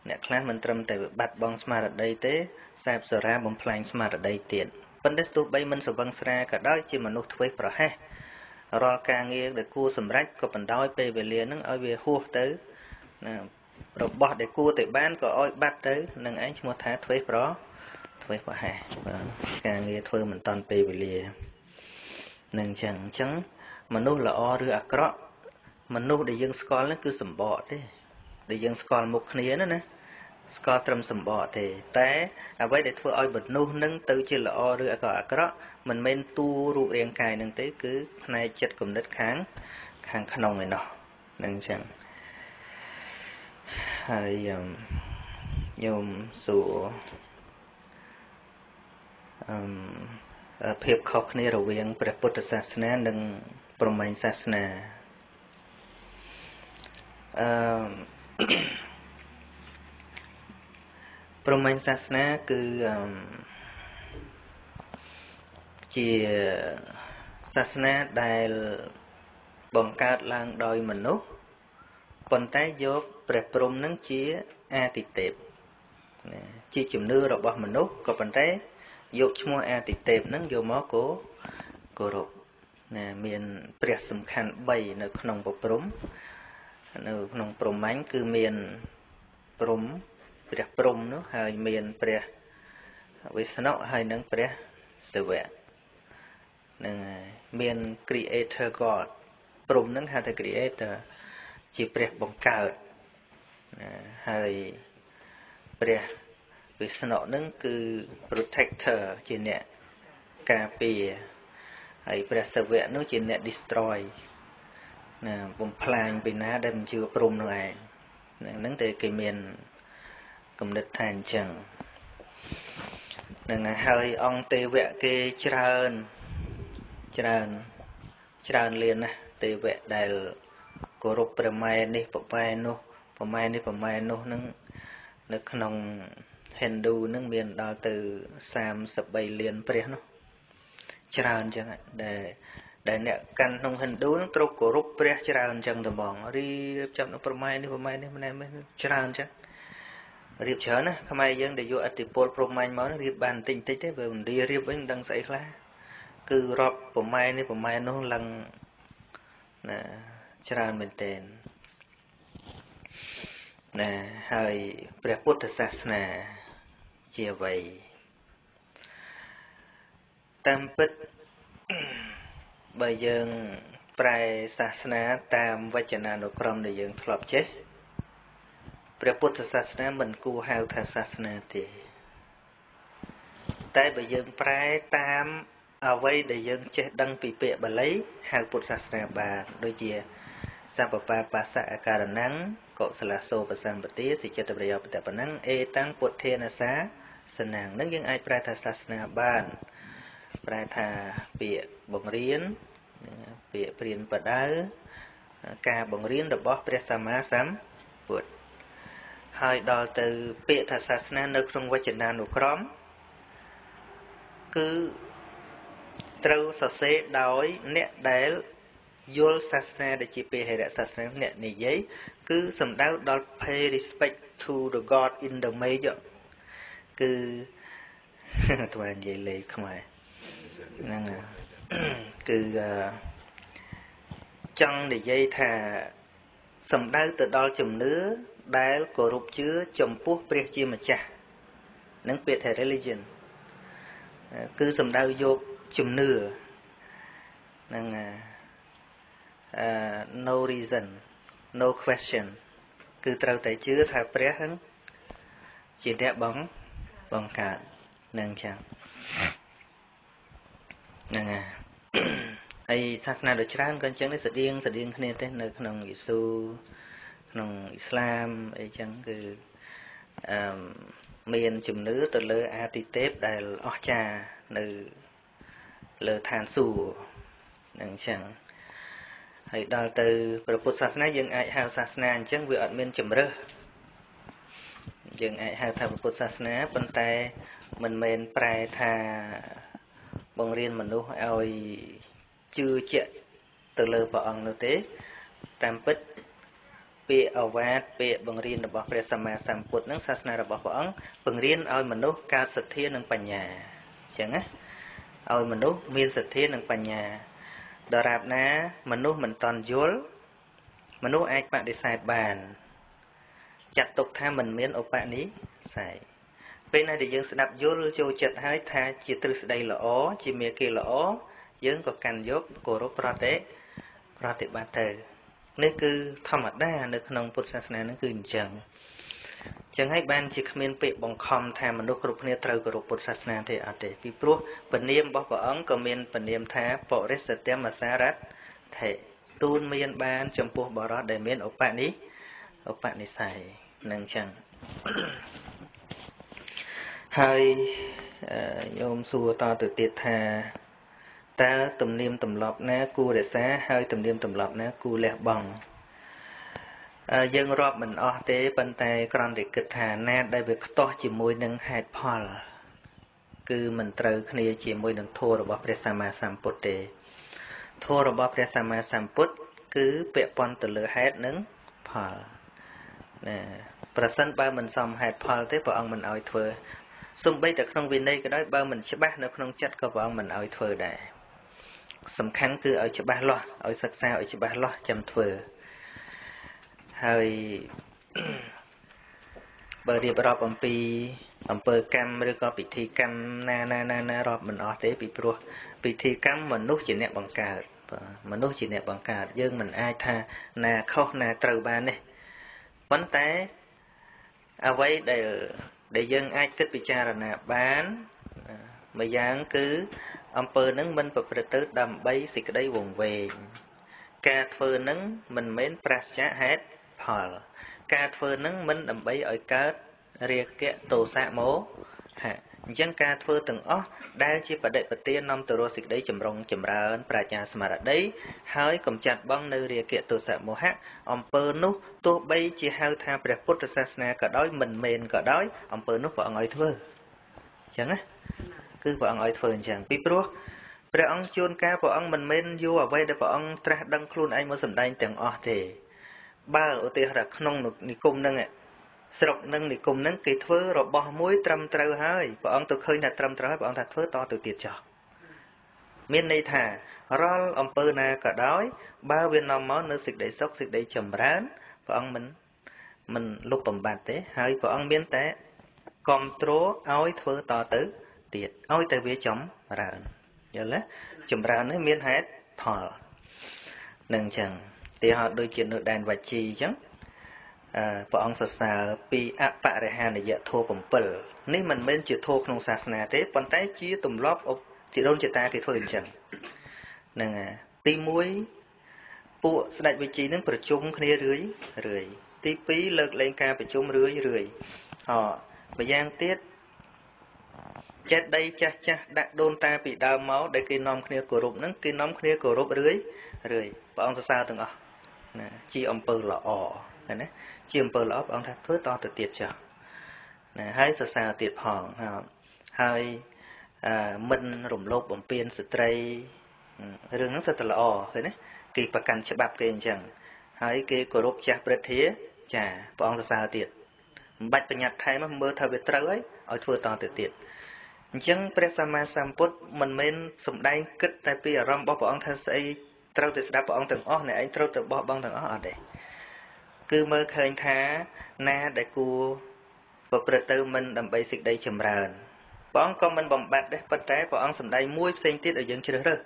អ្នកខ្លះមិនត្រឹមតែបាត់បង់ស្មារតីទេសែបសារាបំផ្លាញស្មារតីទៀតប៉ុន្តែទោះបីមិនស្វឹងស្រាក៏ដោយជាមនុស្សធ្វើប្រហែសរាល់ការងារដែលគួរសម្រេចក៏បណ្ដោយពេលវេលានឹងឲ្យវាហួសទៅណារបស់ដែលគួរតែបានក៏ឲ្យបាត់ទៅនឹងឯងឈ្មោះថាធ្វើប្រ ធ្វើប្រហែសបាទការងារធ្វើមិនតាន់ពេលវេលានឹងអញ្ចឹងអញ្ចឹងមនុស្សល្អឬអាក្រក់មនុស្សដែលយើងស្គាល់ហ្នឹងគឺសម្បកទេ ដែលយើងស្គាល់មុខគ្នាណាណាស្គាល់ត្រឹមសម្បកទេ តែអ្វីដែលធ្វើឲ្យមនុស្សនឹងទៅជាល្អឬក៏អាក្រក់មិនមែនតួរូបរាងកាយនឹងទេគឺផ្នែកចិត្តគំនិតខាង ខាងក្នុងឯណោះនឹងអញ្ចឹងហើយញោមសួរអឺ ភាពខុសគ្នារវាងព្រះពុទ្ធសាសនានិងព្រហ្មញ្ញសាសនាអឺព្រហ្មញ្ញសាសនាគឺជាសាសនាដែលបង្កើតឡើងដោយមនុស្សប៉ុន្តែយកព្រះព្រំនឹងជាអាទិទេពជាជំនឿរបស់មនុស្សក៏ប៉ុន្តែ យកឈ្មោះអាទិទេពនឹងយកមកគោគោរពណាមានព្រះសំខាន់3នៅក្នុងពព្រំនៅក្នុងព្រំមាញ់គឺមានព្រំព្រះព្រំនោះហើយមានព្រះវិស្ណុហើយនឹងព្រះសិវៈនឹងមាន creator god ព្រំនឹងហៅថា creator ជាព្រះបង្កើតហើយព្រះ វិស្ណុនឹងគឺ protector ជាអ្នកការពារហើយព្រះសិវៈនោះជាអ្នក destroy ណាបំផ្លាញពីណាដែលមិនជឿព្រំនោះឯងហ្នឹងតែគេមានគំនិតថាអញ្ចឹងនឹងហើយអង្គទេវៈគេច្រើនច្រើនច្រើនលៀនណាស់ទេវៈដែលគោរពព្រះម៉ែនេះប្រម៉ែនោះប្រម៉ែនេះប្រម៉ែនោះនឹងនៅក្នុង Hindu នឹងមានដល់ទៅ33លានព្រះនោះច្រើនអញ្ចឹងដែលដែលអ្នកកាន់ក្នុង Hindu នឹងត្រូវគោរពព្រះច្រើនអញ្ចឹងត្មងរៀបចំនៅប្រម៉ែនេះប្រម៉ែនេះម្នាក់ច្រើនអញ្ចឹងរៀបច្រើនណាខ្មែរយើងដែលយកអតិពលព្រំមាញ់មករៀបបានតិចតិចទេបើឥណ្ឌារៀបវិញមិនដឹងស្អីខ្លះគឺរាប់ប្រម៉ែនេះប្រម៉ែនោះឡើងណាច្រើនមែនទែនណាហើយព្រះពុទ្ធសាសនា ជាអ្វីតាមពិតបើយើងប្រែសាសនាតាមវចនានុក្រមដែលយើងធ្លាប់ចេះព្រះពុទ្ធសាសនាមិនគួរហៅថាសាសនាទេតែបើយើងប្រែតាមអ្វីដែលយើងចេះដឹងពីពាក្យបាលីហៅពុទ្ធសាសនាបានដូចជាសពបាបាសៈអការណੰកុសលសោបសម្បទាសិចិត្តប្រយោបតបណੰអេតាំងពុទ្ធានសា សនាងនឹងយើងអាចប្រែថាសាសនាបាន ប្រែថាពាក្យបង្រៀនពាក្យព្រានបដៅការបង្រៀនរបស់ព្រះសម្មាសម្ពុទ្ធហើយដល់ទៅពាក្យថាសាសនានៅក្នុងវចនានុក្រមគឺត្រូវសរសេរដោយអ្នកដែលយល់សាសនាដែលជាពេហិរៈសាសនាអ្នកនិយាយគឺសំដៅដល់ pay respect to the god in the major គឺថ្មនិយាយលេខខ្មែរហ្នឹងគឺចង់និយាយថាសំដៅទៅដល់ជំនឿដែលគោរពជឿចំពោះព្រះជាម្ចាស់នឹងពាក្យថា religion គឺសំដៅយកជំនឿនឹងអឺ no reason no question គឺត្រូវតែជឿថាព្រះហ្នឹងជាអ្នកបង បង្កើតនឹងចឹងហ្នឹងហើយហើយសាសនាដ៏ច្រើនក៏អញ្ចឹងដែរស្តៀងស្តៀងគ្នាទេនៅក្នុងយេស៊ូក្នុងអ៊ីស្លាមអីចឹងគឺអឺមានជំនឿទៅលើអាទិទេពដែលអស្ចារ្យនៅលើឋានសួគ៌នឹងចឹងហើយដល់ទៅព្រះពុទ្ធសាសនាយើងអាចហៅសាសនាអញ្ចឹងវាអត់មានជំរើស យើងអាចហៅថាពុទ្ធសាសនាប៉ុន្តែមិនមែនប្រែថាបង្រៀនមនុស្សឲ្យជឿជាក់ទៅលើព្រះអង្គនោះទេ តាមពិតពាក្យអវាទពាក្យបង្រៀនរបស់ព្រះសម្មាសម្ពុទ្ធនឹងសាសនារបស់ព្រះអង្គបង្រៀនឲ្យមនុស្សកើតសទ្ធានិងបញ្ញាអញ្ចឹងណាឲ្យមនុស្សមានសទ្ធានិងបញ្ញាដរាបណាមនុស្សមិនតន់យល់មនុស្សអាចបដិសេធបាន ចាត់ទុកថាមិនមានឧបនិស្ស័យពេលណាដែលយើងស្ដាប់យល់ចូលចិត្តហើយថាជាទ្រឹស្ដីល្អជាមេគេល្អយើងក៏កាន់យកគោរពប្រតិប្រតិបត្តិទៅនេះគឺធម្មតានៅក្នុងពុទ្ធសាសនានឹងគឺអញ្ចឹងចឹងហើយបានជាគ្មានពាក្យបង្ខំថាមនុស្សគ្រប់គ្នាត្រូវគោរពពុទ្ធសាសនាទេអត់ទេពីព្រោះពនាមរបស់ព្រះអង្គក៏មានពនាមថាបរិស त्य មសារៈថេទូនមានបាន ចំពោះបរោះដែលមានឧបនិឧបនិស្ស័យ នឹងចឹងហើយញោមសួរតទៅទៀតថាតើទំនៀមទម្លាប់ណាគួររក្សាហើយទំនៀមទម្លាប់ណាគួរលះបង់យើងរាប់មិនអស់ទេប៉ុន្តែគ្រាន់តែគិតថាណាដែលវាខ្ទាស់ជាមួយនឹងហេតុផល គឺមិនត្រូវគ្នាជាមួយនឹងធម៌របស់ព្រះសម្មាសម្ពុទ្ធទេធម៌របស់ព្រះសម្មាសម្ពុទ្ធគឺពាក់ព័ន្ធទៅលើហេតុនិងផលណា ប្រសិនបើមិនសមហេតុផលទេព្រះអង្គមិនឲ្យធ្វើសំបីតែក្នុងវិន័យក៏ដោយបើមិនច្បាស់នៅក្នុងចិត្តក៏ព្រះអង្គមិនឲ្យធ្វើដែរសំខាន់គឺឲ្យច្បាស់លាស់ឲ្យសិក្សាឲ្យច្បាស់លាស់ចាំធ្វើហើយបើរៀបរាប់អំពីអំពើកម្មឬក៏ពិធីកម្មណាណាណាណារាប់មិនអស់ទេពីព្រោះពិធីកម្មមនុស្សជាអ្នកបង្កើតមនុស្សជាអ្នកបង្កើតយើងមិនអាចថាណាខុសណាត្រូវបានទេប៉ុន្តែ អ្វីដែលដែលយើងអាចគិតពិចារណាបានមួយយ៉ាងគឺអំពើនឹងមិនប្រព្រឹត្តទៅដើម្បីសេចក្តីវង្វេងការធ្វើនឹងមិនមែនប្រសចាហេតុផល ការធ្វើនឹងមិនដើម្បីឲ្យកើតរាគៈទោសៈមោហៈ អញ្ចឹងការធ្វើទាំងអស់ដែលជាបដិបទាននាំទៅរកសេចក្តីចម្រុងចម្រើន ប្រាជ្ញាស្មារតីហើយកំចាត់បងនៅរាគៈទោសៈមោហៈអំពើនោះទោះបីជាហៅថាព្រះពុទ្ធសាសនាក៏ដោយមិនមែនក៏ដោយអំពើនោះព្រះអង្គឲ្យធ្វើអញ្ចឹងណាគឺព្រះអង្គឲ្យធ្វើអញ្ចឹងពីព្រោះព្រះអង្គជួនកាលព្រះអង្គមិនមែនយកអ្វីដែលព្រះអង្គត្រាស់ដឹងខ្លួនឯងមកសម្ដែងទាំងអស់ទេបើឧទាហរណ៍ក្នុងនិគមហ្នឹង ស្រុកនឹងនិគមនឹងគេធ្វើរបស់មួយត្រឹមត្រូវហើយព្រះអង្គទៅឃើញថាត្រឹមត្រូវហើយព្រះអង្គថាធ្វើតទៅទៀតចោះមានន័យថារាល់អំពើណាក៏ដោយ បើវានាំមកនៅសេចក្តីសុខសេចក្តីចម្រើនព្រះអង្គមិនមិនលុបបំបត្តិទេហើយព្រះអង្គមានតែគ្រប់គ្រងឲ្យធ្វើតទៅទៀតឲ្យតែវាចម្រើនយល់ទេចម្រើននេះមានហេតុផលនឹងអញ្ចឹងទីហោដូចជានៅដែនវជីអញ្ចឹង ព្រះអង្គសរសើរពីអបរិហានយៈធម៌7នេះមិនមែនជាធម៌ក្នុងសាសនាទេប៉ុន្តែជាទម្លាប់ជីដូនជាតាគេធ្វើអញ្ចឹងហ្នឹងទី1ពួកស្ដេចវិជីនឹងប្រជុំគ្នារឿយរឿយទី2លើកលែងការប្រជុំរឿយរឿយអម្យ៉ាងទៀតចេតិយចាស់ចាស់ដាក់ដូនតាពីដើមមកដែលគេនាំគ្នាគោរពហ្នឹងគេនាំគ្នាគោរពរឿយរឿយព្រះអង្គសរសើរទាំងអស់ណាជាអំពើល្អឃើញណា ជាអំពើល្អព្រះអង្គថាធ្វើតទៅទៀតចាស់ណាហើយសរសើរទៀតផងហើយអឺមិនរំលោភបំពានស្ត្រីរឿងហ្នឹងសិតតែល្អឃើញណាគេប្រកាន់ច្បាប់គេអញ្ចឹងហើយគេគោរពចាស់ព្រឹទ្ធាចាព្រះអង្គសរសើរទៀតមិនបាច់បញ្ញត្តិថែមមើលថាវាត្រូវហើយឲ្យធ្វើតទៅទៀតអញ្ចឹងព្រះសម្មាសម្ពុទ្ធមិនមែនសំដែងគិតតែពីអារម្មណ៍របស់ព្រះអង្គថាស្អីត្រូវតែស្ដាប់ព្រះអង្គទាំងអស់អ្នកឯងត្រូវទៅបោះបង់ទាំងអស់អត់ទេ គឺមើលឃើញថាណាដែលគួរប្រព្រឹត្តទៅមិនដើម្បីសេចក្តីចម្រើនព្រះអង្គក៏មិនបំបត្តិដែរប៉ុន្តែព្រះអង្គសំដែងមួយផ្សេងទៀតឲ្យយើងជ្រើសរើស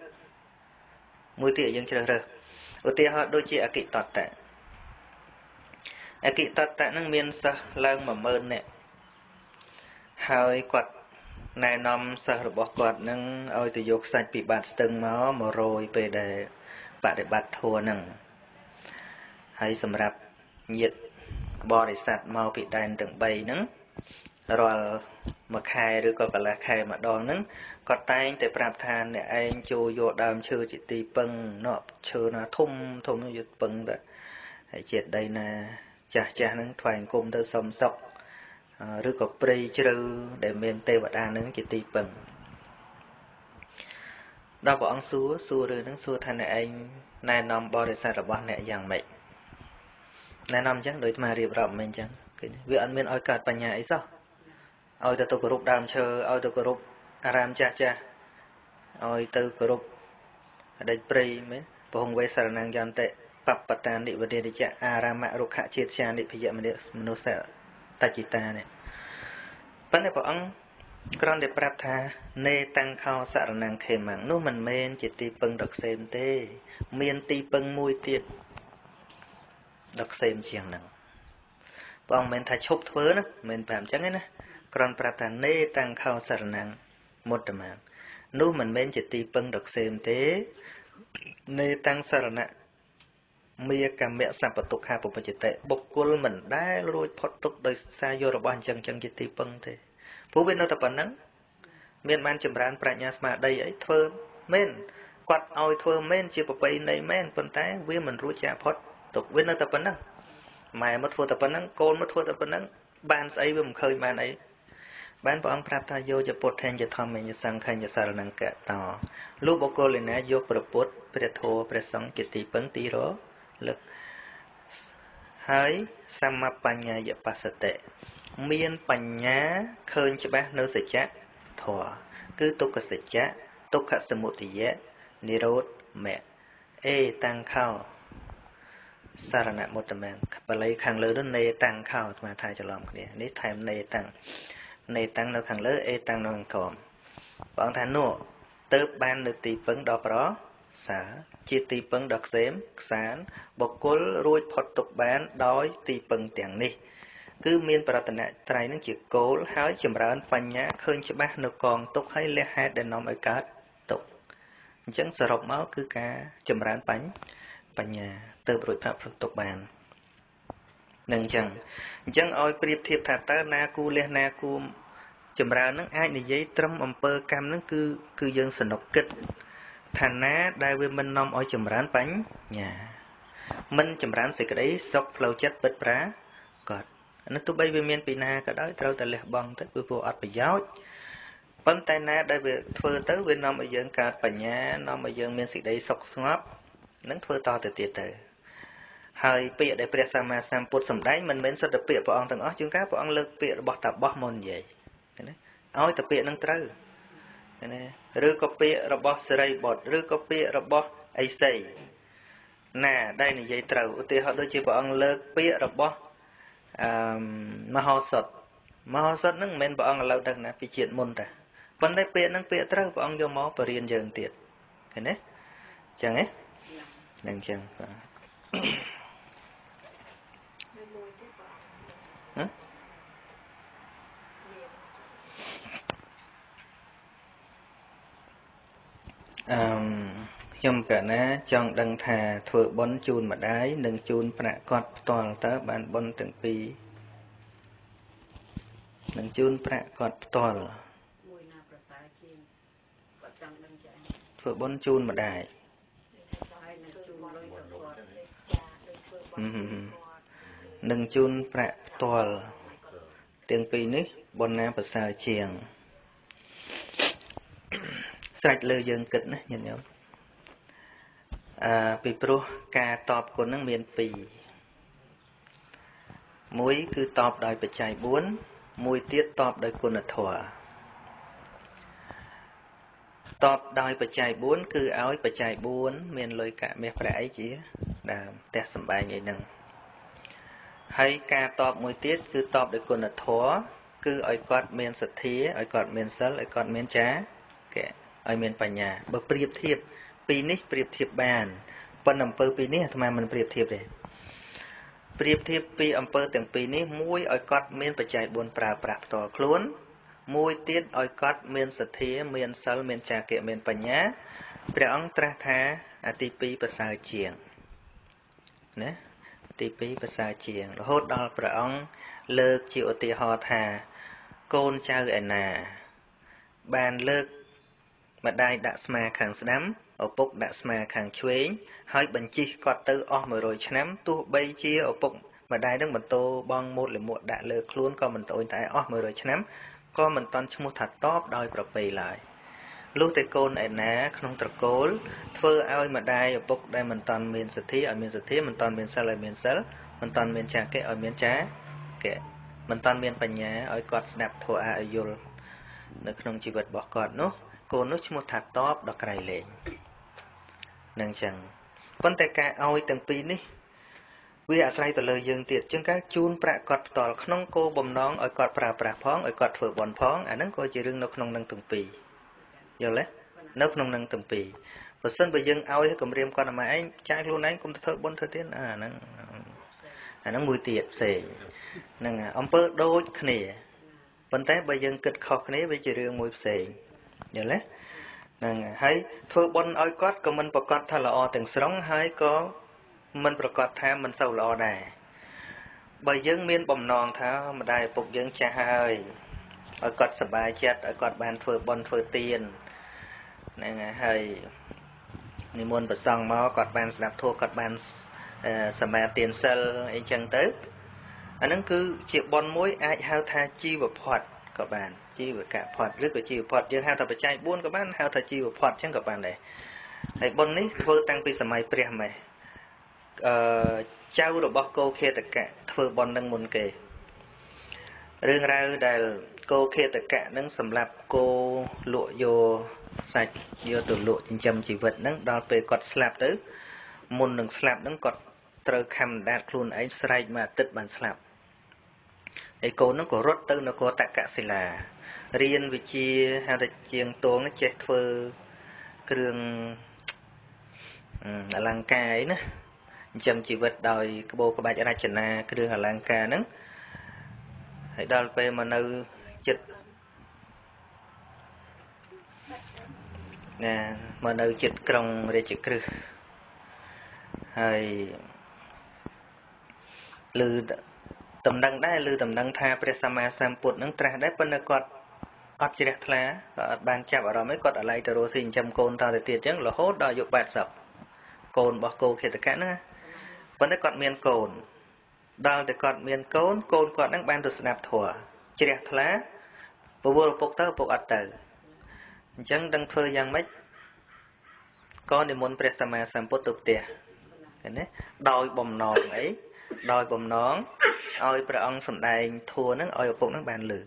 មួយទៀតឲ្យយើងជ្រើសរើសឧទាហរណ៍ដូចជាអកិតតៈអកិតតៈនឹងមានសិស្សឡើង10000នាក់ហើយគាត់ណែនាំសិស្សរបស់គាត់នឹងឲ្យទៅយកខ្សាច់ពីបាតស្ទឹងមកមករយពេលដែលបដិបត្តិធัวនឹងហើយសម្រាប់ ញាតបរិស័ទមកពីដែនទាំង3ហ្នឹងរាល់មួយខែឬក៏កន្លះខែម្ដងហ្នឹងគាត់តែងតែប្រាប់ថាអ្នកឯងចូលយកដើមឈើជាទីពឹងណក់ឈើណាធំធំនោះយកពឹងទៅហើយជាតិដីណាចាស់ចាស់ហ្នឹងថ្វាយអង្គមទៅសុំសុខឬក៏ព្រៃជ្រៅដែលមានទេវតានឹងជាទីពឹងដល់ព្រះអង្គសួរសួររឿងហ្នឹងសួរថាអ្នកឯងណែនាំបរិស័ទរបស់អ្នកយ៉ាងម៉េច ណែនាំអញ្ចឹងដូចអារៀបរាប់មិនអញ្ចឹងគឺវាអត់មានឲ្យកើតបញ្ញាអីសោះឲ្យទៅទៅគោរពដើមឈើឲ្យទៅគោរពអារាមចាស់ចាស់ឲ្យទៅគោរពអតីតព្រៃមែនពហុងវេសរណងយន្តិបបតានិវរិយៈអារាមរុក្ខជាតិជានិភយមមនុស្សតจิតានេះប៉ុន្តែព្រះអង្គគ្រាន់តែប្រាប់ថានេតាំងខោសរណងខេមੰនោះមិនមែនជាទីពឹងដ៏ខ្សែមទេ មានទីពឹងមួយទៀត ដ៏ខ្សែមជាងហ្នឹងព្រះអង្គមិនថាឈប់ធ្វើណាមិនប្រាប់អញ្ចឹងទេណាគ្រាន់ប្រាប់ថានេតាំងខោសរណងមុតតមានោះមិនមែនជាទីពឹងដ៏ខ្សែមទេនេតាំងសរណៈមាកម្មៈសពតុខាពុបចិត្តបុគ្គលមិនដែលរួចផុតទុកដោយសារយករបស់អញ្ចឹងអញ្ចឹងជាទីពឹងទេព្រោះវានៅតែប៉ុណ្ណឹងមានបានចម្រើនប្រាជ្ញាស្មារតីអីធ្វើមែនគាត់ឲ្យធ្វើមែនជាប្របីនៃមែនប៉ុន្តែវាមិនរួចចាកផុត ទុកវានៅតែប៉ុណ្ណឹងម៉ែមកធ្វើតែប៉ុណ្ណឹងកូនមកធ្វើតែប៉ុណ្ណឹងបានស្អីវាមិនឃើញបានអីបានព្រះអង្គប្រាប់ថាយោជពុទ្ធេញធម្មញ្ញសង្ឃញ្ញសារណង្កតលុះបុគ្គលឯណាយកព្រះពុទ្ធព្រះធម៌ព្រះសង្ឃជាទីពឹងទីរលឹកហើយសម្បញ្ញាយបស្សតិមានបញ្ញាឃើញច្បាស់នៅសច្ចៈធម៌គឺទុក្ខសច្ចៈទុក្ខសមុទយៈនិរោធមគ្គអេតាំងខោ សារណមុតមង្គបល័យខាងលើនោះនេតាំងខោអាត្មាថាច្រឡំគ្នានេះថែមនេតាំងនេតាំងនៅខាងលើអេតាំងនៅខាងក្រោមព្រះអង្គថានោះទៅបាននៅទីពឹងដល់ប្រសាជាទីពឹងដ៏ខ្សែមខ្សានបុគ្គលរួចផុតទុកបានដោយទីពឹងទាំងនេះ គឺមានប្រតនត្រ័យនឹងជាគោលហើយចម្រើនបញ្ញាឃើញច្បាស់នៅកងទុកហើយលះហេតុដែលនាំឲ្យកើតទុកអញ្ចឹងសរុបមកគឺការចម្រើនបញ្ញ បញ្ញាទៅរួចផាក់ព្រឹកទុកបាននឹងអញ្ចឹងអញ្ចឹងឲ្យប្រៀបធៀបថាតើណាគូលះណាគូចម្រើននឹងអាចនិយាយត្រឹមអំពើកម្មនឹងគឺគឺយើងសនុកគិតឋានៈដែលវាមិននាំឲ្យចម្រើនបញ្ញាមិនចម្រើនសេចក្តីសុខផ្លូវចិត្តពិតប្រាកដនោះទោះបីវាមានពីណាក៏ដោយត្រូវតែលះបង់ទៅព្រោះអត់ប្រយោជន៍ប៉ុន្តែណាដែលវាធ្វើទៅវានាំឲ្យយើងកើតបញ្ញានាំឲ្យយើងមានសេចក្តីសុខស្ងប់ នឹងធ្វើតទៅទៀតទៅហើយពាក្យដែលព្រះសម្មាសម្ពុទ្ធសម្ដែងមិនមែនសិតតែពាក្យព្រះអង្គទាំងអស់ជួនកាលព្រះអង្គលើកពាក្យរបស់តាបោះមកនិយាយណាឲ្យតែពាក្យនឹងត្រូវណាឬក៏ពាក្យរបស់សេរីបុត្រឬក៏ពាក្យរបស់អីសីណាដែលនិយាយត្រូវឧទាហរណ៍ដូចជាព្រះអង្គលើកពាក្យរបស់អឺមហោសថមហោសថហ្នឹងមិនមែនព្រះអង្គឥឡូវដឹងណាពីជាតិមុនតាប៉ុន្តែពាក្យហ្នឹងពាក្យត្រូវព្រះអង្គយកមកបរៀនយើងទៀតឃើញទេអញ្ចឹងហ៎ហ្នឹងអញ្ចឹងបាទអឺខ្ញុំកណាចង់ដឹងថាធ្វើបុណ្យជូនម្ដាយនិងជូនប្រាក់គាត់ផ្ទាល់តើបានបុណ្យទាំងពីរនឹងជូនប្រាក់គាត់ផ្ទាល់មួយណាប្រសើរជាងគាត់ចង់ដឹងចាធ្វើបុណ្យជូនម្ដាយ នឹងជូនប្រាក់ផ្ទាល់ទាំងពីរនេះបុណ្យណាប្រសើរជាងស្រេចលើយើងគិតណាញាតិញោមអឺពីព្រោះការតបគុណនឹងមាន2មួយគឺតបដោយបច្ច័យ4មួយទៀតតបដោយគុណធម៌ តបដោយបច្ច័យ4គឺឲ្យបច្ច័យ4មានលុយកាក់មាសប្រាក់អីជាដើមផ្ទះសំបែងអីហ្នឹងហើយការតបមួយទៀតគឺតបដោយគុណធម៌គឺឲ្យគាត់មានសទ្ធាឲ្យគាត់មានសិលឲ្យគាត់មានចាកៈឲ្យមានបញ្ញាបើប្រៀបធៀបពីរនេះប្រៀបធៀបបានប៉ុន្តែអំពើពីរនេះអាត្មាមិនប្រៀបធៀបទេប្រៀបធៀបពីអំពើទាំងពីរនេះមួយឲ្យគាត់មានបច្ច័យ4ប្រើប្រាស់ផ្ទាល់ខ្លួន មួយទៀតឲ្យគាត់មានសទ្ធា មានសិលមានចាគៈមានបញ្ញាព្រះអង្គត្រាស់ថាអាទី2ប្រសើរជាងណាទី2ប្រសើរជាងរហូតដល់ព្រះអង្គលើកជាឧទាហរណ៍ថា កូនចៅឯណា បានលើកម្ដាយដាក់ស្មាខាងស្ដាំឪពុកដាក់ស្មាខាងឆ្វេងហើយបញ្ជិះគាត់ទៅអស់100ឆ្នាំទោះបីជាឪពុកម្ដាយនឹងបន្តបងមូតលមួកដាក់លើខ្លួនក៏មិនត្អូញត្អែអស់100ឆ្នាំ ក៏មិនតន់ឈ្មោះថាតបដោយប្រពៃឡើយលុះតែកូនឯណាក្នុងត្រកូលធ្វើឲ្យម្ដាយឪពុកដែលមិនតន់មានសទ្ធាឲ្យមានសទ្ធាមិនតន់មានសិលឲ្យមានសិលមិនតាន់មានចាកិឲ្យមានចាកិមិនតាន់មានបញ្ញាឲ្យគាត់ស្ដាប់ធម៌អាយល់នៅក្នុងជីវិតរបស់គាត់នោះកូននោះឈ្មោះថាតបដល់ក្រៃលែងនឹងចឹងប៉ុន្តែការឲ្យទាំងពីរនេះ វាអាស្រ័យទៅលើយើងទៀតជាងការជូនប្រាក់គាត់ផ្ទាល់ក្នុងគោបំណងឲ្យគាត់ប្រើប្រាស់ផងឲ្យគាត់ធ្វើបន់ផងអាហ្នឹងក៏ជារឿងនៅក្នុងនឹងទាំងពីរយល់ទេនៅក្នុងនឹងទាំងពីរបើសិនបើយើងឲ្យគម្រាមគាត់តែឯងចាយខ្លួនឯងកុំទៅធ្វើបន់ធ្វើទៀតអាហ្នឹងអាហ្នឹងមួយទៀតផ្សេងហ្នឹងអំពើដូចគ្នាប៉ុន្តែបើយើងគិតខុសគ្នាវាជារឿងមួយផ្សេងយល់ទេហ្នឹងហើយធ្វើបន់ឲ្យគាត់ក៏មិនប្រកាសថាល្អទាំងស្រុងហើយក៏ មិនប្រកាសថាមិនសូវល្អដែរបើយើងមានបំណងថាម្ដាយឪពុកយើងចាស់ហើយឲ្យគាត់សប្បាយចិត្តឲ្យគាត់បានធ្វើបន់ធ្វើទានហ្នឹងហើយនិមន្តប្រសង់មកគាត់បានស្ដាប់ធម៌គាត់បានសមាទានសិលអីចឹងទៅអាហ្នឹងគឺជាបន់មួយអាចហៅថាជីវផាត់ក៏បានជីវកផាត់ឬក៏ជីវផាត់យើងហៅថាបច្ច័យ4ក៏បានហៅថាជីវផាត់ចឹងក៏បានដែរហើយបន់នេះធ្វើតាំងពីសម័យព្រះម៉េះ អឺចៅរបស់គោខេតកៈធ្វើបន់នឹងមុនគេរឿងរ៉ាវដែលគោខេតកៈនឹងសម្រាប់គោលក់យកសាច់យកទៅលក់ចិញ្ចឹមជីវិតហ្នឹងដល់ពេលគាត់ស្លាប់ទៅមុននឹងស្លាប់ហ្នឹងគាត់ត្រូវខំដាតខ្លួនឯងស្រែកមួយអាទិត្យបានស្លាប់ហើយកូនហ្នឹងក៏រត់ទៅនគរតកសិលារៀនវិជាហៅថាជាងតងចេះធ្វើគ្រឿងអលង្ការអីណាចិ ញ្ចឹមជីវិតដោយក្បូរក្បាច់រចនាគ្រឿងអលង្ការហ្នឹងហើយដល់ពេលមកនៅចិត្តណាមកនៅចិត្តក្រុងរាជក្រឹសហើយឮតំណែងដែរឬតំណែងថាព្រះសម្មាសម្ពុទ្ធនឹងត្រាស់ដែរប៉ុន្តែគាត់អត់ជ្រះថ្លាក៏អត់បានចាប់អារម្មណ៍ឯងគាត់អាឡ័យទៅរស់ស៊ីចិញ្ចឹមកូនតទៅទៀតអញ្ចឹងរហូតដល់អាយុ80កូនរបស់គោខេតកៈហ្នឹង ប៉ុន្តែគាត់មានកូន ដល់តែគាត់មានកូនកូនគាត់ហ្នឹងបានទៅស្ដាប់ធម៌ជ្រះថ្លាពវល់ពុកទៅពុកអត់ទៅអញ្ចឹងដឹងធ្វើយ៉ាងម៉េចក៏និមន្តព្រះសម្មាសម្ពុទ្ធទៅផ្ទះឃើញទេដោយបំណងអីដោយបំណងឲ្យព្រះអង្គសម្ដែងធัวហ្នឹងឲ្យឪពុកហ្នឹងបានលឺ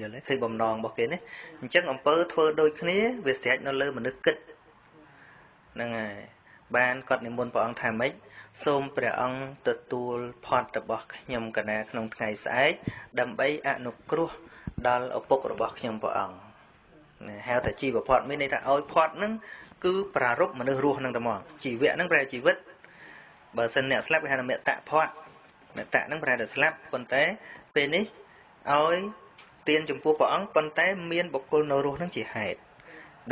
យល់ទេឃើញបំណងរបស់គេនេះអញ្ចឹងអំពើធ្វើដូចគ្នាវាស្រេចនៅលើមនុស្សគិតហ្នឹងហើយបានគាត់និមន្តព្រះអង្គថាម៉េច សូមព្រះអង្គទទួលផាត់របស់ខ្ញុំកណាក្នុងថ្ងៃស្អែកដើម្បីអនុគ្រោះដល់ឪពុករបស់ខ្ញុំព្រះអង្គហៅថាជីវផាត់មានន័យថាឲ្យផាត់ហ្នឹងគឺប្រារព្ធមនុស្សរស់ហ្នឹងតែមកជីវៈហ្នឹងប្រែជីវិតបើសិនអ្នកស្លាប់គេហៅថាមេតៈផាត់មេតៈហ្នឹងប្រែថាស្លាប់ប៉ុន្តែពេលនេះឲ្យទៀនចំពោះព្រះអង្គប៉ុន្តែមានបុគ្គលនៅរស់ហ្នឹងជាហេតុ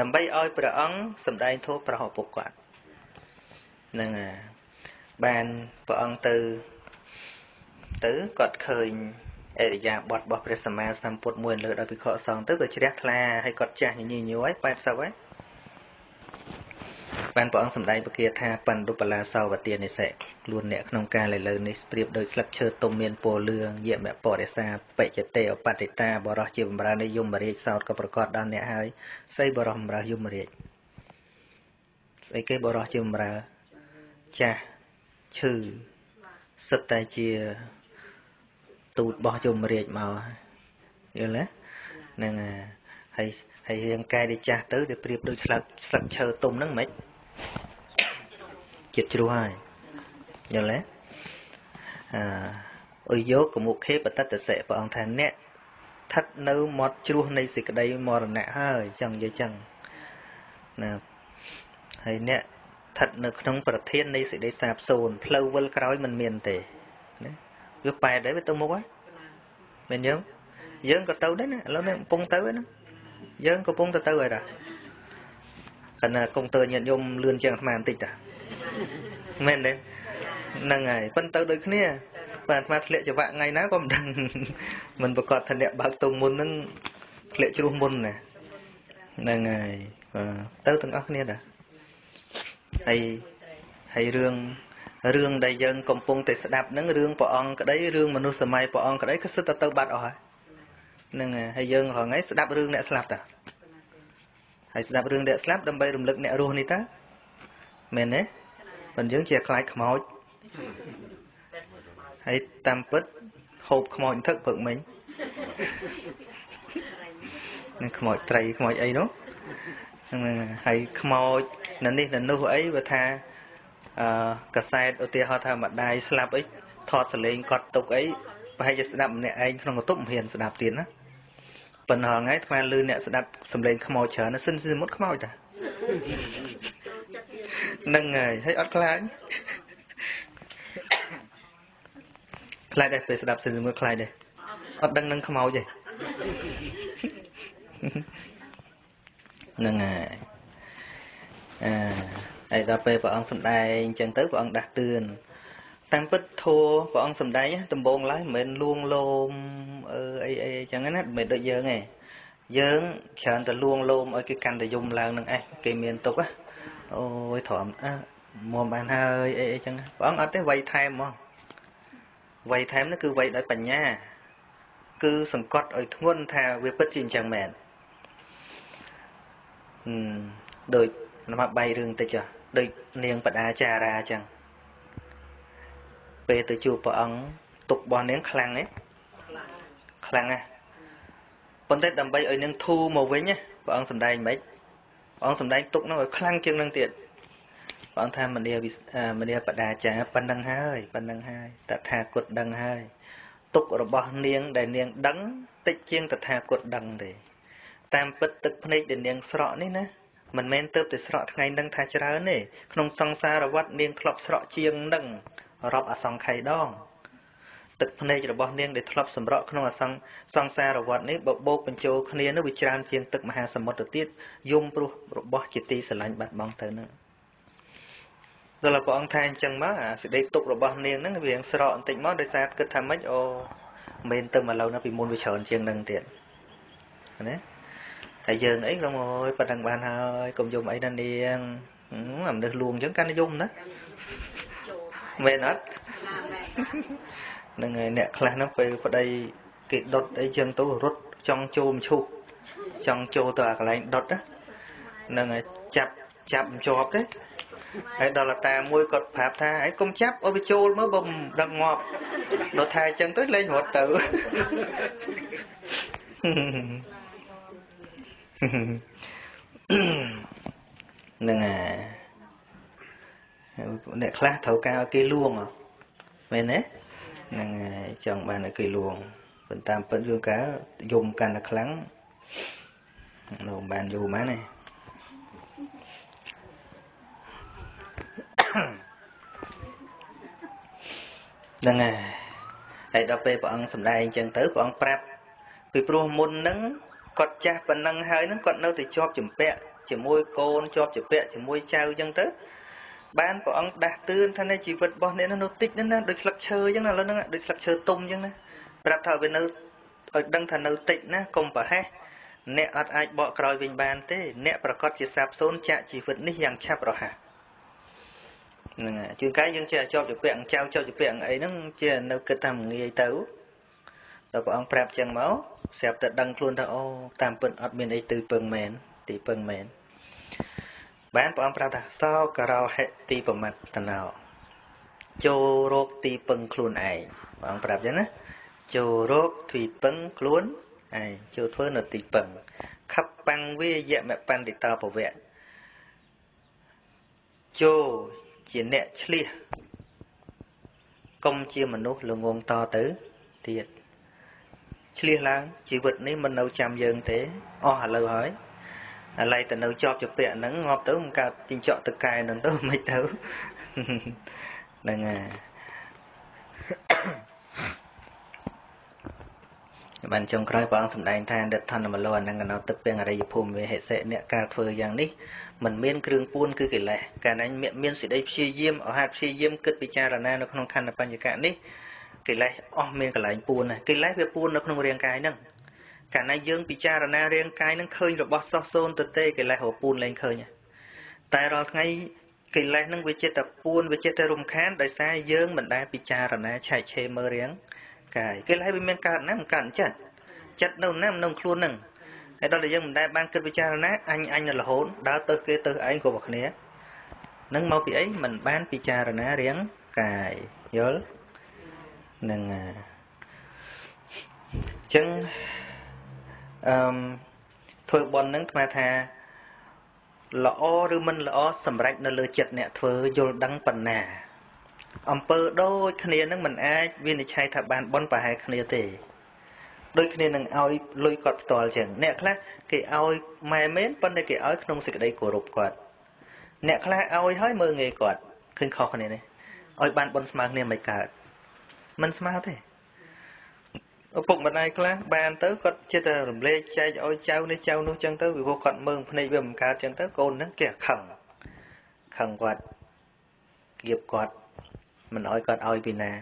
ដើម្បីឲ្យព្រះអង្គសម្ដែងធម៌ប្រហោពុកគាត់ហ្នឹងហើយ បានព្រះអង្គទៅទៅគាត់ឃើញអរិយាបទរបស់ព្រះសម្មាសម្ពុទ្ធមួយលើដោយភិក្ខុសង្ឃទៅក៏ជ្រះថ្លាហើយគាត់ចាស់ញញញយហើយ80ហើយបានព្រះអង្គសម្ដែងពគាថាបណ្ឌុបលាសោវទានិសិខ្លួនអ្នកក្នុងការលើលើនេះប្រៀបដូចស្លឹកឈើទុំមានពណ៌លឿងយមបរិសាបច្ចតេអបតិតាបរោះជាបំរើនៃយមរាជសោតក៏ប្រកាសដល់អ្នកហើយស្អីបរោះបំរើយមរាជស្អីគេបរោះជាបំរើចាស់ ឈឺសិតតែជាទូតរបស់យមរាជមកយល់ទេហ្នឹងហើយហើយរាងកាយដែលចាស់ទៅដែលប្រៀបដូចស្លឹកស្លឹកឈើទុំហ្នឹងមិនចិត្តជ្រោះហើយយល់ទេអឺអុយយកកមុខេបតតសិព្រះអង្គថាអ្នកស្ថិតនៅមាត់ជ្រោះនៃសេចក្តីមរណៈហើយចង់និយាយចឹងណាហើយអ្នក ស្ថិតនៅក្នុងប្រធាននៃសេចក្តីសាបសូន្យផ្លូវវិលក្រោយមិនមានទេណាវាប៉ែដែរវាទៅមុខហើយមែនយើងយើងក៏ទៅដែរណាឥឡូវនេះកំពុងទៅហើយណាយើងកំពុងទៅទៅហើយតាគណៈកុងទ័រញាតិញោមលឿនជាងអាត្មាបន្តិចតាមែនទេហ្នឹងហើយប៉ុន្តែដូចគ្នាបើអាត្មាធ្លាក់ចង្វាក់ថ្ងៃណាក៏មិនដឹងមិនប្រកាសថាអ្នកបើកទុំមុនហ្នឹងធ្លាក់ជ្រោះមុនណាហ្នឹងហើយទៅទាំងអស់គ្នាតា ហើយហើយរឿងរឿងដែលយើងកំពុងតែស្ដាប់ហ្នឹងរឿងព្រះអង្គក្តីរឿងមនុស្សសម័យព្រះអង្គក្តីគឺសិតតែទៅបាត់អស់ហើយហ្នឹងហើយយើងរហងៃស្ដាប់រឿងអ្នកស្លាប់តាហើយស្ដាប់រឿងអ្នកស្លាប់ដើម្បីរំលឹកអ្នករស់នេះតាមែនទេប៉ុន្តែយើងជាខ្លាចខ្មោចហើយតាមពិតហូបខ្មោចទឹកព្រឹកមិញនឹងខ្មោចត្រីខ្មោចអីនោះហ្នឹងហើយខ្មោច នៅនេះនៅនោះអីវាថាអឺកសែតឧទាហរណ៍ថាម្ដាយស្លាប់អីថតសលេងកត់ទុកអីប្រហែលជាស្ដាប់ម្នាក់ឯងក្នុងកតុបមិនហ៊ានស្ដាប់ទៀតណាប៉ុន្តែថ្ងៃថ្មលឺអ្នកស្ដាប់សំឡេងខ្មោចច្រើនសិនសិនមុតខ្មោចតានឹងហើយហើយអត់ខ្លាចខ្លាចដែរពេលស្ដាប់សិនសិនមុតខ្លាចដែរអត់ដឹងនឹងខ្មោចទេនឹងហើយ អឺហើយដល់ពេលព្រះអង្គសំដែងអញ្ចឹងទៅព្រះអង្គដាស់តឿនតាមពិតធัวព្រះអង្គសំដែងដំបងឡើយមិនមែនលួងលោមអឺអីអីអញ្ចឹងណាមិនមែនដូចយើងទេយើងច្រើនតែលួងលោមឲ្យគេកាន់តែយំឡើងនឹងឯងគេមានទុកអូយទ្រាំអើមកបានហើយអីអីចឹងព្រះអង្គអត់ទេវ័យថែមហ្មងវ័យថែមនោះគឺវ័យដោយបញ្ញា គឺសង្កត់ឲ្យធ្ងន់ថាវាពិតជាអញ្ចឹងមែនដូ ចមកបាយរឿងតិចដូចនាងបដាចារាអញ្ចឹងពេលទៅជួបព្រះអង្គទុករបស់នាងខ្លាំងហ៎ខ្លាំងណាស់ប៉ុន្តែដើម្បីឲ្យនាងធូរមកវិញព្រះអង្គសម្ដែងមិនព្រះអង្គសម្ដែងទុកនោះឲ្យខ្លាំងជាងនឹងទៀតព្រះអង្គថាមនីមនីបដាចាប៉ុណ្ណឹងហើយប៉ុណ្ណឹងហើយតថាគតដឹងហើយទុករបស់នាងដែលនាងដឹងតិចជាងតថាគតដឹងទេតាមពិតទឹកភ្នែកដែលនាងស្រក់នេះណា មិនមែនទៅតែស្រក់ថ្ងៃនឹងថាច្រើនទេក្នុងសង្សារវត្តនាងធ្លាប់ស្រក់ជាងនឹងរាប់អសង្ខ័យដងទឹកភ្នែករបស់នាងដែលធ្លាប់សម្រក់ក្នុងអសង្សង្សារវត្តនេះបបោកបញ្ចូលគ្នានោះវាច្រើនជាងទឹកមហាសមុទ្រទៅទៀតយំព្រោះរបស់ជាទីស្រឡាញ់បាត់បង់ទៅនឹងដល់ព្រះអង្គថាអញ្ចឹងមកអាសេចក្តីទុករបស់នាងហ្នឹងវាងស្រកបន្តិចមកដោយសារគិតថាម៉េចអូមិនទៅមកឡូវណាពីមុនវាច្រើនជាងនឹងទៀតណា ហើយយើងអីក៏មកប៉ុណ្ណឹងបានហើយកុំយំអីណានាងអាមនុស្សលួងអញ្ចឹងកាន់តែយំណាមែនអត់ហ្នឹងហើយអ្នកខ្លះហ្នឹងពេលប្តីគេដុតអីចឹងទៅរត់ចង់ចូលមឈូសចង់ចូលទៅអាកន្លែងដុតហ្នឹងហើយចាប់ចាប់មិនជាប់ទេហើយដល់តាមួយគាត់ប្រាប់ថាឯងកុំចាប់ឲ្យវាចូលមើលបើមិនដឹងងាប់ដល់ថាអញ្ចឹងទៅលេងរត់ទៅហ្នឹងហើយអ្នកខ្លះត្រូវការឲ្យគេលួងមែនទេហ្នឹងហើយចង់បានឲ្យគេលួងប៉ុន្តែពិតយូរកាលយំកាន់តែខ្លាំងនៅបានយូរមែនទេហ្នឹងហើយហើយដល់ពេលព្រះអង្គសម្ដែងអញ្ចឹងទៅព្រះអង្គប្រាប់ពីព្រោះមុនហ្នឹង គាត់ចាស់ប៉ុណ្ណឹងហើយហ្នឹងគាត់នៅតែជាប់ចម្ពាក់ជាមួយកូនជាប់ចម្ពាក់ជាមួយចៅអញ្ចឹងទៅបានព្រះអង្គដាស់តឿនថានៅជីវិតរបស់អ្នកនោះតិចណាស់ដូចស្លឹកឈើអញ្ចឹងណាឥឡូវហ្នឹងដូចស្លឹកឈើទុំអញ្ចឹងណាប្រាប់ថាវានៅឲ្យដឹងថានៅតិចណាកុំប្រហែសអ្នកអត់អាចបកក្រោយវិញបានទេ អ្នកប្រកាសជាសាបសូន្យចាក់ជីវិតនេះយ៉ាងឆាប់រហ័សហ្នឹងហើយជួនកាលយើងចេះជាប់ជាពាក់អង្ចៅជាប់ជាពាក់អីហ្នឹងជានៅគិតថាងាយទៅ ដល់ព្រះអង្គប្រាប់ចឹងមកស្រាប់តែដឹងខ្លួនថាអូតាមពិតអត់មានអីទៅពឹងមែនទីពឹងមែនបានព្រះអង្គប្រាប់ថាសោករោហិទីប្រមត្តណោចូលរកទីពឹងខ្លួនឯងព្រះអង្គប្រាប់ចឹងណាចូលរកទីពឹងខ្លួនឯងចូលធ្វើនៅទីពឹងខបបាំងវាយមបណ្ឌិតោពវៈចូលជាអ្នកឆ្លៀសកុំជាមនុស្សល្ងងតទៅទៀត ឆ្លៀសឡើងជីវិតនេះមិននៅចាំយើងទេអស់ឥឡូវហើយឥឡូវទៅនៅជាប់ជាពាក់ហ្នឹងងាប់ទៅមិនកើតទីចក់ទៅកែហ្នឹងទៅមិនទៅហ្នឹងហើយបានចុងក្រោយព្រះអង្គសម្ដែងថាដិដ្ឋនមលោអនង្កណោទឹកពេងអរិយភូមិវេហិសិអ្នកការធ្វើយ៉ាងនេះมันមានគ្រឿងពួនគឺកិលេសកាលណាមានសេចក្តីព្យាយាមអហាតព្យាយាមគិតពិចារណានៅក្នុងខណ្ឌបញ្ញកៈនេះ កិលេសអស់មានកន្លែងពួនណាកិលេសវាពួននៅក្នុងរាងកាយហ្នឹងកាលណាយើងពិចារណារាងកាយហ្នឹងឃើញរបស់សោះសូនទៅទេកិលេសរពួនលែងឃើញតែរាល់ថ្ងៃកិលេសហ្នឹងវាចិត្តតែពួនវាចិត្តតែរំខានដោយសារយើងមិនដែលពិចារណាឆែកឆេរមើលរាងកាយកិលេសវាមានកើតណាមិនកើតចិត្តចិត្តនៅណានៅខ្លួនហ្នឹងហើយដល់តែយើងមិនដែលបានគិតពិចារណាអញអញនៅរហូតដើរទៅគេទៅឯងគ្រប់គ្នានឹងមកពីអីមិនបានពិចារណារាងកាយយល់ នឹងអញ្ចឹងអឺធ្វើបន់នឹងស្មើថាល្អឬមិនល្អសម្រេចនៅលើចិត្តអ្នកធ្វើយល់ដឹងប៉ុណ្ណាអំពើដូចគ្នានឹងមិនអាចវិនិច្ឆ័យថាបានបន់ប្រហែលគ្នាទេដូចគ្នានឹងឲ្យលុយគាត់ផ្ទាល់ចឹងអ្នកខ្លះគេឲ្យម៉ែមែនប៉ុន្តែគេឲ្យក្នុងសេចក្តីគោរពគាត់អ្នកខ្លះឲ្យហើយមើងងាយគាត់ឃើញខុសគ្នានេះឲ្យបានបន់ស្មើគ្នាមិនកើត មិនស្មើទេឪពុកម្ដាយខ្លះបានទៅគាត់ចិត្តតែរំលែកចែកឲ្យចៅនេះចៅនោះចឹងទៅពីព្រោះគាត់មើងភ្នែកវាមិនកើតចឹងទៅកូនហ្នឹងគេខឹងខឹងគាត់គៀបគាត់មិនឲ្យគាត់ឲ្យពីណា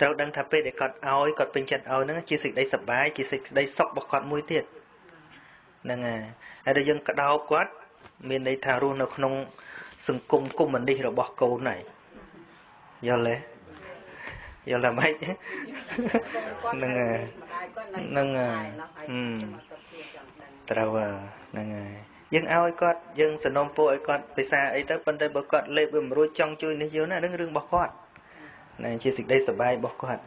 ត្រូវដឹងថាពេលដែលគាត់ឲ្យគាត់ពេញចិត្តឲ្យហ្នឹងជាសេចក្តីសប្បាយជាសេចក្តីសុខរបស់គាត់មួយទៀតហ្នឹងហើយហើយដល់យើងក្តោបគាត់ មានន័យថារស់នៅក្នុង សង្គមកុម្មុយនីសរបស់កូនហើយយល់ទេ យល់តែម៉េចហ្នឹងហើយហ្នឹងហើយត្រូវហ្នឹងហើយយើងឲ្យគាត់យើងសនំពោឲ្យគាត់ភាសាអីទៅប៉ុន្តែបើគាត់លេបវាមិនរួចចង់ជួយនេះយល់ណានឹងរឿងរបស់គាត់ណាជាសេចក្តីសុបាយរបស់គាត់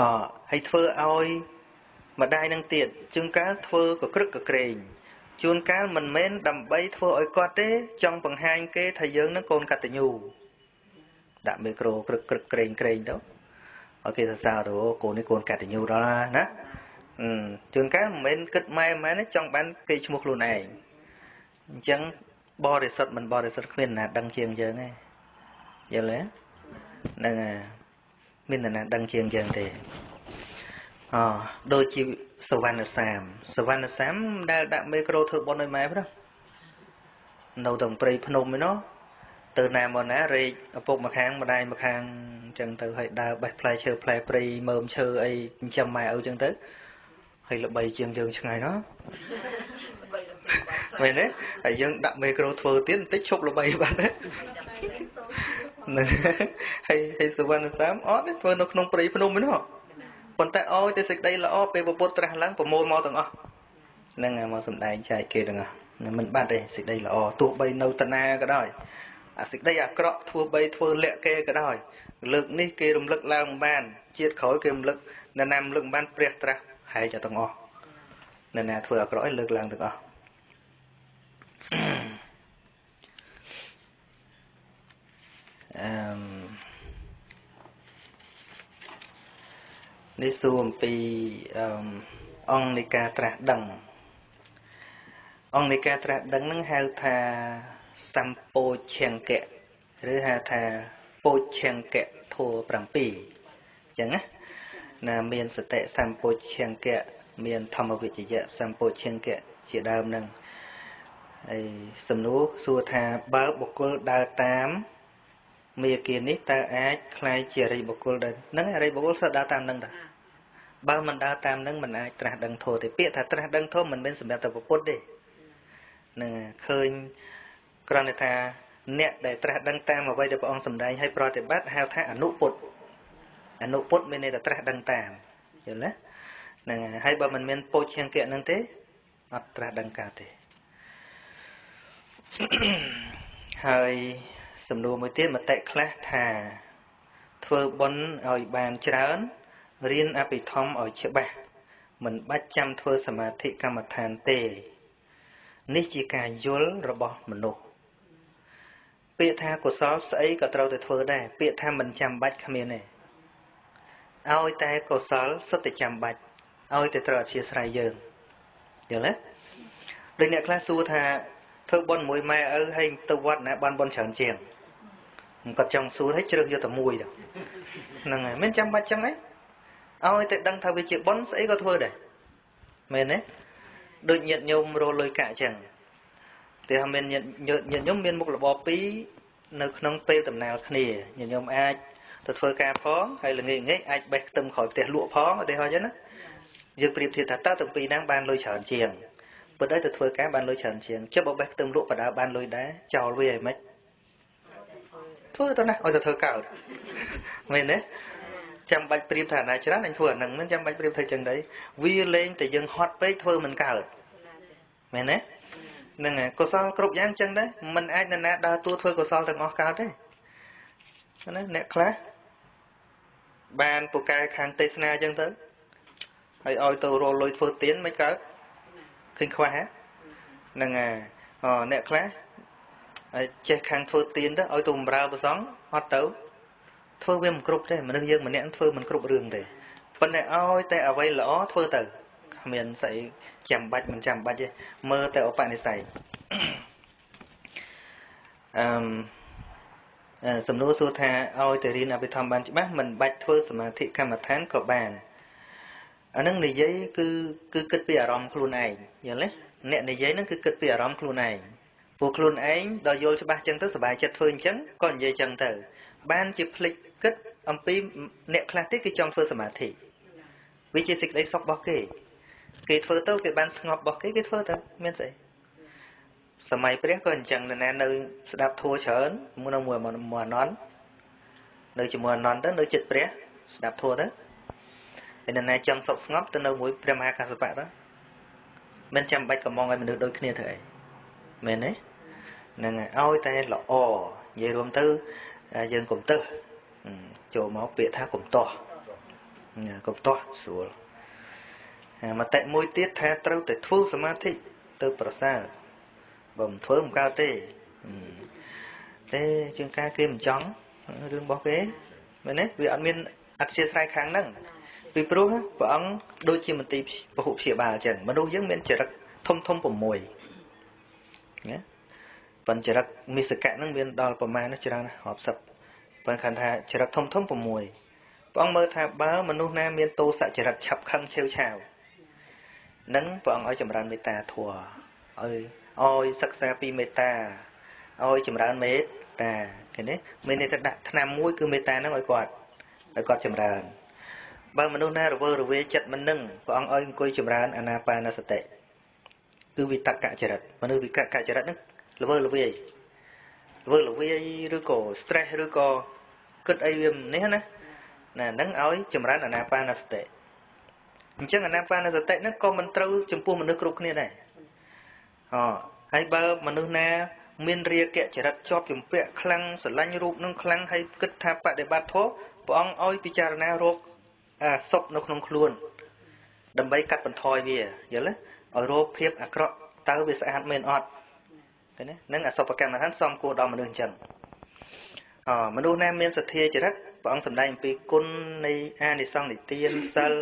អហើយធ្វើឲ្យម្ដាយនឹងទៀតជួនកាលធ្វើកក្រឹកកក្រែងជួនកាលមិនមែនដើម្បីធ្វើឲ្យគាត់ទេ ចង់បង្ហាញគេថាយើងនឹងកូនកតញ្ញូ ដាក់មីក្រូក្រឹកក្រឹកក្រែងក្រែងទៅឲ្យគេសរសើរទៅកូននេះកូនកតញ្ញូដល់ណាអឺជួនកាលមិនមែនគិតម៉ែម៉ែនេះចង់បានគេឈ្មោះខ្លួនឯងអញ្ចឹងបរិសុទ្ធមិនបរិសុទ្ធគ្មានណាដឹងជាងយើងទេយល់ទេហ្នឹងហើយមាននរណាដឹងជាងយើងទេអដូចជាសវណ្ណសាមសវណ្ណសាមដែលដាក់មេក្រូធ្វើបុណ្យឲ្យម៉ែប្រនៅទាំងព្រៃភ្នំឯណោះ ទៅណាមកណារែកឪពុកម្ខាងម្ដាយម្ខាងអញ្ចឹងទៅឲ្យដើរបេះផ្លែឈើផ្លែព្រៃមើមឈើអីចិញ្ចឹមម៉ែឪអញ្ចឹងទៅហើយល្បីជាងយើងឆ្ងាយណាមែនទេហើយយើងដាក់មេក្រូធ្វើទៀតបន្តិចឈប់ល្បីបាត់ណាហ្នឹងហើយហើយសុវណ្ណសាមអត់ទេធ្វើនៅក្នុងព្រៃភ្នំហ្នឹងប៉ុន្តែអោយតែសេចក្តីល្អពេលពុទ្ធត្រាស់ឡើងប្រមូលមកទាំងអស់ហ្នឹងហើយមកសំដែងចែកគេទាំងអស់មិនបាត់ទេសេចក្តីល្អទោះបីនៅតាណាក៏ដោយ អាសេចក្តីអាក្រក់ធ្វើបីធ្វើលាក់គេក៏ដោយលើកនេះគេរំលឹកឡើងបានជាតិក្រោយគេរំលឹកអ្នកណារំលឹកបានព្រះត្រាស់ហែកទាំងអស់អ្នកណាធ្វើអាក្រក់ឲ្យលើកឡើងទាំងអស់អឺនេះសួរអំពីអឺអង្គនៃការត្រាស់ដឹងអង្គនៃការត្រាស់ដឹងនឹងហៅថា សម្ពោឆង្គៈឬហៅថាពោឆង្គៈធัว7អញ្ចឹងណាណាមានសតិសម្ពោឆង្គៈមានធម្មវិជ្ជៈសម្ពោឆង្គៈជាដើមនឹងហើយសំណួរសួរថាបើបុគ្គលដើរតាមមេគានេះតើអាចខ្លាយជារិយបុគ្គលដែរនឹងរិយបុគ្គលសិតដើរតាមនឹងដែរបើមិនដើរតាមនឹងមិនអាចត្រាស់ដឹងធម៌ទេពាក្យថាត្រាស់ដឹងធម៌មិនមែនសម្រាប់តែពុទ្ធទេនឹងឃើញ គ្រាន់តែថាអ្នកដែលត្រាស់ដឹងតាមអ្វីដែលព្រះអង្គសម្ដែងឲ្យប្រតិបត្តិហៅថាអនុពុទ្ធអនុពុទ្ធមានន័យថាត្រាស់ដឹងតាមយល់ទេហ្នឹងហើយបើមិនមានពោជង្គៈហ្នឹងទេអត់ត្រាស់ដឹងកើតទេហើយសំណួរមួយទៀតមតិខ្លះថា ធ្វើបុណ្យឲ្យបានច្រើនរៀនអភិធម្មឲ្យច្បាស់មិនបាច់ចាំធ្វើសមាធិកម្មដ្ឋានទេ នេះជាការយល់របស់មនុស្ស ពាក្យថាកុសលស្អីក៏ត្រូវតែធ្វើដែរពាក្យថាមិនចាំបាច់គ្មានទេឲ្យតែកុសលសុទ្ធតែចាំបាច់ឲ្យតែត្រូវអធិស្ឋានយើងយល់ទេដូចអ្នកខ្លះសួរថាធ្វើបុណ្យមួយម៉ែឪហើយទៅវត្តណាបានបុណ្យច្រើនជាងគាត់ចង់សួរឲ្យជ្រើសយកតែមួយហ្នឹងហើយមិនចាំបាច់ចឹងទេឲ្យតែដឹងថាវាជាបុណ្យស្អីក៏ធ្វើដែរមែនទេដូចញាតញោមរលុយកាក់ចឹង តែមានញាតញាតញោមមានមុខរបរពីរនៅក្នុងពេលដំណើរគ្នាញាតញោមអាចទៅធ្វើការផងហើយល្ងាចងាចអាចបេះខ្ទឹមក្រោយផ្ទះលក់ផងឧទាហរណ៍ចឹងណាយើងប្រៀបធៀបថាតើទាំងពីរហ្នឹងបានលុយច្រើនជាងពិតហើយទៅធ្វើការបានលុយច្រើនជាងចុះបើបេះខ្ទឹមលក់បដាបានលុយដែរចោលវាឲ្យម៉េចធ្វើទៅណាឲ្យទៅធ្វើកើតមែនទេចាំបាច់ប្រៀបថាណាច្រើនអញធ្វើអាហ្នឹងមិនចាំបាច់ប្រៀបថាចឹងដែរវាលេងតែយើងហត់ពេកធ្វើមិនកើតមែនទេ ហ្នឹងហើយកុសលគ្រប់យ៉ាងចឹងដែរมันអាចនរណាដើរតួធ្វើកុសលទាំងអស់កើតទេណាអ្នកខ្លះបានពូកែខាងទេសនាអញ្ចឹងទៅហើយឲ្យទៅរលុយធ្វើទៀនមិនកើតឃើញខ្វះហ្នឹងហើយអ្នកខ្លះហើយចេះខាងធ្វើទៀនទៅឲ្យទៅបំរើប្រសងអត់ទៅធ្វើវាមិនគ្រប់ទេមនុស្សយើងម្នាក់ធ្វើមិនគ្រប់រឿងទេប៉ុន្តែឲ្យតែអ្វីល្អធ្វើទៅ គ្មានស្អីចាំបាច់មិនចាំបាច់ទេមើលតែឧបនិស្ស័យអឺសំណួរសួរថាឲ្យទៅរៀនអភិធម្មបានច្បាស់មិនបាច់ធ្វើសមាធិកម្មដ្ឋានក៏បានអានឹងនិយាយគឺគឺគិតពីអារម្មណ៍ខ្លួនឯងយល់ទេអ្នកនិយាយហ្នឹងគឺគិតពីអារម្មណ៍ខ្លួនឯងពួកខ្លួនឯងដល់យល់ច្បាស់ចឹងទៅសบายចិត្តធ្វើអញ្ចឹងក៏និយាយចឹងទៅបានជាភ្លេចគិតអំពីអ្នកខ្លះទៀតគេចង់ធ្វើសមាធិវាជាសេចក្តីសុខរបស់គេ គេធ្វើទៅគេបានស្ងប់របស់គេគេធ្វើទៅមានស្អីសម័យព្រះក៏អញ្ចឹងនៅណានៅស្ដាប់ធัวច្រើនមួយនៅមួយមួយអនន្តនៅជាមួយអនន្តទៅនៅចិត្តព្រះស្ដាប់ធัวទៅហើយនៅណាចង់សុខស្ងប់ទៅនៅមួយព្រះមហាកសបៈទៅមិនចាំបាច់កំងឲ្យមនុស្សដូចគ្នាធ្វើអីមែនទេហ្នឹងហើយឲ្យតែល្អនិយាយរួមទៅយើងកុំទឹះចូលមកពាក្យថាកុំទាស់កុំទាស់ស្រួល មតិមួយទៀតថាត្រូវតែធ្វើសមាធិទៅប្រសើរបើមិនធ្វើមិនកើតទេទេជាងការគេមិនចង់រឿងរបស់គេមែនទេវាអត់មានអធិស្ឋានខាងហ្នឹងពីព្រោះព្រះអង្គដូចជាមន្ទីរពហុព្យាបាលអញ្ចឹងមនុស្សយើងមានចរិតធំធំ6ណាបញ្ចរិតមិសកៈហ្នឹងមានដល់ប្រមាណច្រើនរាប់សិបបើខាងថាចរិតធំធំ6ព្រះអង្គមើលថាបើមនុស្សណាមានទោសចរិតឆាប់ខឹងឆេវឆាវ នឹងព្រះអង្គឲ្យចម្រើនមេត្តាធម៌ឲ្យឲ្យសិក្សាពីមេត្តាឲ្យចម្រើនមេត្តាឃើញទេមានន័យថាដាក់ឆ្នាំមួយគឺមេត្តាហ្នឹងឲ្យគាត់ឲ្យគាត់ចម្រើនបើមនុស្សណារវើរវាយចិត្តមិននឹងព្រះអង្គឲ្យអង្គុយចម្រើនអាណាបានសតិគឺវិតកចរិតមនុស្សវិកកចរិតហ្នឹងរវើរវាយរវើរវាយឬក៏ stress ឬក៏គិតអីវានេះណាណាហ្នឹងឲ្យចម្រើនអាណាបានសតិ អញ្ចឹងអាណាបានសតិហ្នឹងក៏មិនត្រូវចំពោះមនុស្សគ្រប់គ្នាដែរអហើយបើមនុស្សណា មានរាគៈចរិតជាប់ជំពាក់ខ្លាំងស្រឡាញ់រូបនឹងខ្លាំងហើយគិតថាបដិបត្តិធម៌ព្រះអង្គឲ្យពិចារណារោគអាសុបនៅក្នុងខ្លួន ដើម្បីកាត់បន្ថយវាយល់ទេឲ្យរោគភាពអាក្រក់តើវាស្អាតមែនអត់ឃើញទេនឹងអសុបកម្មដ្ឋានសំគួរដល់មនុស្សអញ្ចឹងអមនុស្សណាមានសទ្ធាចរិតព្រះអង្គសម្ដែងអំពីគុណនៃអានិសង្សនិទានសិល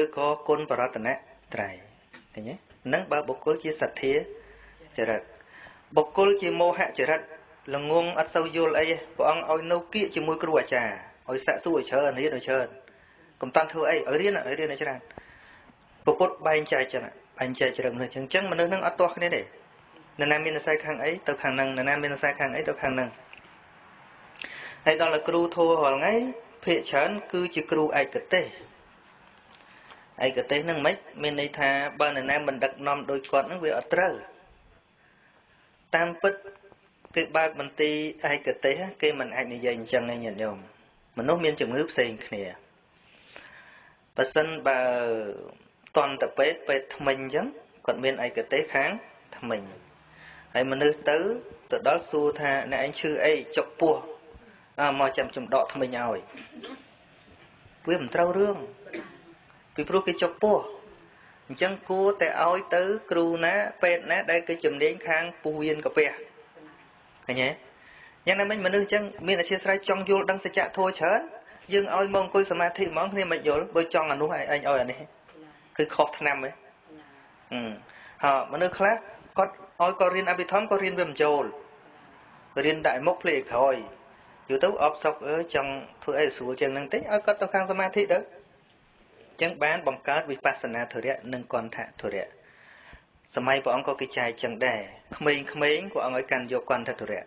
ឬក៏គុណបរតនត្រ័យឃើញទេនឹងបើបុគ្គលជាសទ្ធាចរិតបុគ្គលជាមោហចរិតល្ងងអត់សូវយល់អីព្រះអង្គឲ្យនៅគៀកជាមួយគ្រូអាចារ្យឲ្យសាក់សួរឲ្យច្រើនរៀនឲ្យច្រើនកុំតាន់ធ្វើអីឲ្យរៀនឲ្យរៀនឲ្យច្រើនពុទ្ធបែងចែកចឹងបែងចែកជ្រឹងមនុស្សចឹងចឹងមនុស្សនឹងអត់ទាស់គ្នាទេនរណាមាននិស័យខាងអីទៅខាងហ្នឹងនរណាមាននិស័យខាងអីទៅខាងហ្នឹងហើយដល់តែគ្រូធัวរាល់ថ្ងៃភាកច្រើនគឺជាគ្រូឯកទេស ឯកទេសហ្នឹងមិនមានន័យថាបើនរណាមិនដឹកនាំដោយគាត់ហ្នឹងវាអត់ត្រូវតាមពិតគេបើកមន្ទីរឯកទេសគេមិនអាចនិយាយអញ្ចឹងឯងញាតិញោមមនុស្សមានជំងឺផ្សេងគ្នាបើសិនបើតន់តពេទ្យពេទ្យថ្មិញអញ្ចឹងគាត់មានឯកទេសខាងថ្មិញហើយមនុស្សទៅទៅដល់សួរថាអ្នកឯងឈឺអីចុកពោះអើមកចាំចំដកថ្មិញឲ្យវាមិនត្រូវរឿង ពីព្រោះគេចុកពោះអញ្ចឹងគួរតែឲ្យទៅ គ្រូណាពេទ្យណា ដែលគេជំនាញខាងពោះវៀនកាពះឃើញទេយ៉ាងណាមិញមនុស្សអញ្ចឹងមានអធិស្ឋានចង់យល់ដឹងសច្ចធម៌ច្រើនយើងឲ្យមកអង្គុយសមាធិហ្មងគ្នាមិនយល់បើចង់អានោះឯងឲ្យអានេះគឺខុសឆ្នាំហ៎ហ៎មនុស្សខ្លះគាត់ឲ្យគាត់រៀនអភិធម្មគាត់រៀនវាមិនចូលរៀនដាក់មុខភ្លេចក្រោយយូរទៅអបសុកអើចង់ធ្វើអីស្រួលជាងនឹងតិចឲ្យគាត់ទៅខាងសមាធិទៅ ចឹងបានបង្កើតវិបស្សនាធរៈនិងកន្ធធរៈសម័យព្រះអង្គក៏គេចែកចឹងដែរក្មេងៗក៏អង្គឲ្យកាន់យកកន្ធធរៈ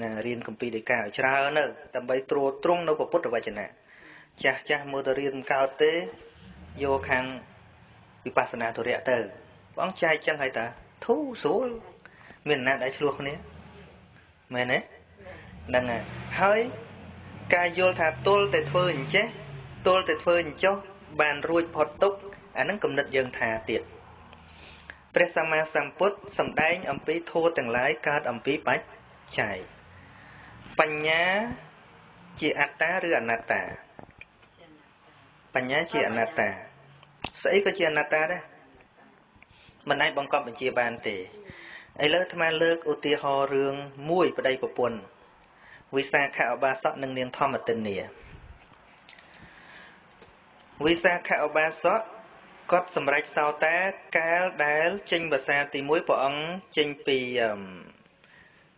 ណារៀនកម្ពីដីកាឲ្យច្រើនទៅដើម្បីត្រួតត្រងនៅពុទ្ធវចនៈចាស់ចាស់មើលទៅរៀនកើតទេយកខាងវិបស្សនាធរៈទៅព្រះអង្គចែកចឹងហើយតាធូរស្រួលមានណាដែលឆ្លោះគ្នាមែនទេហ្នឹងហើយហើយការយល់ថាទល់តែធ្វើអញ្ចេះទល់តែធ្វើអញ្ចោះ បានរួចផុតទុកអានឹងគំនិតយើងថាទៀតព្រះសម្មាសម្ពុទ្ធសម្ដែងអំពីធម៌ទាំងឡាយកើតអំពីបច្ច័យបញ្ញាជាអត្តាឬអនត្តា បញ្ញាជាអនត្តាស្អីក៏ជាអនត្តាដែរមិនអាចបង្កប់បញ្ជាបានទេឥឡូវអាត្មាលើកឧទាហរណ៍រឿងមួយប្តីប្រពន្ធវិសាខឧបាសកនិងនាងធម្មទិនី វិសាខឧបាសកគាត់សម្រេចសោតាកាលដែលចេញភាសាទី1ព្រះអង្គចេញពី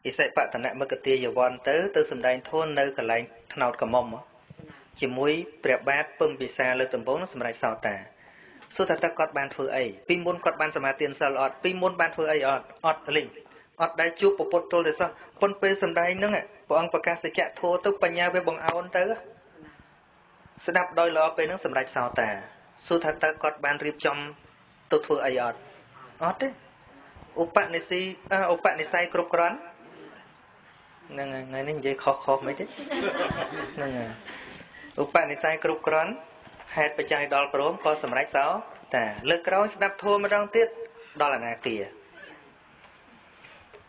អិសិបតនមគតិយវ័នទៅទៅសម្ដែងធននៅកន្លែងថ្នោតកមុំជាមួយព្រះបាទពឹមពិសាលើកដំបូងសម្រេចសោតាសួរថាតើគាត់បានធ្វើអីពីមុនគាត់បានសមាទានសិលអត់ពីមុនបានធ្វើអីអត់អត់លីងអត់ដែលជួបពពុទ្ធទល់ទេសោះប៉ុន្តែពេលសម្ដែងហ្នឹងព្រះអង្គប្រកាសសច្ចៈធម៌ទៅបញ្ញាវាបង្អោនទៅ ស្ដាប់ដោយល្អពេលហ្នឹងសម្រេចសោតាសួរថាតើគាត់បានរៀបចំទៅធ្វើអីអត់អត់ទេឧបនិស្ស័យឧបនិស្ស័យគ្រប់គ្រាន់ហ្នឹងថ្ងៃនេះនិយាយខុសខុសមិនទេហ្នឹងឧបនិស្ស័យគ្រប់គ្រាន់ហេតុបច្ច័យដល់ព្រមក៏សម្រេចសោតាលើកក្រោយស្ដាប់ធម៌ម្ដងទៀតដល់អនាគា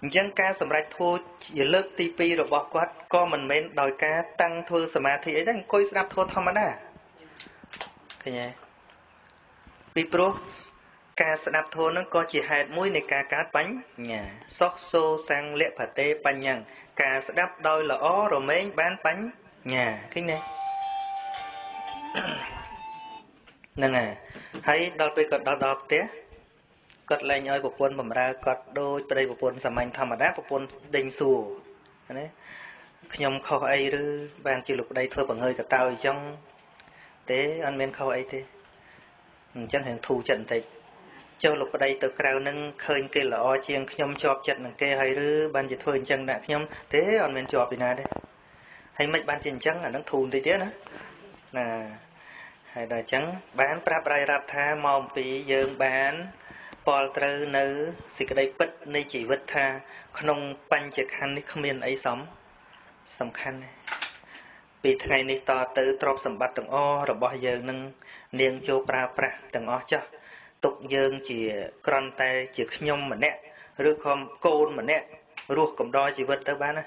អញ្ចឹងការសម្រេចធម៌ជាលើកទី2របស់គាត់ក៏មិនមែនដោយការតាំងធ្វើសមាធិអីដែរអង្គុយស្ដាប់ធម៌ធម្មតាឃើញទេពីព្រោះការស្ដាប់ធម៌នឹងក៏ជាហេតុមួយនៃការកើតបញ្ញាសុខសោសាំងលៈភតេបញ្ញការស្ដាប់ដោយល្អរមែងបានបញ្ញាឃើញទេហ្នឹងហើយហើយដល់ពេលគាត់ដល់ដល់ផ្ទះ គាត់លែងឲ្យប្រពន្ធបំរើគាត់ដូចប្តីប្រពន្ធសាមញ្ញធម្មតាប្រពន្ធដេញសួរណាខ្ញុំខុសអីឬបានជាលោកប្តីធ្វើបង្ហើយកតើអញ្ចឹងទេអត់មានខុសអីទេអញ្ចឹងរៀងធូរចិត្តបន្តិចចុះលោកប្តីទៅក្រៅនឹងឃើញគេល្អជាងខ្ញុំជាប់ចិត្តនឹងគេហើយឬបានជាធ្វើអញ្ចឹងដាក់ខ្ញុំទេអត់មានជាប់ពីណាទេហើយមិនបានជាអញ្ចឹងអានឹងធូរបន្តិចទៀតណាណាហើយដល់អញ្ចឹងបានប្រាប់រាយរាប់ថាមកអំពីយើងបាន ពលត្រូវនៅសេចក្តីពិតនៃជីវិតថា ក្នុងបញ្ចខណ្ឌនេះគ្មានអីសំសំខាន់ទេពីថ្ងៃនេះតទៅទ្រព្យសម្បត្តិទាំងអស់របស់យើងនឹងនាងចូលប្រើប្រាស់ទាំងអស់ចោះទុកយើងជាក្រន់តែជាខ្ញុំម្នាក់ឬក៏កូនម្នាក់រស់កំដរជីវិតទៅបានណា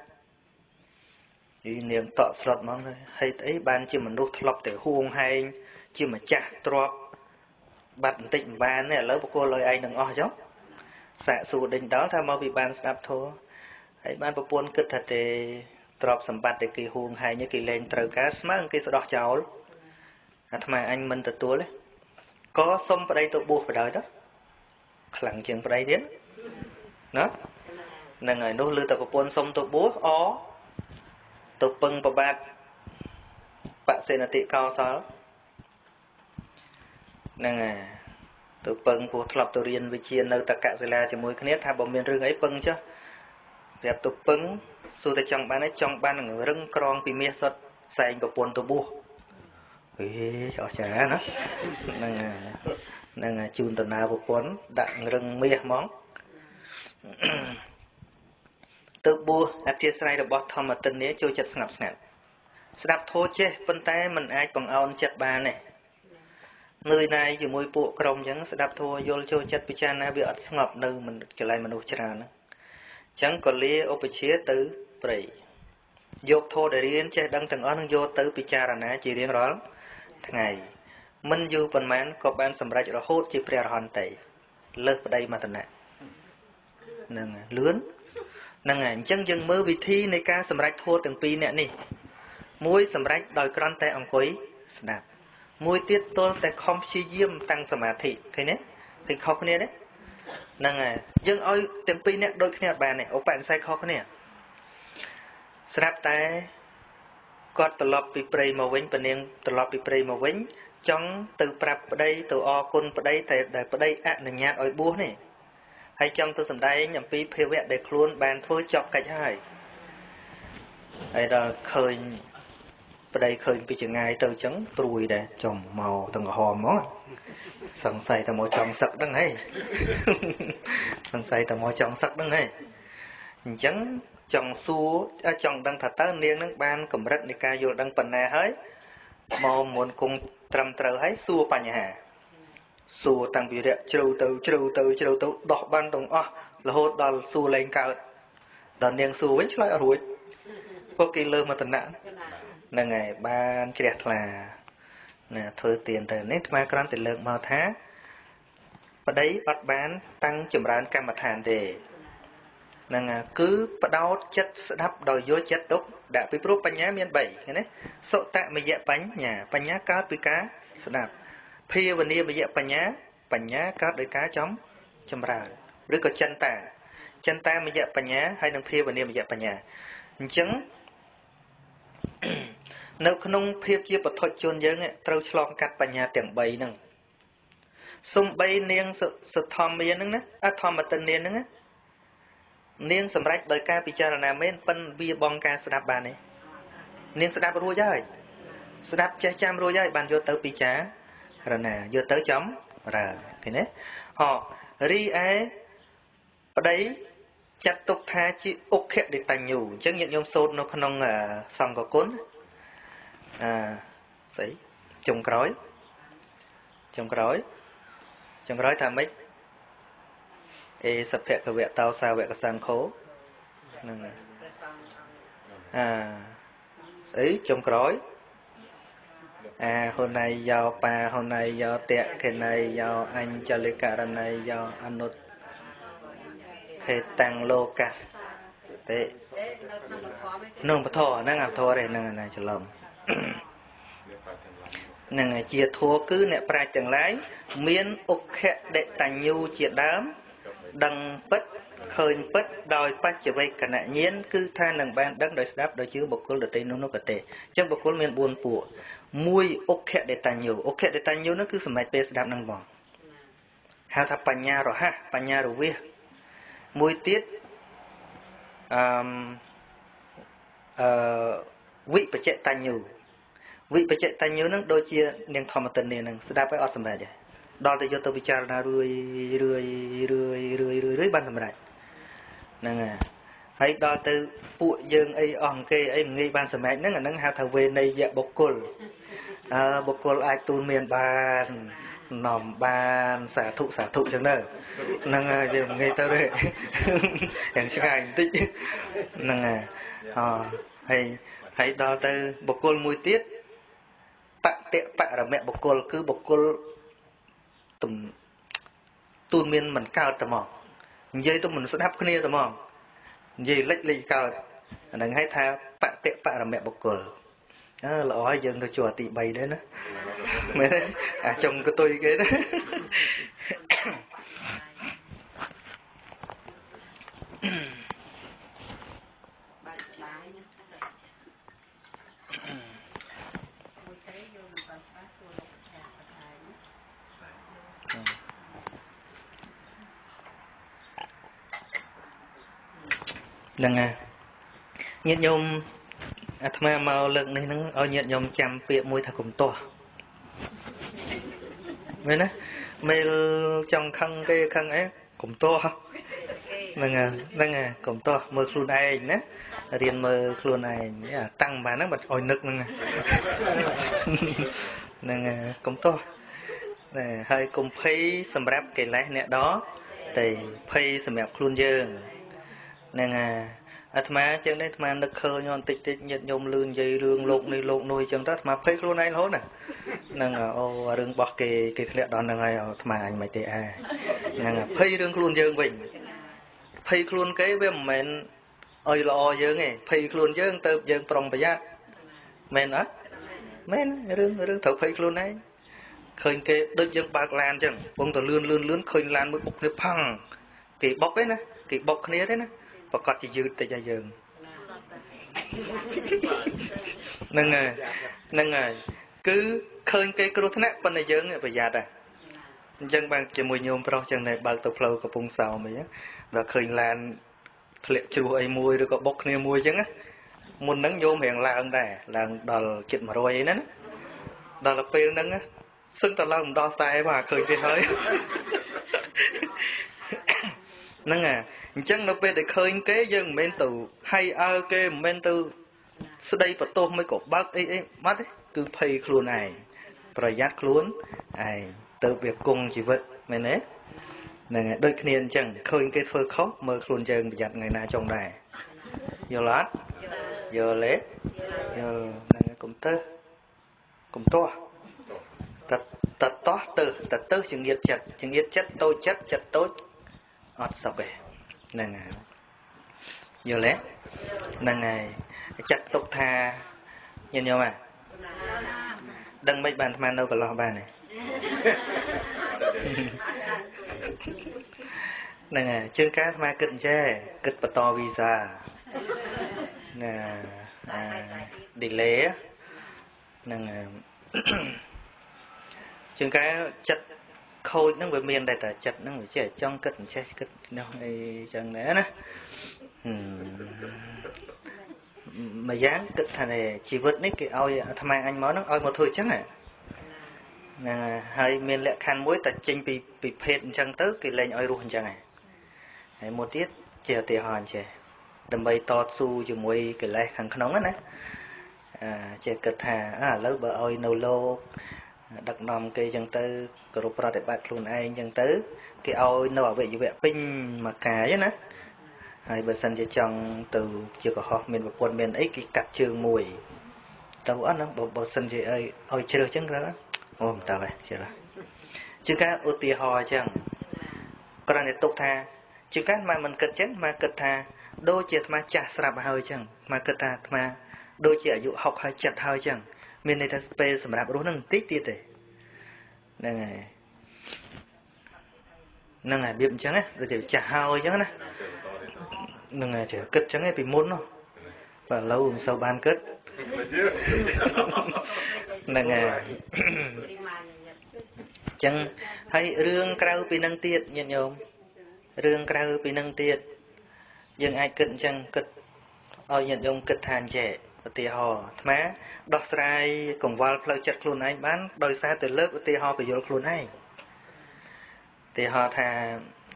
យីនាងតក់ស្លុតហ្មងហេតុអីបានជាមនុស្សធ្លាប់តែហួងហែងជាម្ចាស់ទ្រព្យ បាត់បន្តិចមិនបានទេឥឡូវបកគលឲ្យឯងនឹងអស់ចុះសាកសួរដេញដល់ថាមកពីបានស្ដាប់ធัวហើយបានប្រពន្ធគិតថាទេទ្រព្យសម្បត្តិដែលគេហួងហែងគេលែងត្រូវការស្មើគេស្ដោះចោលអាត្មាអញមិនទទួលទេក៏សុំប្តីទៅបួសបដ ாய் ទៅខ្លាំងជាងប្តីទៀតណាហ្នឹងហើយនោះលើតែប្រពន្ធសុំទៅបួសអទៅពឹងប្របាទបសេនតិកោសល ហ្នឹងហើយទៅពឹងពោះធ្លាប់ទៅរៀនវិជានៅតកសិលាជាមួយគ្នាថាបើមានរឿងអីពឹងចុះប្រាប់ទៅពឹងសួរតែចង់បានឯងចង់បាននឹងរឹងក្រងពីមាសសុទ្ធសែងប្រពន្ធទៅបួសអេអស់ចាណាហ្នឹងហ្នឹងជូនដំណើរប្រពន្ធដាក់រឹងមាសហ្មងទៅបួសអធិស្ឋានរបស់ធម្មទិននេះចូលចិត្តស្ងប់ស្ងាត់ស្ដាប់ធោចេះប៉ុន្តែมันអាចបង្អោនចិត្តបានទេ នឿយណាយជាមួយពួកក្រុមអញ្ចឹងស្ដាប់ធัวយល់ចូលចិត្តពិចារណាវាអត់ស្ងប់នៅកន្លែងមនុស្សច្រើនហ្នឹងអញ្ចឹងក៏លាឧបជាទៅព្រៃយកធម៌ដែលរៀនចេះដឹងទាំងអស់នឹងយកទៅពិចារណាជារៀងរាល់ថ្ងៃមិនយូរប៉ុន្មានក៏បានសម្រេចរហូតជាព្រះរហន្តទេលើសប្តីមតនៈហ្នឹងលឿនហ្នឹងហើយអញ្ចឹងយើងមើលវិធីនៃការសម្រេចធម៌ទាំងពីរអ្នកនេះមួយសម្រេចដោយក្រន់តែអង្គុយស្ដាប់ មួយទៀតទល់តែខំព្យាយាមតាំងសមាធិឃើញទេឃើញខុសគ្នាទេហ្នឹងហើយយើងឲ្យទាំងពីរនាក់ដូចគ្នាអត់បានទេឧបនិស្ស័យខុសគ្នាស្រាប់តែគាត់ត្រឡប់ពីព្រៃមកវិញពនាងត្រឡប់ពីព្រៃមកវិញ ចង់ទៅប្រាប់ប្តីទៅអរគុណប្តីតែដែលប្តីអនុញ្ញាតឲ្យបួសនេះហើយចង់ទៅសម្ដែងអំពីភាវៈដែលខ្លួនបានធ្វើចប់កិច្ចហើយហើយដល់ឃើញ ប្តីឃើញពីចងាយទៅអញ្ចឹងព្រួយដែរចំមកទាំងក្រហមហ្មងសង្ស័យតែមកចង់សឹកហ្នឹងហីសង្ស័យតែមកចង់សឹកហ្នឹងហីអញ្ចឹងចង់សួរចង់ដឹងថាតើនាងនឹងបានកម្រិតនៃការយល់ដឹងប៉ុណ្ណាហើយមកមុនគង់ត្រឹមត្រូវហើយសួរបញ្ហាសួរតាំងពីរយៈជ្រៅទៅជ្រៅទៅជ្រៅទៅដោះបានទាំងអស់រហូតដល់សួរលែងកើតដល់នាងសួរវិញឆ្លើយអត់រួចពួកគេលើមតនៈហ្នឹងហើយបានជ្រះថ្លាណាធ្វើទៀនទៅនេះអាត្មាគ្រាន់តែលើកមកថាប្តីអត់បាន តាំងចម្រើនកម្មដ្ឋានទេហ្នឹងគឺបដោតចិត្តស្ដាប់ដោយយកចិត្តទុកដាក់ពីព្រោះបញ្ញាមាន3ឃើញទេសុតមយៈបញ្ញាបញ្ញាកើតពីការស្ដាប់ភាវនាមយៈបញ្ញា បញ្ញាកើតដោយការចំចម្រើនឬក៏ចិន្តាចិន្តាមយៈបញ្ញាហើយនិងភាវនាមយៈបញ្ញាអញ្ចឹង នៅក្នុងភាពជាបុថុជនយើងត្រូវឆ្លងកាត់បញ្ញាទាំង3ហ្នឹងសំបីនាងសធម្មាហ្នឹងណាអធម្មតិនាហ្នឹងណានាងសម្រេចដោយការពិចារណាមែនប៉ិនវាបងការស្ដាប់បានទេនាងស្ដាប់រួចហើយស្ដាប់ចេះចាំរួចហើយបានយកទៅពិចារណាយកទៅចំរើឃើញទេហោរីឯប្តីចាត់ទុកថាជាអុខៈដេតញ្ញូអញ្ចឹងញាតិញោមសូត្រនៅក្នុងសង្កគុណ អឺស្អីចុងក្រោយចុងក្រោយចុងក្រោយថាម៉េចអេសភគវៈតោសាវកសង្ឃោហ្នឹងអាស្អីចុងក្រោយអាហុណៃយោបាហុណៃយោតៈខេណៃយោអញ្ចលិករណៃយោអនុតខេតាំងលោកៈទេក្នុងពធហ្នឹងអាពធទេហ្នឹងណាច្រឡំ នឹងជាធัวគឺអ្នកប្រាជ្ញទាំងឡាយមានអុខៈដេតញ្ញូជាដើមដឹងពិតឃើញពិតដោយបច្ចវេកណញ្ញាណគឺថានឹងបានដឹងដោយស្ដាប់ដោយជឿបុគ្គលដទៃនោះនោះក៏ទេអញ្ចឹងបុគ្គលមាន4ពួកមួយអុខៈដេតញ្ញូអុខៈដេតញ្ញូនោះគឺសម្រាប់ពេលស្ដាប់នឹងបងហៅថាបញ្ញារហ័សបញ្ញារវិសមួយទៀតអឺអឺវិបច្ចតញ្ញូ វិបច្ចតញ្ញូនឹងដូចជានាងធម្មតិននេះនឹងស្ដាប់ឲ្យអត់សម្រេចទេដល់តែយកទៅពិចារណារឿយរឿយរឿយរឿយរឿយរឿយបានសម្រេចហ្នឹងហើយហើយដល់ទៅពួកយើងអីអស់គេអីងាយបានសម្រេចហ្នឹងអាហ្នឹងហៅថាវេនយៈបុគ្គលអើបុគ្គលអាចទូនមានបាននាំបានសាធុសាធុចឹងទៅហ្នឹងហើយយើងងាយទៅទេយ៉ាងឆ្ងាយបន្តិចហ្នឹងហើយអហើយហើយដល់ទៅបុគ្គលមួយទៀត បតិបរមៈបុគ្គលគឺបុគ្គលទំទូនមានមិនកើតតែមកនិយាយទៅមិនស្ដាប់គ្នាតែមកនិយាយលិចលិចកើតអានឹងហៅថាបតិបរមៈបុគ្គលអើល្អហើយយើងទៅជួអាទី3ដែរណាមែនទេអាចុងកតុយគេណា ហ្នឹងហើយញាតិញោមអាត្មាមកលើកនេះហ្នឹងឲ្យញាតិញោមចាំពាក្យមួយថាគុំទាស់មែនទេមេលចង់ខឹងគេខឹងអីគុំទាស់ហ្នឹងហើយហ្នឹងហើយកុំទាស់មើលខ្លួនឯងណារៀនមើលខ្លួនឯងតាំងបានហ្នឹងបាត់ឲ្យនឹកហ្នឹងហ្នឹងហើយកុំទាស់ណែហើយកុំភ័យសម្រាប់កិលេសអ្នកដតែភ័យសម្រាប់ខ្លួនយើង ហ្នឹងហើយអាត្មាចឹងនេះអាត្មានឹកឃើញបន្តិចតិចញាតញោមលឿននិយាយរឿងលោកនេះលោកនោះចឹងទៅអាត្មាភ័យខ្លួនឯងរហូតណាហ្នឹងអូរឿងរបស់គេគេធ្លាក់ដល់ហ្នឹងហើយអាត្មាអញមិនទេអាហ្នឹងភ័យរឿងខ្លួនយើងវិញភ័យខ្លួនគេវាមិនមែនអុយល្អយើងទេភ័យខ្លួនយើងទៅយើងប្រុងប្រយ័ត្នមែនអត់មែនរឿងរឿងត្រូវភ័យខ្លួនឯងឃើញគេដូចយើងបើកឡានចឹងពងទៅលឿនលឿនលឿនឃើញឡានមួយបុកគ្នាផាំងគេបុកទេណាគេបុកគ្នាទេណា ប្រកាសជាយឺតតិចឲ្យយើងហ្នឹងហើយហ្នឹងហើយគឺឃើញគេគ្រោះថ្នាក់ប៉ុន្តែយើងប្រយ័ត្នដែរអញ្ចឹងបានជាមួយញោមប្រុសចឹងដែរបើកទៅផ្លូវកំពង់សោមអីដល់ឃើញឡានធ្លាក់ជ្រោះអីមួយឬក៏បុកគ្នាមួយអញ្ចឹងមុនហ្នឹងញោមរៀងឡើងដែរឡើងដល់ជិត100អីណាដល់ពេលហ្នឹងសឹងតែឡើងមិនដល់40បាទឃើញគេហើយហ្នឹងអា អញ្ចឹងនៅពេលដែលឃើញគេយើងមិនមែនទៅហើយអើគេមិនមែនទៅស្ដីបន្ទោសមិនក៏បើកអីអីបាត់ទេគឺភ័យខ្លួនឯងប្រយ័ត្នខ្លួនឯងទៅវាគង់ជីវិតមែនទេហ្នឹងហើយដូចគ្នាអញ្ចឹងឃើញគេធ្វើខុសមើលខ្លួនយើងប្រយ័ត្នថ្ងៃណាចុងដែរយល់អត់យល់ទេយល់ហ្នឹងកុំទៅកុំទាស់តតតោះទៅតទៅចង្អៀតចិត្តចង្អៀតចិត្តតូចចិត្តចិត្តតូចអត់សុខទេ ហ្នឹងហើយយល់ទេហ្នឹងហើយចាត់ទុកថាញាតិញោមហ่ะដឹងមិនបានអាត្មានៅកន្លោះបានទេហ្នឹងហើយជើងកាអាត្មាគិតអញ្ចេះគិតបន្តវីសាណាអា delay ហ្នឹងជើងកាចិត្ត ខូចហ្នឹងវាមានដែរតែចិត្តហ្នឹងវាចេះចង់គិតអញ្ចេះគិតនោះអីចឹងដែរណាមួយយ៉ាងគិតថាជីវិតនេះគេឲ្យអាត្មាអញមកហ្នឹងឲ្យមកធ្វើអញ្ចឹងណាហើយមានលក្ខខណ្ឌមួយតែចេញពីពីភេទអញ្ចឹងទៅគេលែងឲ្យរស់អញ្ចឹងហើយមួយទៀតជាឧទាហរណ៍ចេះដើម្បីតស៊ូជាមួយកិលេសខាងក្នុងណាចេះគិតថាឥឡូវបើឲ្យនៅលោក ដឹកនាំគេចឹងទៅគោរពប្រតិបត្តិខ្លួនឯងចឹងទៅ គេឲ្យនៅអវយវៈពេញមួយកាយណាហើយបើសិនជាចង់ទៅជាកុហកមានប្រពន្ធមានអីគេកាត់ជើងមួយទៅអត់ណាបើបើសិនជាឲ្យឲ្យជ្រើសចឹងត្រូវអូមិនតើជឿឡាជាការឧទាហរណ៍ចឹងគ្រាន់តែទុកថាជាការមកមិនគិតចឹងមកគិតថាដូចជាអាត្មាចាស់ស្រាប់ហើយចឹងមកគិតថាអាត្មាដូចជាអាយុ60ហើយ70ហើយចឹង មានន័យថាពេលសម្រាប់រស់នឹងបន្តិចទៀតទេហ្នឹងហើយហ្នឹងហើយរបៀបអញ្ចឹងណាដូចជាចាស់ហើយអញ្ចឹងណាហ្នឹងហើយចេះគិតអញ្ចឹងឯងពីមុននោះបាទឥឡូវមិនសូវបានគិតហ្នឹងហើយអញ្ចឹងហើយរឿងក្រៅពីនឹងទៀតញាតិញោមរឿងក្រៅពីនឹងទៀតយើងអាចគិតអញ្ចឹងគិតឲ្យញាតិញោមគិតថាអញ្ចេះ ឧទាហរណ៍អាត្មាដោះស្រាយកង្វល់ផ្លូវចិត្តខ្លួនឯងបានដោយសារតែលើកឧទាហរណ៍បញ្យលខ្លួនឯងឧទាហរណ៍ថា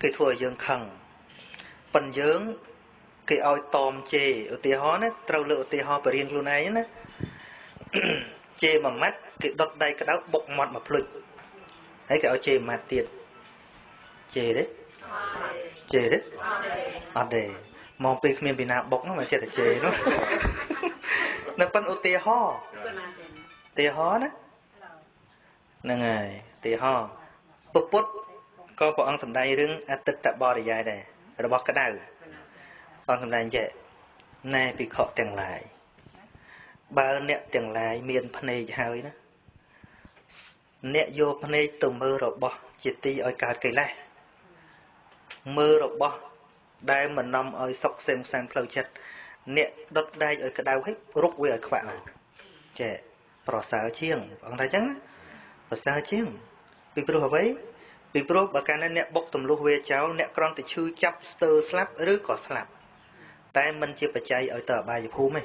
គេធ្វើឲ្យយើងខឹងប៉ិនយើងគេឲ្យតอมជេឧទាហរណ៍ណាត្រូវលើកឧទាហរណ៍បរៀនខ្លួនឯងណាជេមួយម៉ាត់គេដុតដៃក្តៅបុកមាត់មកភ្លុចហើយគេឲ្យជេមួយម៉ាត់ទៀតជេទេជេទេអត់ទេមកពេលគ្មានពីណាបុកនោះមិនចេះតែជេនោះ នៅប៉ុនឧទាហរណ៍ឧទាហរណ៍ណាហ្នឹងហើយឧទាហរណ៍ពពុទ្ធក៏ព្រះអង្គសម្ដែងរឿងអតិតបរិយាយដែររបស់ក្តៅព្រះអង្គសម្ដែងចេះណែភិក្ខុទាំងឡាយបើអ្នកទាំងឡាយមានភ្នែកហើយណាអ្នកយកភ្នែកទៅមើលរបស់ជាទីឲ្យកើតកិលេសមើលរបស់ដែលមិននាំឲ្យសុខសេមសានផ្លូវចិត្ត អ្នកដុតដែកឲ្យក្តៅហើយរុកវាឲ្យខ្វាក់ចេះប្រសើរជាងបងថាអញ្ចឹងណាប្រសើរជាង ពីព្រោះអ្វីពីព្រោះបើកាលណាអ្នកបុកទម្លុះវាចោលអ្នកគ្រាន់តែឈឺចាប់ស្ទើស្លាប់ឬក៏ស្លាប់ តែមិនជាបច្ច័យឲ្យទៅអបាយភូមិទេ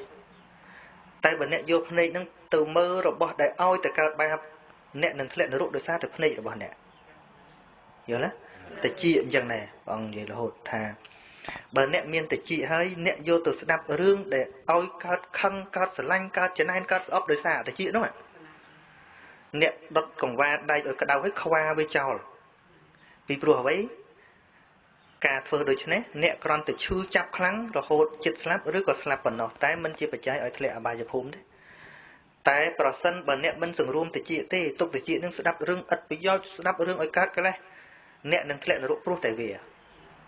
តែបើអ្នកយកភ្នែកនឹងទៅមើលរបស់ដែលឲ្យទៅកើតបាបអ្នកនឹងធ្លាក់នរកដោយសារតែភ្នែករបស់អ្នកយល់ទេតិចអញ្ចឹងដែរបងនិយាយរហូតថា បើអ្នកមានតិចហើយអ្នកយកទៅស្ដាប់រឿងដែលឲ្យកើតខឹងកើតស្រឡាញ់កើតចំណែនកើតស្អប់ដោយសារតិចនោះអ្នកដុតកង្វាដែកឲ្យក្តៅឲ្យខ្វាវាចោលពីព្រោះអ្វីការធ្វើដូច្នេះអ្នកគ្រាន់តែឈឺចាប់ខ្លាំងរហូតចិត្តស្លាប់ឬក៏ស្លាប់ប៉ុណ្ណោះតែមិនជាបច្ច័យឲ្យធ្លាក់អបាយភូមិទេតែប្រសិនបើអ្នកមិនសង្រួមតិចទេទុកតិចនឹងស្ដាប់រឿងឥតប្រយោជន៍ស្ដាប់រឿងឲ្យកើតកិលេសអ្នកនឹងធ្លាក់នរកព្រោះតែវា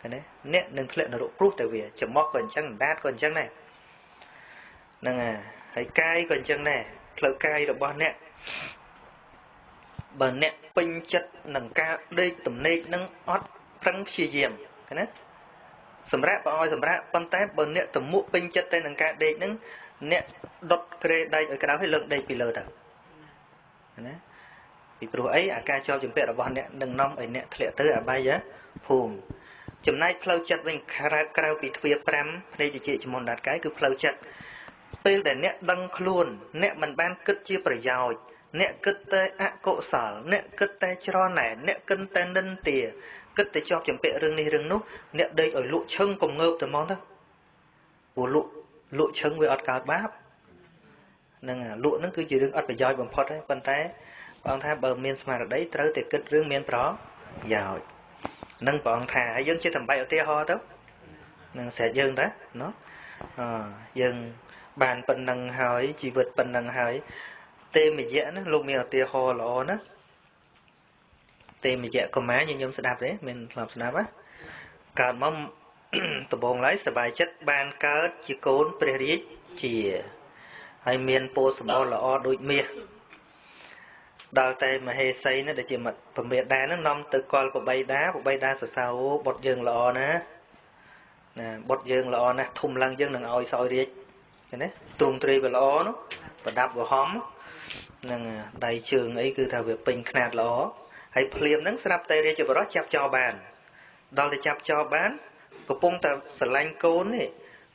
ឃើញទេអ្នកនឹងធ្លាក់នរកព្រោះតែវាចំមកក៏អញ្ចឹងដាតក៏អញ្ចឹងដែរហ្នឹងហើយហើយកាយក៏អញ្ចឹងដែរផ្លូវកាយរបស់អ្នកបើអ្នកពេញចិត្តនឹងការដេកទំនេកនឹងអត់ប្រឹងព្យាយាមឃើញណាសម្រាប់បើឲ្យសម្រាប់ប៉ុន្តែបើអ្នកតមុពេញចិត្តទៅនឹងការដេកនឹងអ្នកដុតក្រេដែកឲ្យក្តៅឲ្យលើកដេកពីលើទៅណាពីព្រោះអីអាការជាប់ជំពាក់របស់អ្នកនឹងនាំឲ្យអ្នកធ្លាក់ទៅអបាយភូមិ ចំណែកផ្លូវចិត្តវិញក្រៅក្រៅពីទ្វារ5ភ្នែកជាជំនដាតកាយគឺផ្លូវចិត្តពេលដែលអ្នកដឹងខ្លួន អ្នកមិនបានគិតជាប្រយោជន៍អ្នកគិតតែអកុសល អ្នកគិតតែច្រណែនអ្នកគិតតែនិន្ទាគិតតែជាប់ចម្ពាក់រឿងនេះរឿងនោះអ្នកដេកឲ្យលក់ឈឹងកំងើបតែមកទៅព្រោះលក់លក់ឈឹងវាអត់កើតបាបនឹងលក់ហ្នឹងគឺជារឿងអត់ប្រយោជន៍បំផុតហើយប៉ុន្តែបងថាបើមានស្មារតីត្រូវតែគិតរឿងមានប្រយោជន៍ នឹងព្រះអង្គថាហើយយើងជាតំបៃឧទាហរណ៍ទៅនឹងស្រេចយើងតាណោះអយើងបានប៉ុណ្ណឹងហើយជីវិតប៉ុណ្ណឹងហើយទេមយៈណាលោកមានឧទាហរណ៍ល្អណា ទេមយៈកុមារញញោមស្ដាប់ទេមានធ្លាប់ស្ដាប់ណាកើតមកដំបងឡើយសบายចិត្តបានកើតជាកូនព្រះរាជាហើយមានពោសម្បល់ល្អដូចមាស ដល់តែមហេសីនោះដែលជាពមេដានឹងនាំទៅកលបបីដាបបីដាសរសើរបុតយើងល្អណាណាបុតយើងល្អណាស់ធំឡើងយើងនឹងឲ្យសោយរាជឃើញទេទ្រង់ទ្រាយវាល្អនោះប្រដាប់វហំនឹងដៃជើងអីគឺថាវាពេញខ្នាតល្អហើយភ្លាមហ្នឹងស្រាប់តែរាជបរោះចាប់ចោលបានដល់តែចាប់ចោលបានកំពុងតែស្រឡាញ់កូននេះ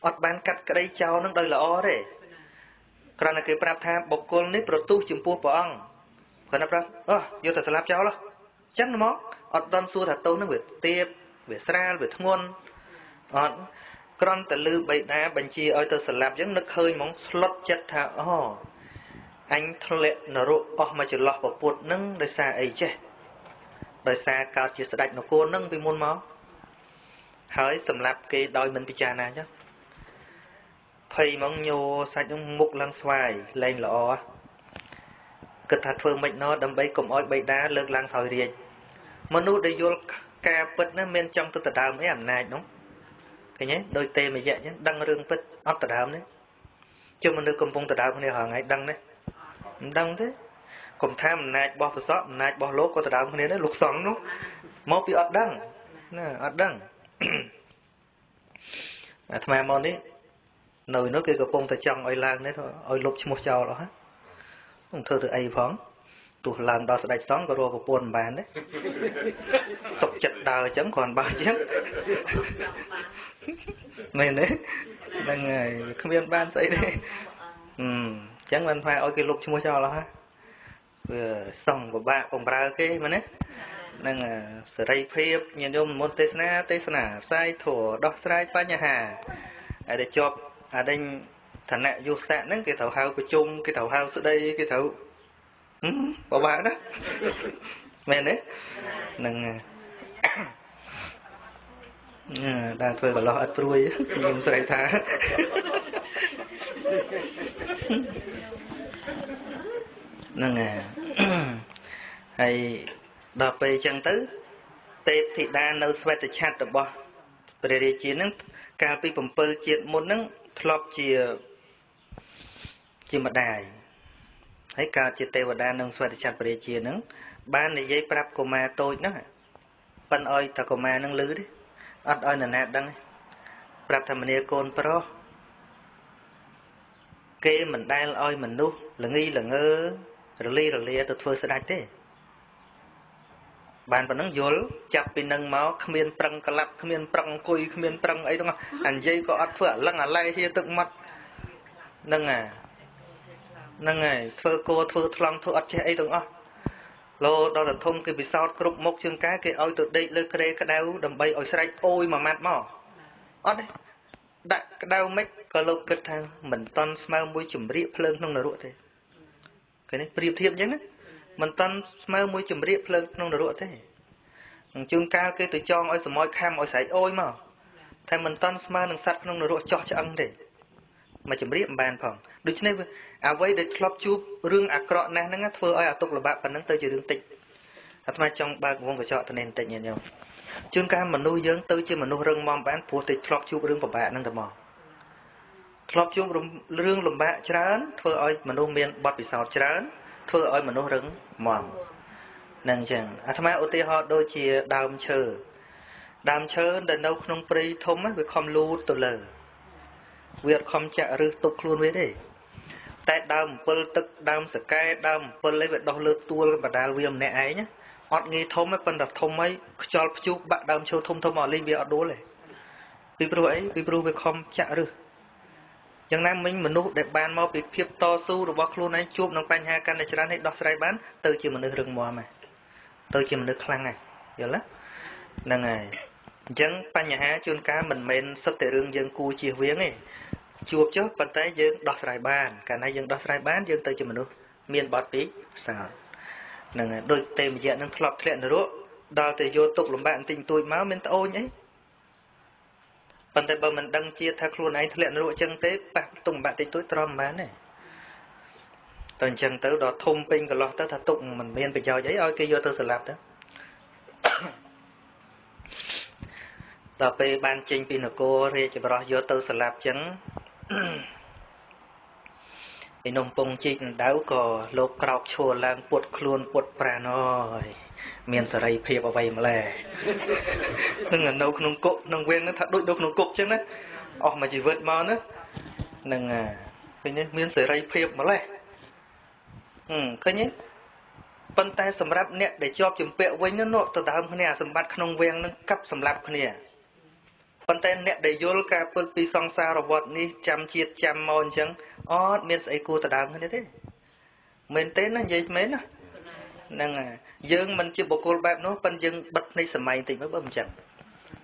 អត់បានកាត់ក្តីចោលនឹងដោយល្អទេគ្រាន់តែគេប្រាប់ថាបុគ្គលនេះប្រទុះចំពោះព្រះអង្គ គាត់ណាប្រាប់អូយកទៅស្លាប់ចោលហ៎ចឹងហ្មងអត់ដល់សួរថាទោសនឹងវាទៀបវាស្រាលវាធ្ងន់អត់គ្រាន់តែលឺបៃតាបញ្ជាឲ្យទៅស្លាប់ចឹងនឹកឃើញហ្មងស្លុតចិត្តថាអូអញធ្លាក់នរកអស់មកចន្លោះពពុទ្ធនឹងដោយសារអីចេះដោយសារកើតជាស្ដេចនគរនឹងពីមុនមកហើយសម្លាប់គេដោយមិនពិចារណាចឹងភ័យមកញោសាច់នឹងមុខឡើងស្វាយលែងល្អ គិតថាធ្វើមិនណោដើម្បីកុំអោយបៃតាលើកឡើងសោយរាជមនុស្សដែលយល់ការពិតណាមានចង់ទៅដដើមអីអំណាចនោះឃើញទេដោយទេមយៈចឹងដឹងរឿងពិតអត់ដដើមទេជុំមនុស្សកំពុងដដើមគ្នារាល់ថ្ងៃដឹងទេមិនដឹងទេកុំថាអំណាចរបស់ប្រសពអំណាចរបស់លោកក៏ដដើមគ្នាដែរលោកសង្ឃនោះមកពីអត់ដឹងណាអត់ដឹងអាត្មាមកនេះនៅនោះគេកំពុងតែចង់ឲ្យឡើងនេះឲ្យលុបឈ្មោះចោលអស់ហ្នឹង ខ្ញុំធ្វើទៅអីផងទោះឡើងដល់ស្ដេចសង្ឃក៏រកប្រពន្ធមិនបានដែរទុកចិត្តដើរអញ្ចឹងគ្រាន់បើអញ្ចឹងមែនទេហ្នឹងហើយគ្មានបានស្អីទេអឺអញ្ចឹងបានថាឲ្យគេលុបឈ្មោះចោលអស់ហ្នឹងវាសង្ឃពិបាកបំរើគេមែនទេនឹងសេរីភាពញាតិញោមមុនទេសនាទេសនាផ្សាយធัวដោះស្រាយបញ្ហាហើយតែជាប់អាដេញ ឋានៈយុស័កហ្នឹងគេត្រូវហៅប្រជុំគេត្រូវហៅស្ដីគេត្រូវពិបាកណាមែនទេនឹងដើរធ្វើកន្លោះអត់ព្រួយខ្ញុំស្រីថាហ្នឹងហើយដល់ពេលអញ្ចឹងទៅទេពធីតានៅស្វេតឆ័ត្ររបស់ព្រះរាជានឹងកាលពី7ជាតិមុននឹងធ្លាប់ជា ជាម្ដាយហើយកើតជាទេវតានឹងស្វេតឆ័ត្រព្រះរាជានឹងបាននិយាយប្រាប់កុមារតូចហ្នឹងប៉ិនអោយតែកុមារនឹងលឺទេអត់អោយនរណាដឹងទេប្រាប់ថាមនាកូនប្រុសគេមិនដែលអោយមនុស្សល្ងីល្ងើរលីរលាទៅធ្វើស្ដេចទេបានប៉ុណ្ណឹងយល់ចាប់ពីនឹងមកគ្មានប្រឹងក្លាប់គ្មានប្រឹងអង្គុយគ្មានប្រឹងអីទាំងអញ្ញីក៏អត់ធ្វើអាលឹងអាឡែហៀទឹកមាត់ហ្នឹងអា ហ្នឹងហើយធ្វើគោធ្វើថ្លង់ធ្វើអត់ចេះអីទាំងអស់លោដល់តែធំគេពិសោធន៍គ្រប់មុខជាងកែគេឲ្យទៅដេកលើក្រេក្តៅដើម្បីឲ្យស្រែកអូយមួយម៉ាត់មកអត់ទេដាក់ក្តៅមិនក៏លោកគិតថាមិនតន់ស្មើមួយជំរាកភ្លើងក្នុងនរកទេឃើញទេប្រៀបធៀបអញ្ចឹងណាមិនតាន់ស្មើមួយជំរាកភ្លើងក្នុងនរកទេអញ្ចឹងកាលគេទៅចងឲ្យសម័យខំឲ្យស្រែកអូយមកតែមិនតាន់ស្មើនឹងសត្វក្នុងនរកចោះឆ្អឹងទេ មកជំរាកមិនបានផងដូច្នេះអ្វីដែលធ្លាប់ជួបរឿងអាក្រក់ណាស់ហ្នឹងធ្វើឲ្យអាទុកលំបាកប៉ុណ្ណឹងទៅជារឿងតិចអាត្មាចង់បើកវងកញ្ចក់ទៅនេះបន្តិចញញោមជួនកាលមនុស្សយើងទៅជាមនុស្សរឹងមាំបានព្រោះតែធ្លាប់ជួបរឿងពិបាកហ្នឹងទៅមកធ្លាប់ជួបរឿងលំបាកច្រើន ធ្វើឲ្យមនុស្សមានបទពិសោធន៍ច្រើន ធ្វើឲ្យមនុស្សរឹងមាំនឹងអញ្ចឹងអាត្មាឧទាហរណ៍ដូចជាដើមឈើដើមឈើដែលនៅក្នុងព្រៃធំវាខំលូតទៅលើ វាអត់ខំចាក់រឹសទប់ខ្លួនវាទេតែដើមអំពិលទឹកដើមសកែដើមអំពិលអីវាដោះលើទួលបដាលវាម្នាក់ឯងអត់ងាយធំទេប៉ុន្តែធំហើយខ្យល់ព្យុះបាក់ដើមឈើធំធំមកលេងវាអត់ដួលទេពីព្រោះអីពីព្រោះវាខំចាក់រឹសយ៉ាងណាមិញមនុស្សដែលបានមកពីភាពតស៊ូរបស់ខ្លួនឯងជួបនឹងបញ្ហាកាន់តែច្រើនឲ្យដោះស្រាយបានទៅជាមនុស្សរឹងមាំហើយទៅជាមនុស្សខ្លាំងហើយយល់ទេហ្នឹងហើយអញ្ចឹងបញ្ហាជួនកាលមិនមែនសុទ្ធតែរឿងយើងគួរជៀសវាងទេ ជួបចុះប៉ុន្តែយើងដោះស្រាយបានកាលណាយើងដោះស្រាយបានយើងទៅជាមនុស្សមានបទពិសោធន៍នឹងដូចទេមយៈនឹងធ្លាប់ធ្លាក់នរកដល់ទៅយកទុកលំបាកបន្តិចតួចមកមានត្អូញអីប៉ុន្តែបើមិនដឹងជាថាខ្លួនឯងធ្លាក់នរកចឹងទេប៉ះទុកលំបាកតិចតួចទ្រាំបានទេតែអញ្ចឹងទៅដល់ធំពេញកន្លោះទៅថាទុកមិនមានប្រយោជន៍អីឲ្យគេយកទៅសម្លាប់ទៅដល់ពេលបានចេញពីនគររាជបរោះយកទៅសម្លាប់ចឹង ឯនំពងជីកដៅក៏លោកក្រោកឈរឡើងពុតខ្លួនពុតប្រាណអើយមានសេរីភាពអ្វីម្ល៉េះនឹងនៅក្នុងគុកក្នុងវៀងនឹងថាដូចនៅក្នុងគុកចឹងណាអស់មួយជីវិតមកណានឹងឃើញទេមានសេរីភាពម្ល៉េះហឹមឃើញទេប៉ុន្តែសម្រាប់អ្នកដែលជាប់ជំពាក់វិញនោះទៅដើមគ្នាសម្បត្តិក្នុងវាំងនឹងកាប់សម្លាប់គ្នា ប៉ុន្តែអ្នកដែលយល់ការពិតពីសង្សារវដ្តនេះចាំជាតិចាំមកអញ្ចឹងអត់មានស្អីគួរទៅដើមគ្នាទេមែនទេណានិយាយមែនណាហ្នឹងហើយយើងមិនជាបុគ្គលបែបនោះប៉ុន្តែយើងបិទភ្នែកសម័យតិចមើលបើមិនចឹង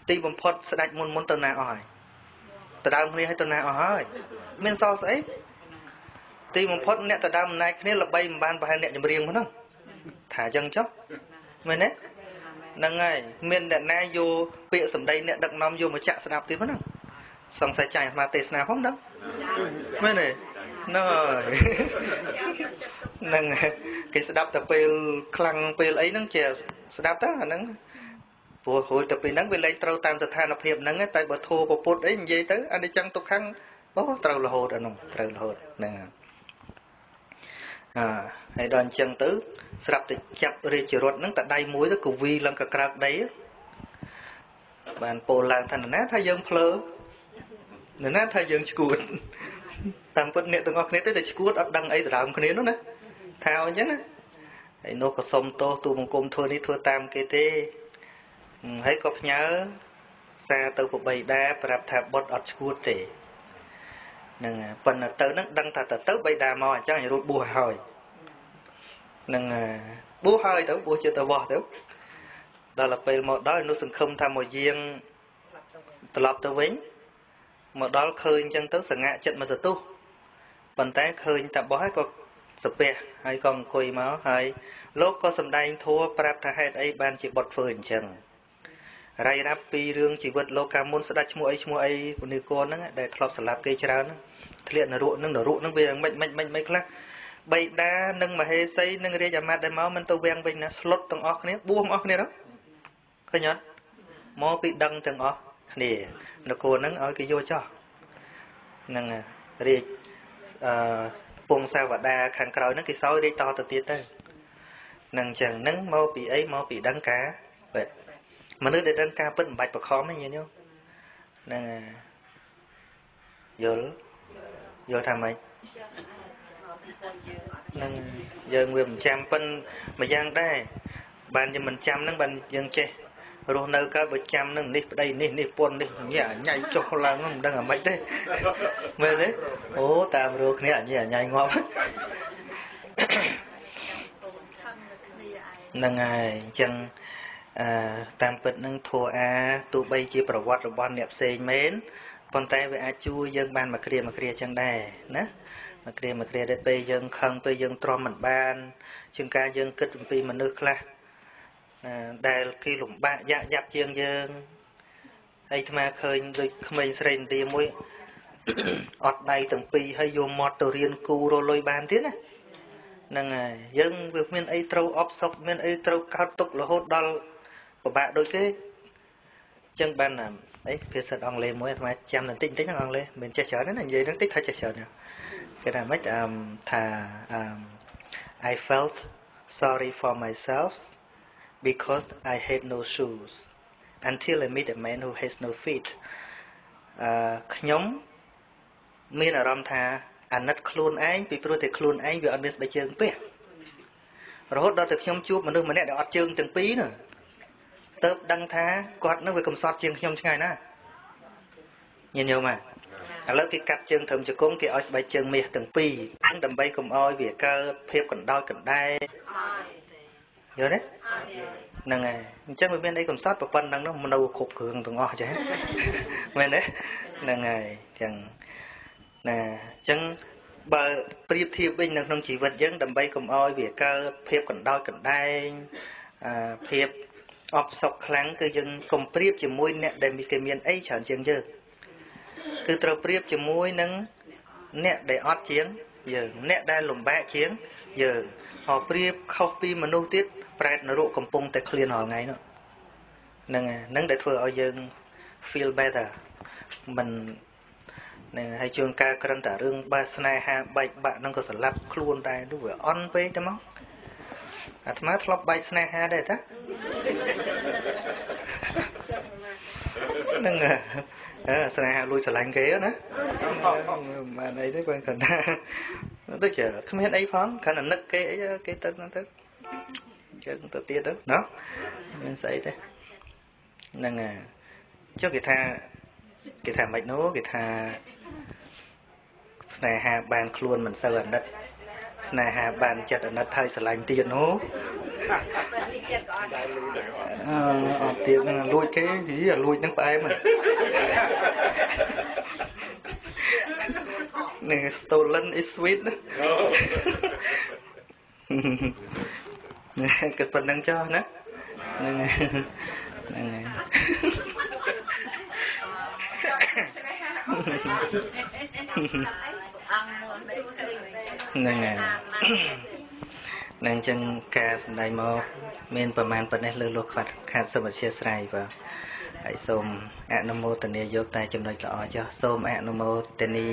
ទីបំផុតស្ដេចមុនមុនទៅណាអស់ហើយទៅដើមគ្នាឲ្យទៅណាអស់ហើយមានសល់ស្អីទីបំផុតអ្នកទៅដើមអំណាចគ្នាល្បីមិនបានប្រហែលអ្នកចម្រៀងហ្នឹងថាអញ្ចឹងចុះមែនទេ ហ្នឹងហើយមានអ្នកណាយកពាក្យសម្ដីអ្នកដឹកនាំយកមកចាក់ស្ដាប់ទៀតហ្នឹងសង្ស័យចាញ់អាត្មាទេសនាផងហ្នឹងមែនទេហ្នឹងហើយហ្នឹងគេស្ដាប់តែពេលខ្លាំងពេលអីហ្នឹងជាស្ដាប់ទៅអាហ្នឹងព្រោះរួចទៅពីហ្នឹងវាលែងត្រូវតាមស្ថានភាពហ្នឹងតែបើធัวពពុតអីនិយាយទៅអនិច្ចំទុក្ខំអូត្រូវរហូតអាហ្នឹងត្រូវរហូតហ្នឹងហើយអា ហើយដល់អញ្ចឹងទៅស្រាប់តែចាប់រាជរថហ្នឹងតែដៃមួយទៅកវីឡើងកក្រើកដីបានពោលឡើងថាណាថាយើងភ្លើណាថាយើងឈួតតាមពិតអ្នកទាំងអស់គ្នាទៅតែឈួតអត់ដឹងអីដដើមគ្នានោះណាថាអញ្ចឹងណាហើយនោះក៏សុំទោសទូបង្គំធ្វើនេះធ្វើតាមគេទេហើយក៏ផ្ញើសារទៅប្របីដាប្រាប់ថាបុតអត់ឈួតទេហ្នឹងប៉ុន្តែទៅហ្នឹងដឹងថាទៅទៅបៃតាមកអញ្ចឹងឲ្យរួចបួសហើយហ្នឹងបួសហើយទៅបួសជាទៅវោះទៅដល់ពេលមកដល់នោះសង្ឃឹមថាមកយាងត្រឡប់ទៅវិញមកដល់ឃើញអញ្ចឹងទៅសង្ហាចិត្តមកសទុះប៉ុន្តែឃើញតែបោះហើយក៏ស្ពះហើយក៏អង្គុយមកហើយលោកក៏សម្ដែងធัวប្រាប់ថាហេតុអីបានជាបុតធ្វើអញ្ចឹងរាយរាប់ពីរឿងជីវិតលោកកាមុនស្ដាច់ឈ្មោះអីឈ្មោះអីពនិកនហ្នឹងដែលធ្លាប់ស្លាប់គេច្រើនហ្នឹងធ្លាក់នរកនឹងនរកនឹងវាមិនមិនមិនមិនខ្លះ បៃតានិងមហេសីនិងរាជអាមាត្យដែលមកមិនទៅវាំងវិញណាស្លុតទាំងអស់គ្នាបួសអស់គ្នាទៅឃើញអត់មកពីដឹងទាំងអស់គ្នានគរហ្នឹងឲ្យគេយកចោះនឹងរាជអឺពងសាវតាខាងក្រោយហ្នឹងគេសោយរាជតទៅទៀតទៅនឹងអញ្ចឹងហ្នឹងមកពីអីមកពីដឹងការពិតមនុស្សដែលដឹងការពិតមិនបាច់បខំទេញាតិញោមហ្នឹងយល់យល់ថាម៉េច នឹងយើងវាមិនចាំប៉ិនមួយយ៉ាងដែរបានយើងមិនចាំហ្នឹងបានយើងចេះរស់នៅកើតបើចាំនឹងនេះប្តីនេះនេះពុននេះញ៉ាញ៉ៃចុះឡើងមិនដឹងអាម៉េចទេមើលទេអូតាមរស់គ្នាអញញ៉ៃងាប់ហ្នឹងហើយអញ្ចឹងអឺតាមពិតនឹងធัวអាទោះបីជាប្រវត្តិរបស់អ្នកផ្សេងមែនប៉ុន្តែវាអាចជួយយើងបានមួយគ្រាមួយគ្រាចឹងដែរណា មួយគ្រាមួយគ្រាដែលពេលយើងខឹងពេលយើងទ្រាំមិនបានជាងការយើងគិតអំពីមនុស្សខ្លះដែលគេលំបាកយ៉ាក់យ៉ាប់ជាងយើងហើយអាត្មាឃើញដូចក្មេងស្រីឥណ្ឌាមួយអត់ដៃទាំងពីរហើយយកមាត់ទៅរៀនគូរលុយបានទៀតណាហ្នឹងហើយយើងវាមានអីត្រូវអបសុកមានអីត្រូវកើតទុករហូតដល់ពិបាកដូចគេចឹងបានអីភាសាអង់គ្លេសមួយអាត្មាចាំបន្តិចបន្តិចហ្នឹងអង់គ្លេសមិនចេះច្រើនទេណានិយាយហ្នឹងតិចថាចេះច្រើន គេថាម៉េចអឺថា I felt sorry for myself because I had no shoes until I meet a man who has no feet អឺខ្ញុំមានអារម្មណ៍ថាអាណិតខ្លួនឯងពីព្រោះតែខ្លួនឯងវាអត់មានស្បែកជើងពាក់រហូតដល់តែខ្ញុំជួបមនុស្សម្នាក់ដែលអត់ជើងទាំងពីរនោះទៅដឹងថាគាត់នឹងវាកំសត់ជាងខ្ញុំឆ្ងាយណាស់ញញោម ឥឡូវគេកាត់ជើងត្រឹមជង្គង់គេឲ្យស្បែកជើងមាសទាំងពីរដើម្បីកុំឲ្យវាកើតភាពកណ្ដោចកណ្ដែយល់ទេហ្នឹងហើយអញ្ចឹងវាមានអីកំសត់ប៉ុណ្ណឹងនោះនៅគ្រប់គ្រឿងទាំងអស់ចេះមែនទេហ្នឹងហើយអញ្ចឹងណាអញ្ចឹងបើប្រៀបធៀបវិញនៅក្នុងជីវិតយើងដើម្បីកុំឲ្យវាកើតភាពកណ្ដោចកណ្ដែងអាភាពអបសុកខ្លាំងគឺយើងកុំប្រៀបជាមួយអ្នកដែលគេមានអីច្រើនជាងយើង គឺត្រូវប្រៀបជាមួយនឹងអ្នកដែលអត់ជាងយើងអ្នកដែលលំបាកជាងយើងអប្រៀបខុសពីមនុស្សទៀតប្រែតនរកកំពុងតែឃ្លានរាល់ថ្ងៃនោះហ្នឹងហ្នឹងដែលធ្វើឲ្យយើង feel better មិននឹងហើយជួនកាលគ្រាន់តែរឿងបាសស្នេហាបែកបាក់ហ្នឹងក៏ស្លាប់ខ្លួនដែរនោះវាអន់ពេកទៅមកអាត្មាធ្លាប់បែកស្នេហាដែរតាហ្នឹង អឺស្នេហាលួចស្រឡាញ់គេណាបានអីទេបើគាត់ថាដូចជាគ្មានអីផងគ្រាន់តែនឹកគេអីគេទៅទៅជើងទៅទៀតទៅណោះមានស្អីទេហ្នឹងហើយចុះគេថាគេថាមិននោះគេថាស្នេហាបានខ្លួនមិនសូវអាណិតស្នេហាបានចិត្តអាណិតហើយស្រឡាញ់ទៀតនោះ អឺអត់ទៀតនឹងលួចគេយីលួចនឹងផ្អែមនឹង stolen is sweet ណាគិតប៉ុណ្្នឹងចុះណាហ្នឹងហ្នឹងហ្នឹងហើយ នឹងចឹងការសំដែងមកមានប្រមាណប៉ុណ្ណេះលើលោកខាត់ខាត់សុំអធិស្ឋានបាទហើយសូមអនុមោទនាយកតែចំណុចល្អចុះសូមអនុមោទនា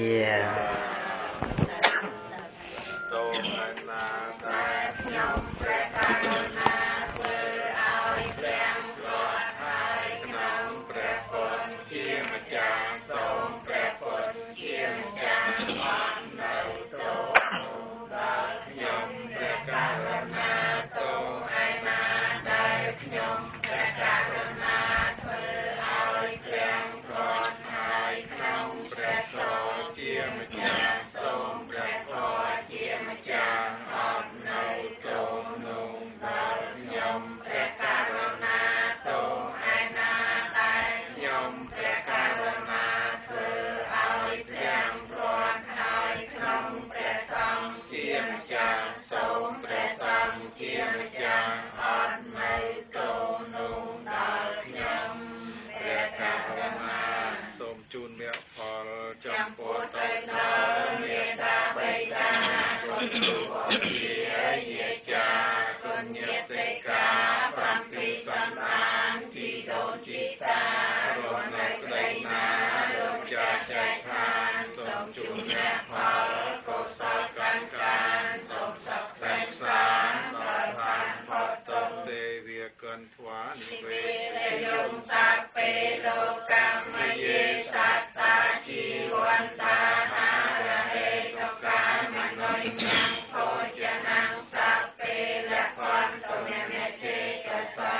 លោកកម្មយេសត្តាជីវន្តាហារហេតុកាមនោញ្ញភោចនាងសាពេលភន្តមេមេចេកសា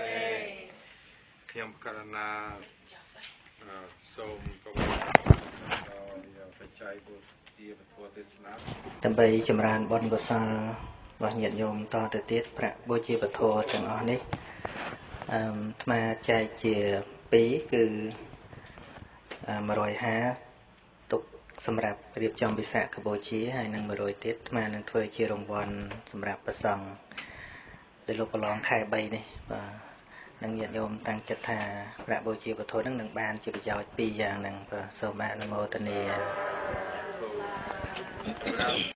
ទេខ្ញុំករណាសូមប្រវត្តិដល់បច្ច័យពុទ្ធជាពធទេសនាដើម្បីចម្រើនបុណ្យកុសលរបស់ញាតិញោមតទៅទៀតប្រាក់បុជាពធទាំងអស់នេះ អឺអាត្មាចែកជា2គឺ150ទុកសម្រាប់រៀបចំវិសាខបូជាហើយនឹង100ទៀតអាត្មានឹងធ្វើជារង្វាន់សម្រាប់ប្រសង់ដែលលោកប្រឡងខែ3នេះបាទនឹងញាតិញោមតាំងចិត្តថាប្រាក់បូជាពធនឹងនឹងបានជាប្រយោជន៍2យ៉ាងហ្នឹងបាទសូមអនុមោទនា